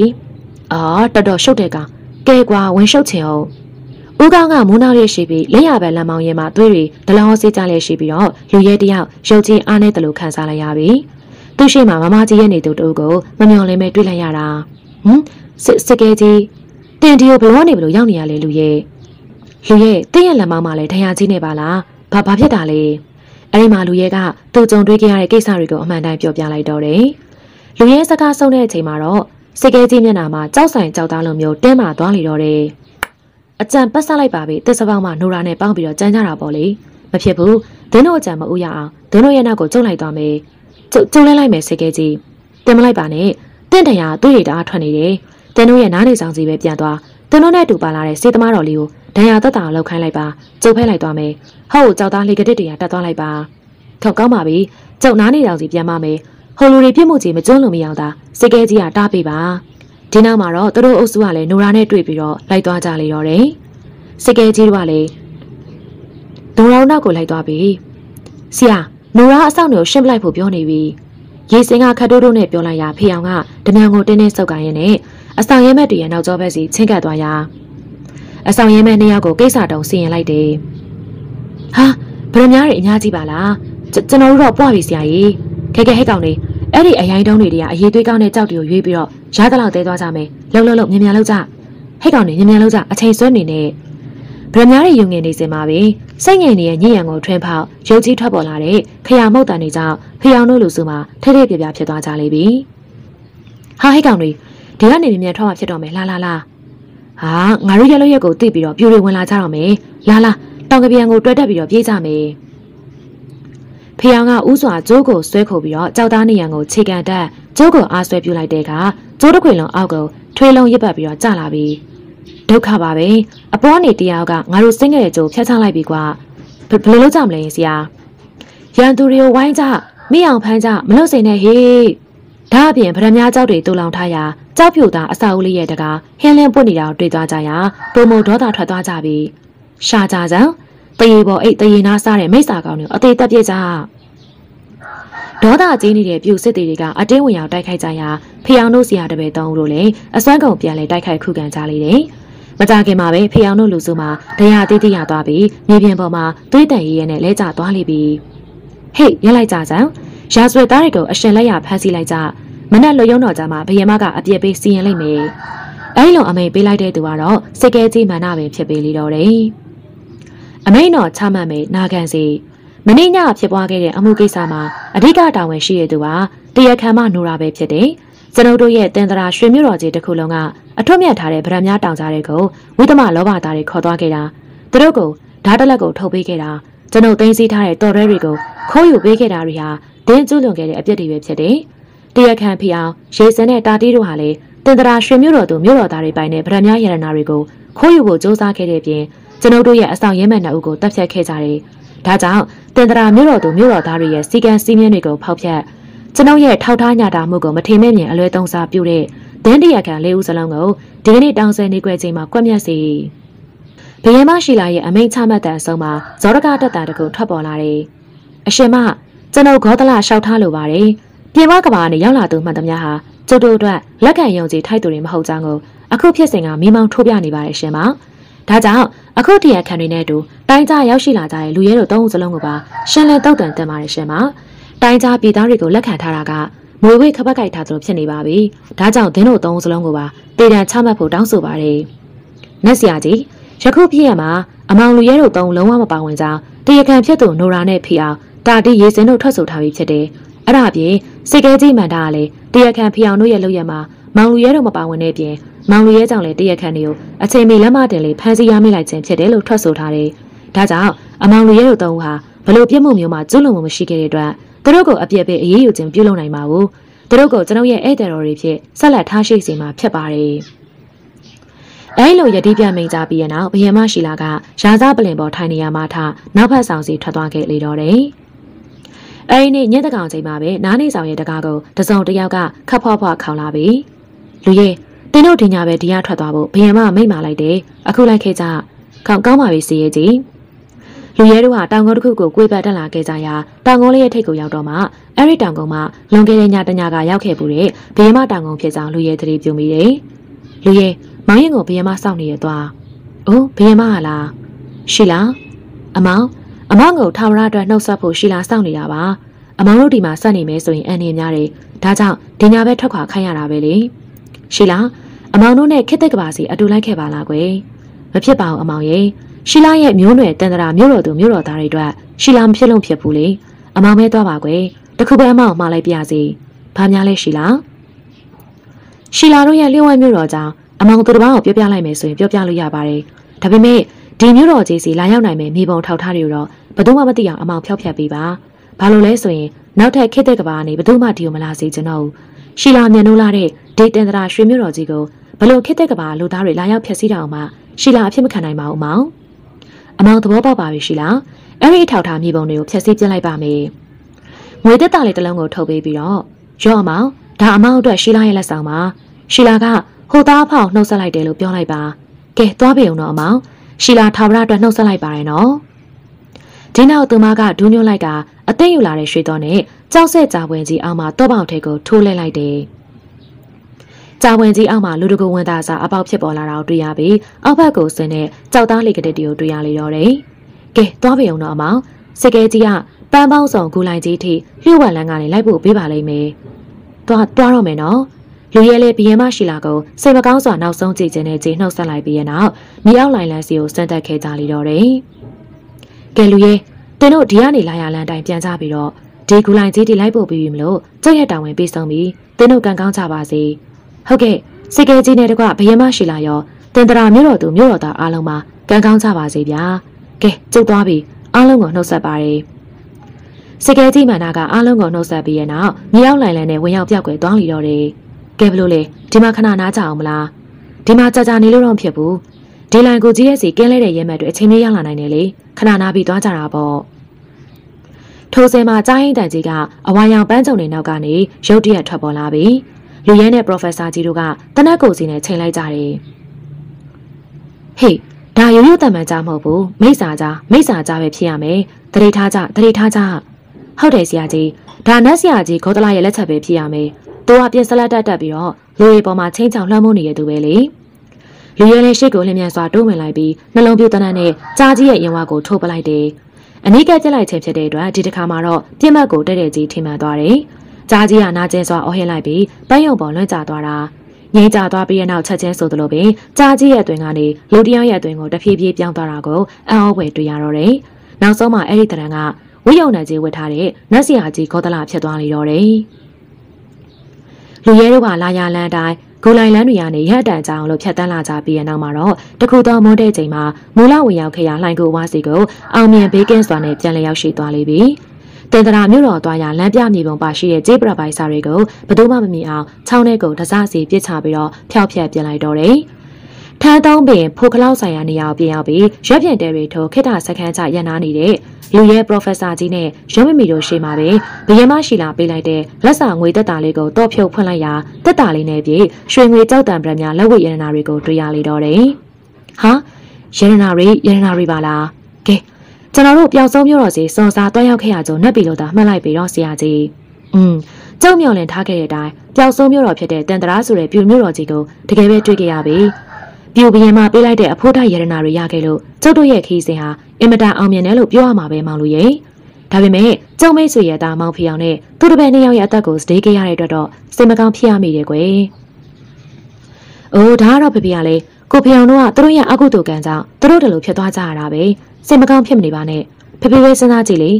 အာတော်တော်ရှုပ်တဲ့ကောင်ကဲကွာဝင်ရှုပ်ချင်အောင် ဦးကောင်းကမူးနောက်ရရှိပြီးလက်ရပဲလမ်းမောင်းရဲမှာသွေးတွေဒလဟောစေးကြလျက်ရှိပြီးတော့လူရဲတယောက်ရုပ်ကြီးအားနဲ့တလို့ခံစားလိုက်ရပြီသူရှိမှမမကြီးရဲ့နေသူတို့ကိုမမျော်လင့်ပဲတွေ့လိုက်ရတာဟမ်စစ်စကဲကြီးတင်ဒီကိုဘလို့နေဘလို့ရောက်နေရလဲလူရဲ့လူရဲ့တင်းရဲ့လက်မောင်းမှာလဲဒဏ်ရာကြီးနေပါလားဘာဘာဖြစ်တာလဲအဲ့ဒီမှာလူရဲကသူ့ကြုံတွေ့ခဲ့ရတဲ့ကိစ္စတွေကိုအမှန်တိုင်းပြောပြလိုက်တော့တယ်လူရဲစကားဆုံးတဲ့အချိန်မှာတော့စကဲကြီးမျက်နှာမှာကြောက်ဆိုင်ကြောက်သားလိုမျိုးတင်းမာသွားလေတော့တယ် အကြံပတ်ဆက်လိုက်ပါပြီတစ်စပေါင်းမှာနိုရာနဲ့ပေါင်းပြီးတော့ကြမ်းကြတာပေါ့လေမဖြစ်ဘူးဒင်းတို့အကြံမဥရအောင်ဒင်းတို့ရဲ့နောက်ကိုကျုပ်လိုက်သွားမယ်ကျုပ်ကျုပ်လဲလိုက်မယ်စကဲကြီးတင်မလိုက်ပါနဲ့တင့်တရာတွေးရတာထွက်နေတယ်တင်းတို့ရဲ့နားနေဆောင်စီပဲပြန်သွားတင်းတို့နဲ့တူပါလာတဲ့စေသမားတော်လေးကိုဒဏ်ရာသက်တာလောက်ခိုင်းလိုက်ပါကျုပ်ဖဲလိုက်သွားမယ်ဟုတ်ကြောက်သားလေကတစ်တရာတက်သွားလိုက်ပါထောက်ကောင်းပါပြီကျုပ်နားနေဆောင်စီပြန်ပါမယ်ဟိုလူတွေပြစ်မှုကြီးမကျွန်းလို့မရအောင်သာစိတ်ကဲကြီးကတားပေးပါ ဒီနောက်မှာတော့သူတို့အုပ်စုကလည်းနိုရာနဲ့တွေ့ပြီးတော့လိုက်သွားကြလေတော့တယ်စိတ်ကဲကြီးတို့ကလည်းနိုရာနောက်ကိုလိုက်သွားပြီဆရာနိုရာအဆောင်တွေကိုရှင်းပလိုက်ဖို့ပြောနေပြီရေစင်ကခတ်တိုးတိုးနဲ့ပြောလိုက်ရဖေအောင်ကဓမြောင်ကိုတင်းတင်းစုပ်ကိုင်းရင်းနဲ့အဆောင်ရဲမက်တွေရဲ့နောက်ကျောဘက်စီချင်းကပ်သွားရာအဆောင်ရဲမက်နှစ်ယောက်ကိုကိစ္စတုံးစီရင်လိုက်တယ်ဟာဗရမများတွေအများကြီးပါလားကျွန်တော်တို့တော့ပွားပြီဆရာကြီးခဲခဲဟဲ့ကောင်လေး အဲ့ဒီအရင်တုံးတွေတည်းကအရေးသွေးကောင်းတဲ့ကြောက်တွေကိုရွေးပြီးတော့ရသလောက်တဲသွားကြမယ်လှုပ်လှုပ်လှုပ်မြင်မြန်လှုပ်ကြဟဲ့ကောင်လေးမြင်မြန်လှုပ်ကြအချိန်ဆွဲနေနဲ့ဗရမများတွေယုံငင်နေစင်ပါပဲစိတ်ငြိမ်နေတဲ့ညဉ့်ရံကိုထွင်းဖောက်ရုပ်ကြီးထွက်ပေါ်လာတဲ့ခရမုတ်တန်တွေကြောင့်ဖျောင်တို့လူစုမှာထဲထဲပြပြဖြစ်သွားကြလိမ့်ပြီဟာဟဲ့ကောင်တွေဒီကနေမြင်မြန်ထွက်မှာဖြစ်တော့မယ်လာလာလာဟာငါတို့ရလို့ရက်ကိုတိပြီးတော့ပြူတွေဝင်လာကြတော့မယ်လာလာတောင်ကပြန်ကိုတွဲတက်ပြီးတော့ပြေးကြမယ် ဖျောင်ကဥစွာကျိုးကိုဆွဲခုပြီးတော့ကြောက်သားနေရန်ကိုခြေကန်တက်ကျိုးကိုအားဆွဲပြလိုက်တဲ့အခါကျိုးတစ်ခွေလုံးအောက်ကိုထွေးလုံးရစ်ပတ်ပြီးတော့ကျလာပြီဒုက္ခပါပဲအပေါ်နေတယောက်ကငါတို့စင်းခဲ့တဲ့ကြိုးဖျက်ချလိုက်ပြီကွာဘယ်လိုလုပ်ကြမလဲဆရာရန်သူတွေကိုဝိုင်းကြမိအောင်ဖမ်းကြမလို့စိန်နဲ့ဟေးဒါအပြင်ဗရမ ्या ကြောက်တွေတူလောင်ထားရာကြောက်ဖြူသားအစာအုပ်လေးရဲ့တကားဟင်းလင်းပွင့်နေတာကိုတွေ့သွားကြရာပုံမဒေါသထွက်သွားကြပြီရှာကြစံ တရေပေါ်အိတ်တရေနာစားတဲ့မိစ္ဆာကောင်တွေအသေးတက်ပြစ်ကြဒေါသကြီးနေတဲ့ပြူစစ်တီတွေကအတင်းဝင်ရောက်တိုက်ခိုက်ကြရာဖျောင်တို့စီရတပည့်သုံးဦးတို့လည်းအစွမ်းကုန်ပြန်လဲတိုက်ခိုက်ခုခံကြလေတယ်မကြခင်မှာပဲဖျောင်တို့လူစုမှာတရားသေးသေးရသွားပြီးမြေပြင်ပေါ်မှာသွေးတန်ရည်ရဲနဲ့လဲကျသွားလိပြီဟေ့ရက်လိုက်ကြစံရာဇဝတ်သားတွေကိုအရှင်လက်ရဖမ်းဆီးလိုက်ကြမနက်လွယုံတော်ကြမှာဘယင်မကအပြစ်ပေးစီရင်လိုက်မယ်အဲဒီလိုအမိန်ပေးလိုက်တဲ့သူကတော့စိတ်ကဲကြီးမာနပင်ဖြစ်ပေးလိတော့တယ် အမိန်တော်ချမှတ်မယ်နာခံစီမင်းညဖြစ်ပွားခဲ့တဲ့အမှုကိစ္စမှာအဓိကတာဝန်ရှိတဲ့သူဟာတရားခံမနိုရာပဲဖြစ်တယ်ကျွန်ုပ်တို့ရဲ့တင်တရာရွှေမြို့တော်ကြီးတစ်ခုလုံးကအထွတ်မြတ်ထားတဲ့ဗရမ ्या တောင်ကြားတွေကိုဝိသမလောဘသားတွေခေါ်သွားခဲ့တာသူတို့ကိုဓာတ်တလက်ကိုထုတ်ပေးခဲ့တာကျွန်ုပ်သိမ်းဆည်းထားတဲ့တော်ရဲတွေကိုခိုးယူပေးခဲ့တာတွေဟာဒင်းကျူးလွန်ခဲ့တဲ့အပြစ်တွေပဲဖြစ်တယ်။တရားခံဖီအောင်ရေစင်တဲ့တာတီးတို့ဟာလည်းတင်တရာရွှေမြို့တော်သူမြို့တော်သားတွေပိုင်တဲ့ဗရမ ्या ရတနာတွေကိုခိုးယူဖို့စ조사ခဲ့တဲ့ပြင် ကျွန်ုပ်တို့ရဲ့အဆောင်ရဲမှန်နှုတ်ကိုတပ်ဖြတ်ခဲ့ကြတယ်။ဒါကြောင့်တင်တရာမြို့တော်သူမြို့တော်သားတွေရဲ့စီကံစည်းမျဉ်းတွေကိုဖောက်ဖျက်ကျွန်ုပ်ရဲ့ထောက်ထားညတာမှုကိုမထေမဲ့မြင်အလွဲသုံးစားပြုတဲ့ဒန်းတရခံလေးဦးစလုံးကိုဒီကနေ့တောင်ဆယ်နေခွဲချိန်မှာကွက်မြက်စီဘယင်းမရှိလာရဲ့အမိန့်ချမှတ်တဲ့အဆုံးမှာဇောရကတက်တာတကူထွက်ပေါ်လာတယ်။အရှင်မကျွန်ုပ်ဂေါသလလျှောက်ထားလိုပါတယ်။ပြင်ပကဘာနဲ့ရောက်လာသူမှန်သမျှဟာကျုပ်တို့အတွက်လက်ခံယုံကြည်ထိုက်သူတွေမဟုတ်ကြောင်းကိုအခုဖြစ်စဉ်ကမိမောင်းထိုးပြနေပါတယ်ရှင်မ။ဒါကြောင့် အခုတရခံတွေနဲ့အတူတိုင်းကြားရောက်ရှိလာကြတဲ့လူရဲတို့သုံးဦးစလုံးကိုပါရှင်းလင်းတောက်တန်တင်ပါတယ်ရှင်မ။တိုင်းကြားပြည်သားတွေကိုလက်ခံထားတာကမွေဝေးခပတ်ကြိုက်ထားသလိုဖြစ်နေပါပြီ။ဒါကြောင့်ဒင်းတို့သုံးဦးစလုံးကိုပါတေတံချမှတ်ဖို့တောင်းဆိုပါတယ်။နက်ဆရာကြီးယခုဖြစ်ရမှာအမောင်လူရဲတို့သုံးလုံးဝမပါဝင်ကြောင်းတရခံဖြစ်သူနိုရာနဲ့ဖီအောင်တာတီရေစင်တို့ထွက်ဆိုထားပြီးဖြစ်တယ်။အဲ့ဒါအပြင်စိတ်ကဲကြီးမန်တာကလည်းတရခံဖီအောင်တို့ရဲ့လုပ်ရမှာမောင်လူရဲတို့မပါဝင်တဲ့ပြင် မောင်လူရဲကြောင့်လည်းတရခံတွေကိုအချိန်မီလက်မတင်လေးဖမ်းဆီးရမိလိုက်ခြင်းဖြစ်တယ်လို့ထွက်ဆိုထားတယ်။ဒါကြောင့်အမောင်လူရဲတို့သုံးဟာဘလို့ပြစ်မှုမျိုးမှကျူးလွန်မှုမရှိခဲ့တဲ့အတွက်သူတို့ကိုအပြစ်ပေးအေးအေးယူခြင်းပြုလုပ်နိုင်ပါဘူး။သူတို့ကိုကျွန်ုပ်ရဲ့ဧည့်သည်တော်တွေဖြစ်ဆက်လက်ထားရှိစေမှာဖြစ်ပါတယ်။အဲလိုယတိပြမိန်ကြပြီးရနောက်ဘယင်မရှိလာကရာဇပလင်ပေါ်ထိုင်နေရမှထနောက်ဖက်ဆောင်စီထွက်သွားခဲ့လေတော့တယ်။အဲဒီနေ့ညက်တကောင်ချိန်မှာပဲနားနေဆောင်ရဲ့တကားကိုတစုံတယောက်ကခတ်ဖွားဖွားခေါင်လာပြီ။လူရဲ တင်းတို့ဒီညပဲဒီရထွက်သွားဖို့ဘယင်မမိတ်မာလိုက်တယ်။အခုလိုက်ခဲ့ကြခေါင်ကောင်းပါပြီစီရဲ့ကြီး။လူရဲတို့ဟာတောင်ကုန်းတစ်ခုကိုကိုယ်ပတ်တက်လာခဲ့ကြရာတောင်ကုန်းလေးရဲ့ထိပ်ကိုရောက်တော့မှအဲ့ဒီတောင်ကုန်းမှာလွန်ခဲ့တဲ့ညတညကရောက်ခဲ့ပူတဲ့ဘယင်မတောင်ကုန်းဖြစ်ကြောင်းလူရဲသတိပြုမိတယ်။လူရဲမောင်ရင်ကိုဘယင်မစောင့်နေရသွား။အိုးဘယင်မဟာလား။ရှိလား။အမောင်အမောင်ကိုထာဝရအတွက်နှုတ်ဆက်ဖို့ရှိလားစောင့်နေတာပါ။အမောင်တို့ဒီမှာစက်နေမယ်ဆိုရင်အန်နေများတယ်။ဒါကြောင့်ဒီညာပဲထွက်ခွာခိုင်းရတာပဲလေ။ရှိလား။ အမောင်တို့နဲ့ခစ်တဲ့ကပါစီအတူလိုက်ခဲ့ပါလားကွယ်။မဖြစ်ပါဘူးအမောင်ရဲ့။ရှိလားရဲ့မျိုးနွယ်တန်တရာမျိုးတော်သူမျိုးတော်သားတွေအတွက်ရှိလားမဖြစ်လို့ဖြစ်ဘူးလေ။အမောင်ပဲသွားပါကွယ်။တခုပဲအမောင်မှားလိုက်ပြစီ။ဘာများလဲရှိလား။ရှိလာတို့ရဲ့လျှို့ဝှက်မျိုးတော်ကြောင့်အမောင်သူတစ်ပါးကိုပြောပြလိုက်မယ်ဆိုရင်ပြောပြလို့ရပါတယ်။ဒါပေမဲ့ဒီမျိုးတော်ကြီးစီလာရောက်နိုင်မယ်မြေပုံထောက်ထားတွေကိုတော့ဘယ်သူမှမသိအောင်အမောင်ဖျောက်ဖျက်ပေးပါ။ဘာလို့လဲဆိုရင်နောက်ထပ်ခေတ်တဲ့ကဘာကနေဘယ်သူမှဒီကိုမလာစေချင်တော့ဘူး။ရှီလာမြန်နိုးလာတဲ့ဒေတင်တရာရွှေမျိုးတော်ကြီးကို ဘလို့ခေတ်တဲ့ကဘာလူသားတွေလာရောက်ဖျက်ဆီးတာအောင်မှရှီလာအဖြစ်မခံနိုင်ပါဘူးအမောင်။အမောင်သဘောပေါက်ပါပြီရှီလာ။အဲ့ဒီထောက်ထားမြေပုံတွေကိုဖျက်ဆီးပြလိုက်ပါမယ်။ငွေတက်တာလေးတစ်လုံးကိုထုတ်ပေးပြီးတော့ရော့အမောင်ဒါအမောင်အတွက်ရှီလာရဲ့လက်ဆောင်ပါ။ရှီလာကဟိုသားဖောက်နှုတ်ဆက်လိုက်တယ်လို့ပြောလိုက်ပါကဲသွားပြီအောင်တော့အမောင်ရှီလာထာဝရအတွက်နှုတ်ဆက်လိုက်ပါရနော်ဒီနောက်သူမကဒူးညွှန်းလိုက်တာအသိယူလာတဲ့ရွှေတော်နဲ့ကြောက်ဆက်ကြပွင့်ကြီးအောက်မှာတော့ပေါက်ထဲကိုထိုးလဲလိုက်တယ် ကြာဝင်ကြီးအောက်မှာလူတကူဝင်သားစာအပေါက်ဖြစ်ပေါ်လာတာကိုတွေ့ရပြီးအောက်ဘက်ကိုဆင်းတဲ့ကြောက်သားလေးကတဲ့တီကိုတွေ့ရလေတော့တယ်။ကဲသွားပြီအောင်တော့အမောင်စကဲကြီးကပန်းပေါင်းဆောင်ဂူလိုက်ကြီးထိလျှို့ဝှက်လန်းကနေလိုက်ဖို့ပေးပါလိမ့်မယ်။သွားသွားတော့မယ်နော်။လူရဲလေးဘီယန်မရှိလာကုန်စိတ်မကောင်းစွာနောက်ဆုံးကြည့်ခြင်းနဲ့ကြည်နှုတ်ဆက်လိုက်ပြီးရနောက်မြေအောက်လိုင်းလန်းစီကိုစမ်းတက်ခဲ့ကြလိတော့တယ်။ကဲလူရဲတင်တို့ဒီကနေလာရလန်းတိုင်းပြန်ကြပြီးတော့ဒီကူလိုင်းကြီးဒီလိုက်ပို့ပြီးပြီမလို့ကျုပ်ရဲ့တာဝန်ပေးဆုံးပြီးတင်တို့ကန်ကောင်းကြပါစေ။ ဟုတ်ကဲ့စိတ်ကဲကြီးနဲ့တကွဘီယန်မရှိလာရောတင်တရာမြို့တော်သူမြို့တော်သားအားလုံးမှာကန်ကောင်းကြပါစေဗျာ။ကဲကျုပ်သွားပြီအားလုံးကိုနှုတ်ဆက်ပါတယ်။စကဲကြီးမန္နာကအားလုံးကိုနှုတ်ဆက်ပြီးရနောက်မြေရောက်လိုင်လန်နဲ့ဝင်ရောက်ပြောက်ွယ်သွားလီတော့တယ်။ကဲဘလို့လဲဒီမှာခဏနားကြအောင်မလားဒီမှာကြာကြာနေလို့တော့ဖြစ်ဘူးဒီလိုင်ကိုကြီးရဲ့စီကင်းလဲတဲ့ရဲမက်တွေအချိန်လေးရောက်လာနိုင်တယ်လေခဏနားပြီးသွားကြတာပေါ့ထိုစင်မှာကြားရင်တန်ကြီးကအဝါရောင်ပန်းကြုံတွေနောက်ကနေရုတ်တရက်ထွက်ပေါ်လာပြီး လူရဲနဲ့ Professor ကြီးတို့ကတနက်ကိုစီနဲ့ချိန်လိုက်ကြတယ်ဟေးဒါရိုးရိုးတမန်ကြမဟုတ်ဘူးမိစ္ဆာကြမိစ္ဆာကြပဲဖြစ်ရမယ်တတိထားကြတတိထားကြဟုတ်တယ်ဆရာကြီးဒါနတ်ဆရာကြီးခေါတလာရဲ့လက်ချက်ပဲဖြစ်ရမယ်သူကပြင်စလက်တက်တက်ပြီးတော့လူရီပေါ်မှာချင်းချောင်လွှမ်းမိုးနေတဲ့သူပဲလေလူရဲလေးရှိကိုလျင်မြန်စွာတိုးဝင်လိုက်ပြီးနှလုံးပြူတနတ်နဲ့ကြားကြီးရဲ့ရင်ဝါကိုထိုးပလိုက်တယ်အနိကပြက်လိုက်ခြင်းဖြစ်တဲ့အတွက်ဒီတစ်ခါမှာတော့ပြစ်မှတ်ကိုတဲ့တဲ့ကြီးထိမှန်သွားတယ် ကြားကြီးကနာကျင်စွာအော်ဟစ်လိုက်ပြီးပန်းယုံပေါ်လွှင့်ကျသွားတာငိမ့်ကြသွားပြီးတဲ့နောက်ချက်ချင်းဆိုသလိုပင်ကြားကြီးရဲ့အတွင်ကနေလူတယောက်ရဲ့အတွင်ကိုတဖြည်းဖြည်းပြောင်းသွားတာကိုအံ့ဩဖွယ်တွေ့ရတော့တယ်။နောက်ဆုံးမှအဲ့ဒီတရံကဝိယုံနယ်ကြီးဝတ်ထားတဲ့နတ်စီယာကြီးခေါ်တလာဖြစ်သွားလေတော့တယ်။လူရဲတို့ကလာရလန်းတိုင်းဂိုလိုင်လန်းတွေကနေရက်တန်ကြအောင်လို့ဖြတ်တန်းလာကြပြီးတဲ့နောက်မှာတော့တခုသောမွန်းတဲ့ချိန်မှာမူလဝင်ရောက်ခဲ့ရလှိုင်ကိုဝါစီကိုအောင်မြင်ဘေးကင်းစွာနဲ့ပြန်လည်ရောက်ရှိသွားလိမ့်ပြီ။ တင်တရာမြို့တော်သွားရလမ်းပြမြေပုံပါရှိတဲ့ကျေးပရပိုင်စာတွေကိုဘယ်သူမှမမြင်အောင်ချောင်းထဲကိုတစားစီပြစ်ချပြီးတော့ဖျောက်ဖျက်ပြလိုက်တော့တယ်။ဒထန်းသုံးပင်ဖိုကလောက်ဆိုင်ရာနေရာကိုပြင်ရောက်ပြီးရွက်ပြန်တဲတွေထိုခိတစခန်းချရန်နာနေတဲ့လူရဲ professor ကြီးနဲ့ရုံးမမီတို့ရှိမှာပဲဘယင်းမရှိလာပေးလိုက်တဲ့လက်စာငွေတက်တာလေးကိုတော့ဖြုတ်ဖွင့်လိုက်ရာတက်တာလေးနဲ့ပြေရွှေငွေကြောက်တံပရများလက်ဝတ်ရတနာတွေကိုတွေ့ရလေတော့တယ်ဟာရတနာတွေရတနာတွေပါလား ကဲကျွန်တော်တို့ပျောက်ဆုံးမျိုးတော်စီစွန်စားတွားရောက်ခဲ့ရကြုံနှက်ပြီလို့သာမှတ်လိုက်ပြီတော့ဆရာကြီးอืมကြောက်မြောင်လင်ထားခဲ့တဲ့အတိုင်းပျောက်ဆုံးမျိုးတော်ဖြစ်တဲ့တန်တရာဆိုတဲ့ပြူမျိုးတော်ကြီးကိုတကယ်ပဲတွေ့ခဲ့ရပြီပြူဘရင်မှာပေးလိုက်တဲ့အဖိုးထရတနာတွေရခဲ့လို့ကျုပ်တို့ရဲ့ခီးစဉ်ဟာအင်မတန်အောင်မြင်တယ်လို့ပြောရမှာပဲမောင်လူရဲ့ဒါပေမဲ့ကျုံမိတ်ဆွေရဲ့သားမောင်ဖီအောင်နဲ့သူတပည့်နှစ်ယောက်ရဲ့အသက်ကိုစတေးခဲ့ရတဲ့အတွက်တော့စိတ်မကောင်းဖြစ်ရမိတယ်ကွယ်။အိုးဒါကတော့ဖေဖေကလည်းကိုဖီအောင်တို့ကသူတို့ရဲ့အကုသိုလ်ကံကြောင့်သူတို့တလူဖြစ်သွားကြရတာပဲ စိတ်မကောင်းဖြစ်မနေပါနဲ့ဖေဖေပဲစဉ်းစားကြည့်လေ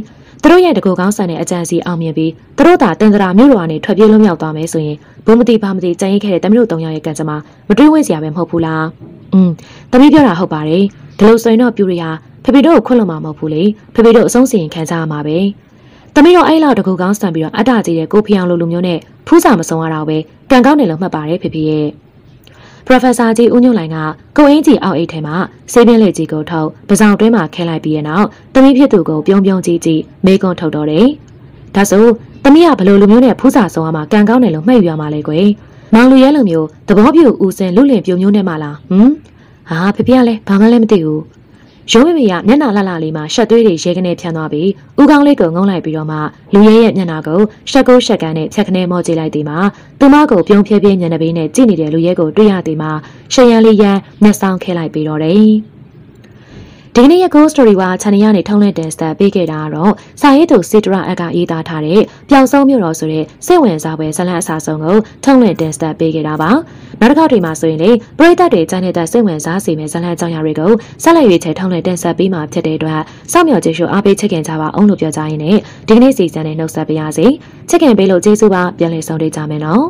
သူတို့ရဲ့တကူကောင်းဆန်တဲ့အကြံစီအောင်မြင်ပြီးသူတို့သာတင်္ဒရာမြို့တော်ကနေထွက်ပြေးလွတ်မြောက်သွားမယ်ဆိုရင်ဘုံမတိဘာမတိကြံရိတ်ခဲ့တဲ့တမီးတို့၃ယောက်ရဲ့ကံကြမ္မာမတွေးဝဲစရာပဲမဟုတ်ဘူးလား။อืมတမီးပြောတာဟုတ်ပါတယ်ဒီလိုဆိုရင်တော့ပြူရီဟာဖေဖေတို့ကိုခွင့်လွှတ်မှာမဟုတ်ဘူးလေဖေဖေတို့အဆုံးစီရင်ခံကြရမှာပဲ။တမီးတို့အဲ့လောက်တကူကောင်းဆန်ပြီးတော့အတ္တကြီးတဲ့ကိုဖီအောင်လိုလူမျိုးနဲ့ဖူးစာမစုံရတာပဲကံကောင်းတယ်လို့မှတ်ပါတယ်ဖေဖေရဲ့။ Professor ကြီးဦးညွန့်လိုင်ကကိုအင်းကြီးအောက်အိတ်ထဲမှာဆေးပင်းလက်ကြီးကိုထုတ်ပစောင်တွင်းမှာခဲလိုက်ပြီးတဲ့နောက်တမီးဖြစ်သူကိုပြုံးပြုံးကြီးကြီးမေကွန်းထုတ်တော့တယ်။ဒါဆိုတမီးကဘလို့လူမျိုးနဲ့ဖူးစာဆုံးအောင်မှာကံကောင်းတယ်လို့မှတ်ယူရမှာလေကွယ်။မောင်လူရဲလူမျိုးသဘောပြူဦးစင်လူလင်ပြုံမျိုးနဲ့မှလားဟမ်ဟာဖေဖေကလည်းဘာမှလည်းမသိဘူး။ ရုံးမမေကမျက်နှာလှလှလေးမှာရှက်သွေးတွေရဲကနေဖြန်းသွားပြီးဦးကောင်းလေးကိုငုံလိုက်ပြီးတော့မှလူရဲရဲ့မျက်နှာကိုရှက်ကိုရှက်ကန်းနဲ့ဖြတ်ခနဲမော့ကြည့်လိုက်သည်မှာသူမကိုပြုံးဖြဲဖြဲညံနေပေးနဲ့ကြည့်နေတဲ့လူရဲကိုတွေ့ရသည်မှာရှရန်လေးရန်မျက်စောင်းခဲလိုက်ပြီးတော့တယ်။ ဒီကနေ့ရဲ့ Ghost Story က channel ရနေထုံးလင်းတင်ဆက်ပေးခဲ့တာကတော့စာရေးသူစစ်တရအက်ကရေးသားထားတဲ့ပျောက်ဆုံးမြို့တော်ဆိုတဲ့စိတ်ဝင်စားပွဲဇလန်အစာဆုံးကိုထုံးလင်းတင်ဆက်ပေးခဲ့တာပါနောက်တစ်ခါတွေမှာဆိုရင်လေပရိသတ်တွေကြားနေတဲ့စိတ်ဝင်စားစေမယ့်ဇလန်အကြောင်းအရာတွေကိုဆက်လက်ရွေးချယ်ထုံးလင်းတင်ဆက်ပေးမှာဖြစ်တဲ့အတွက်စောင့်မျှော်ကြည့်ရှုအားပေးချစ်ခင်ကြပါအောင်လို့ပြောကြရင်းနဲ့ဒီကနေ့စီစဉ်နဲ့နှုတ်ဆက်ပေးရစီချစ်ခင်ပေးလို့ကျေးဇူးပါပြန်လည်ဆောင်တွေ့ကြမယ်နော်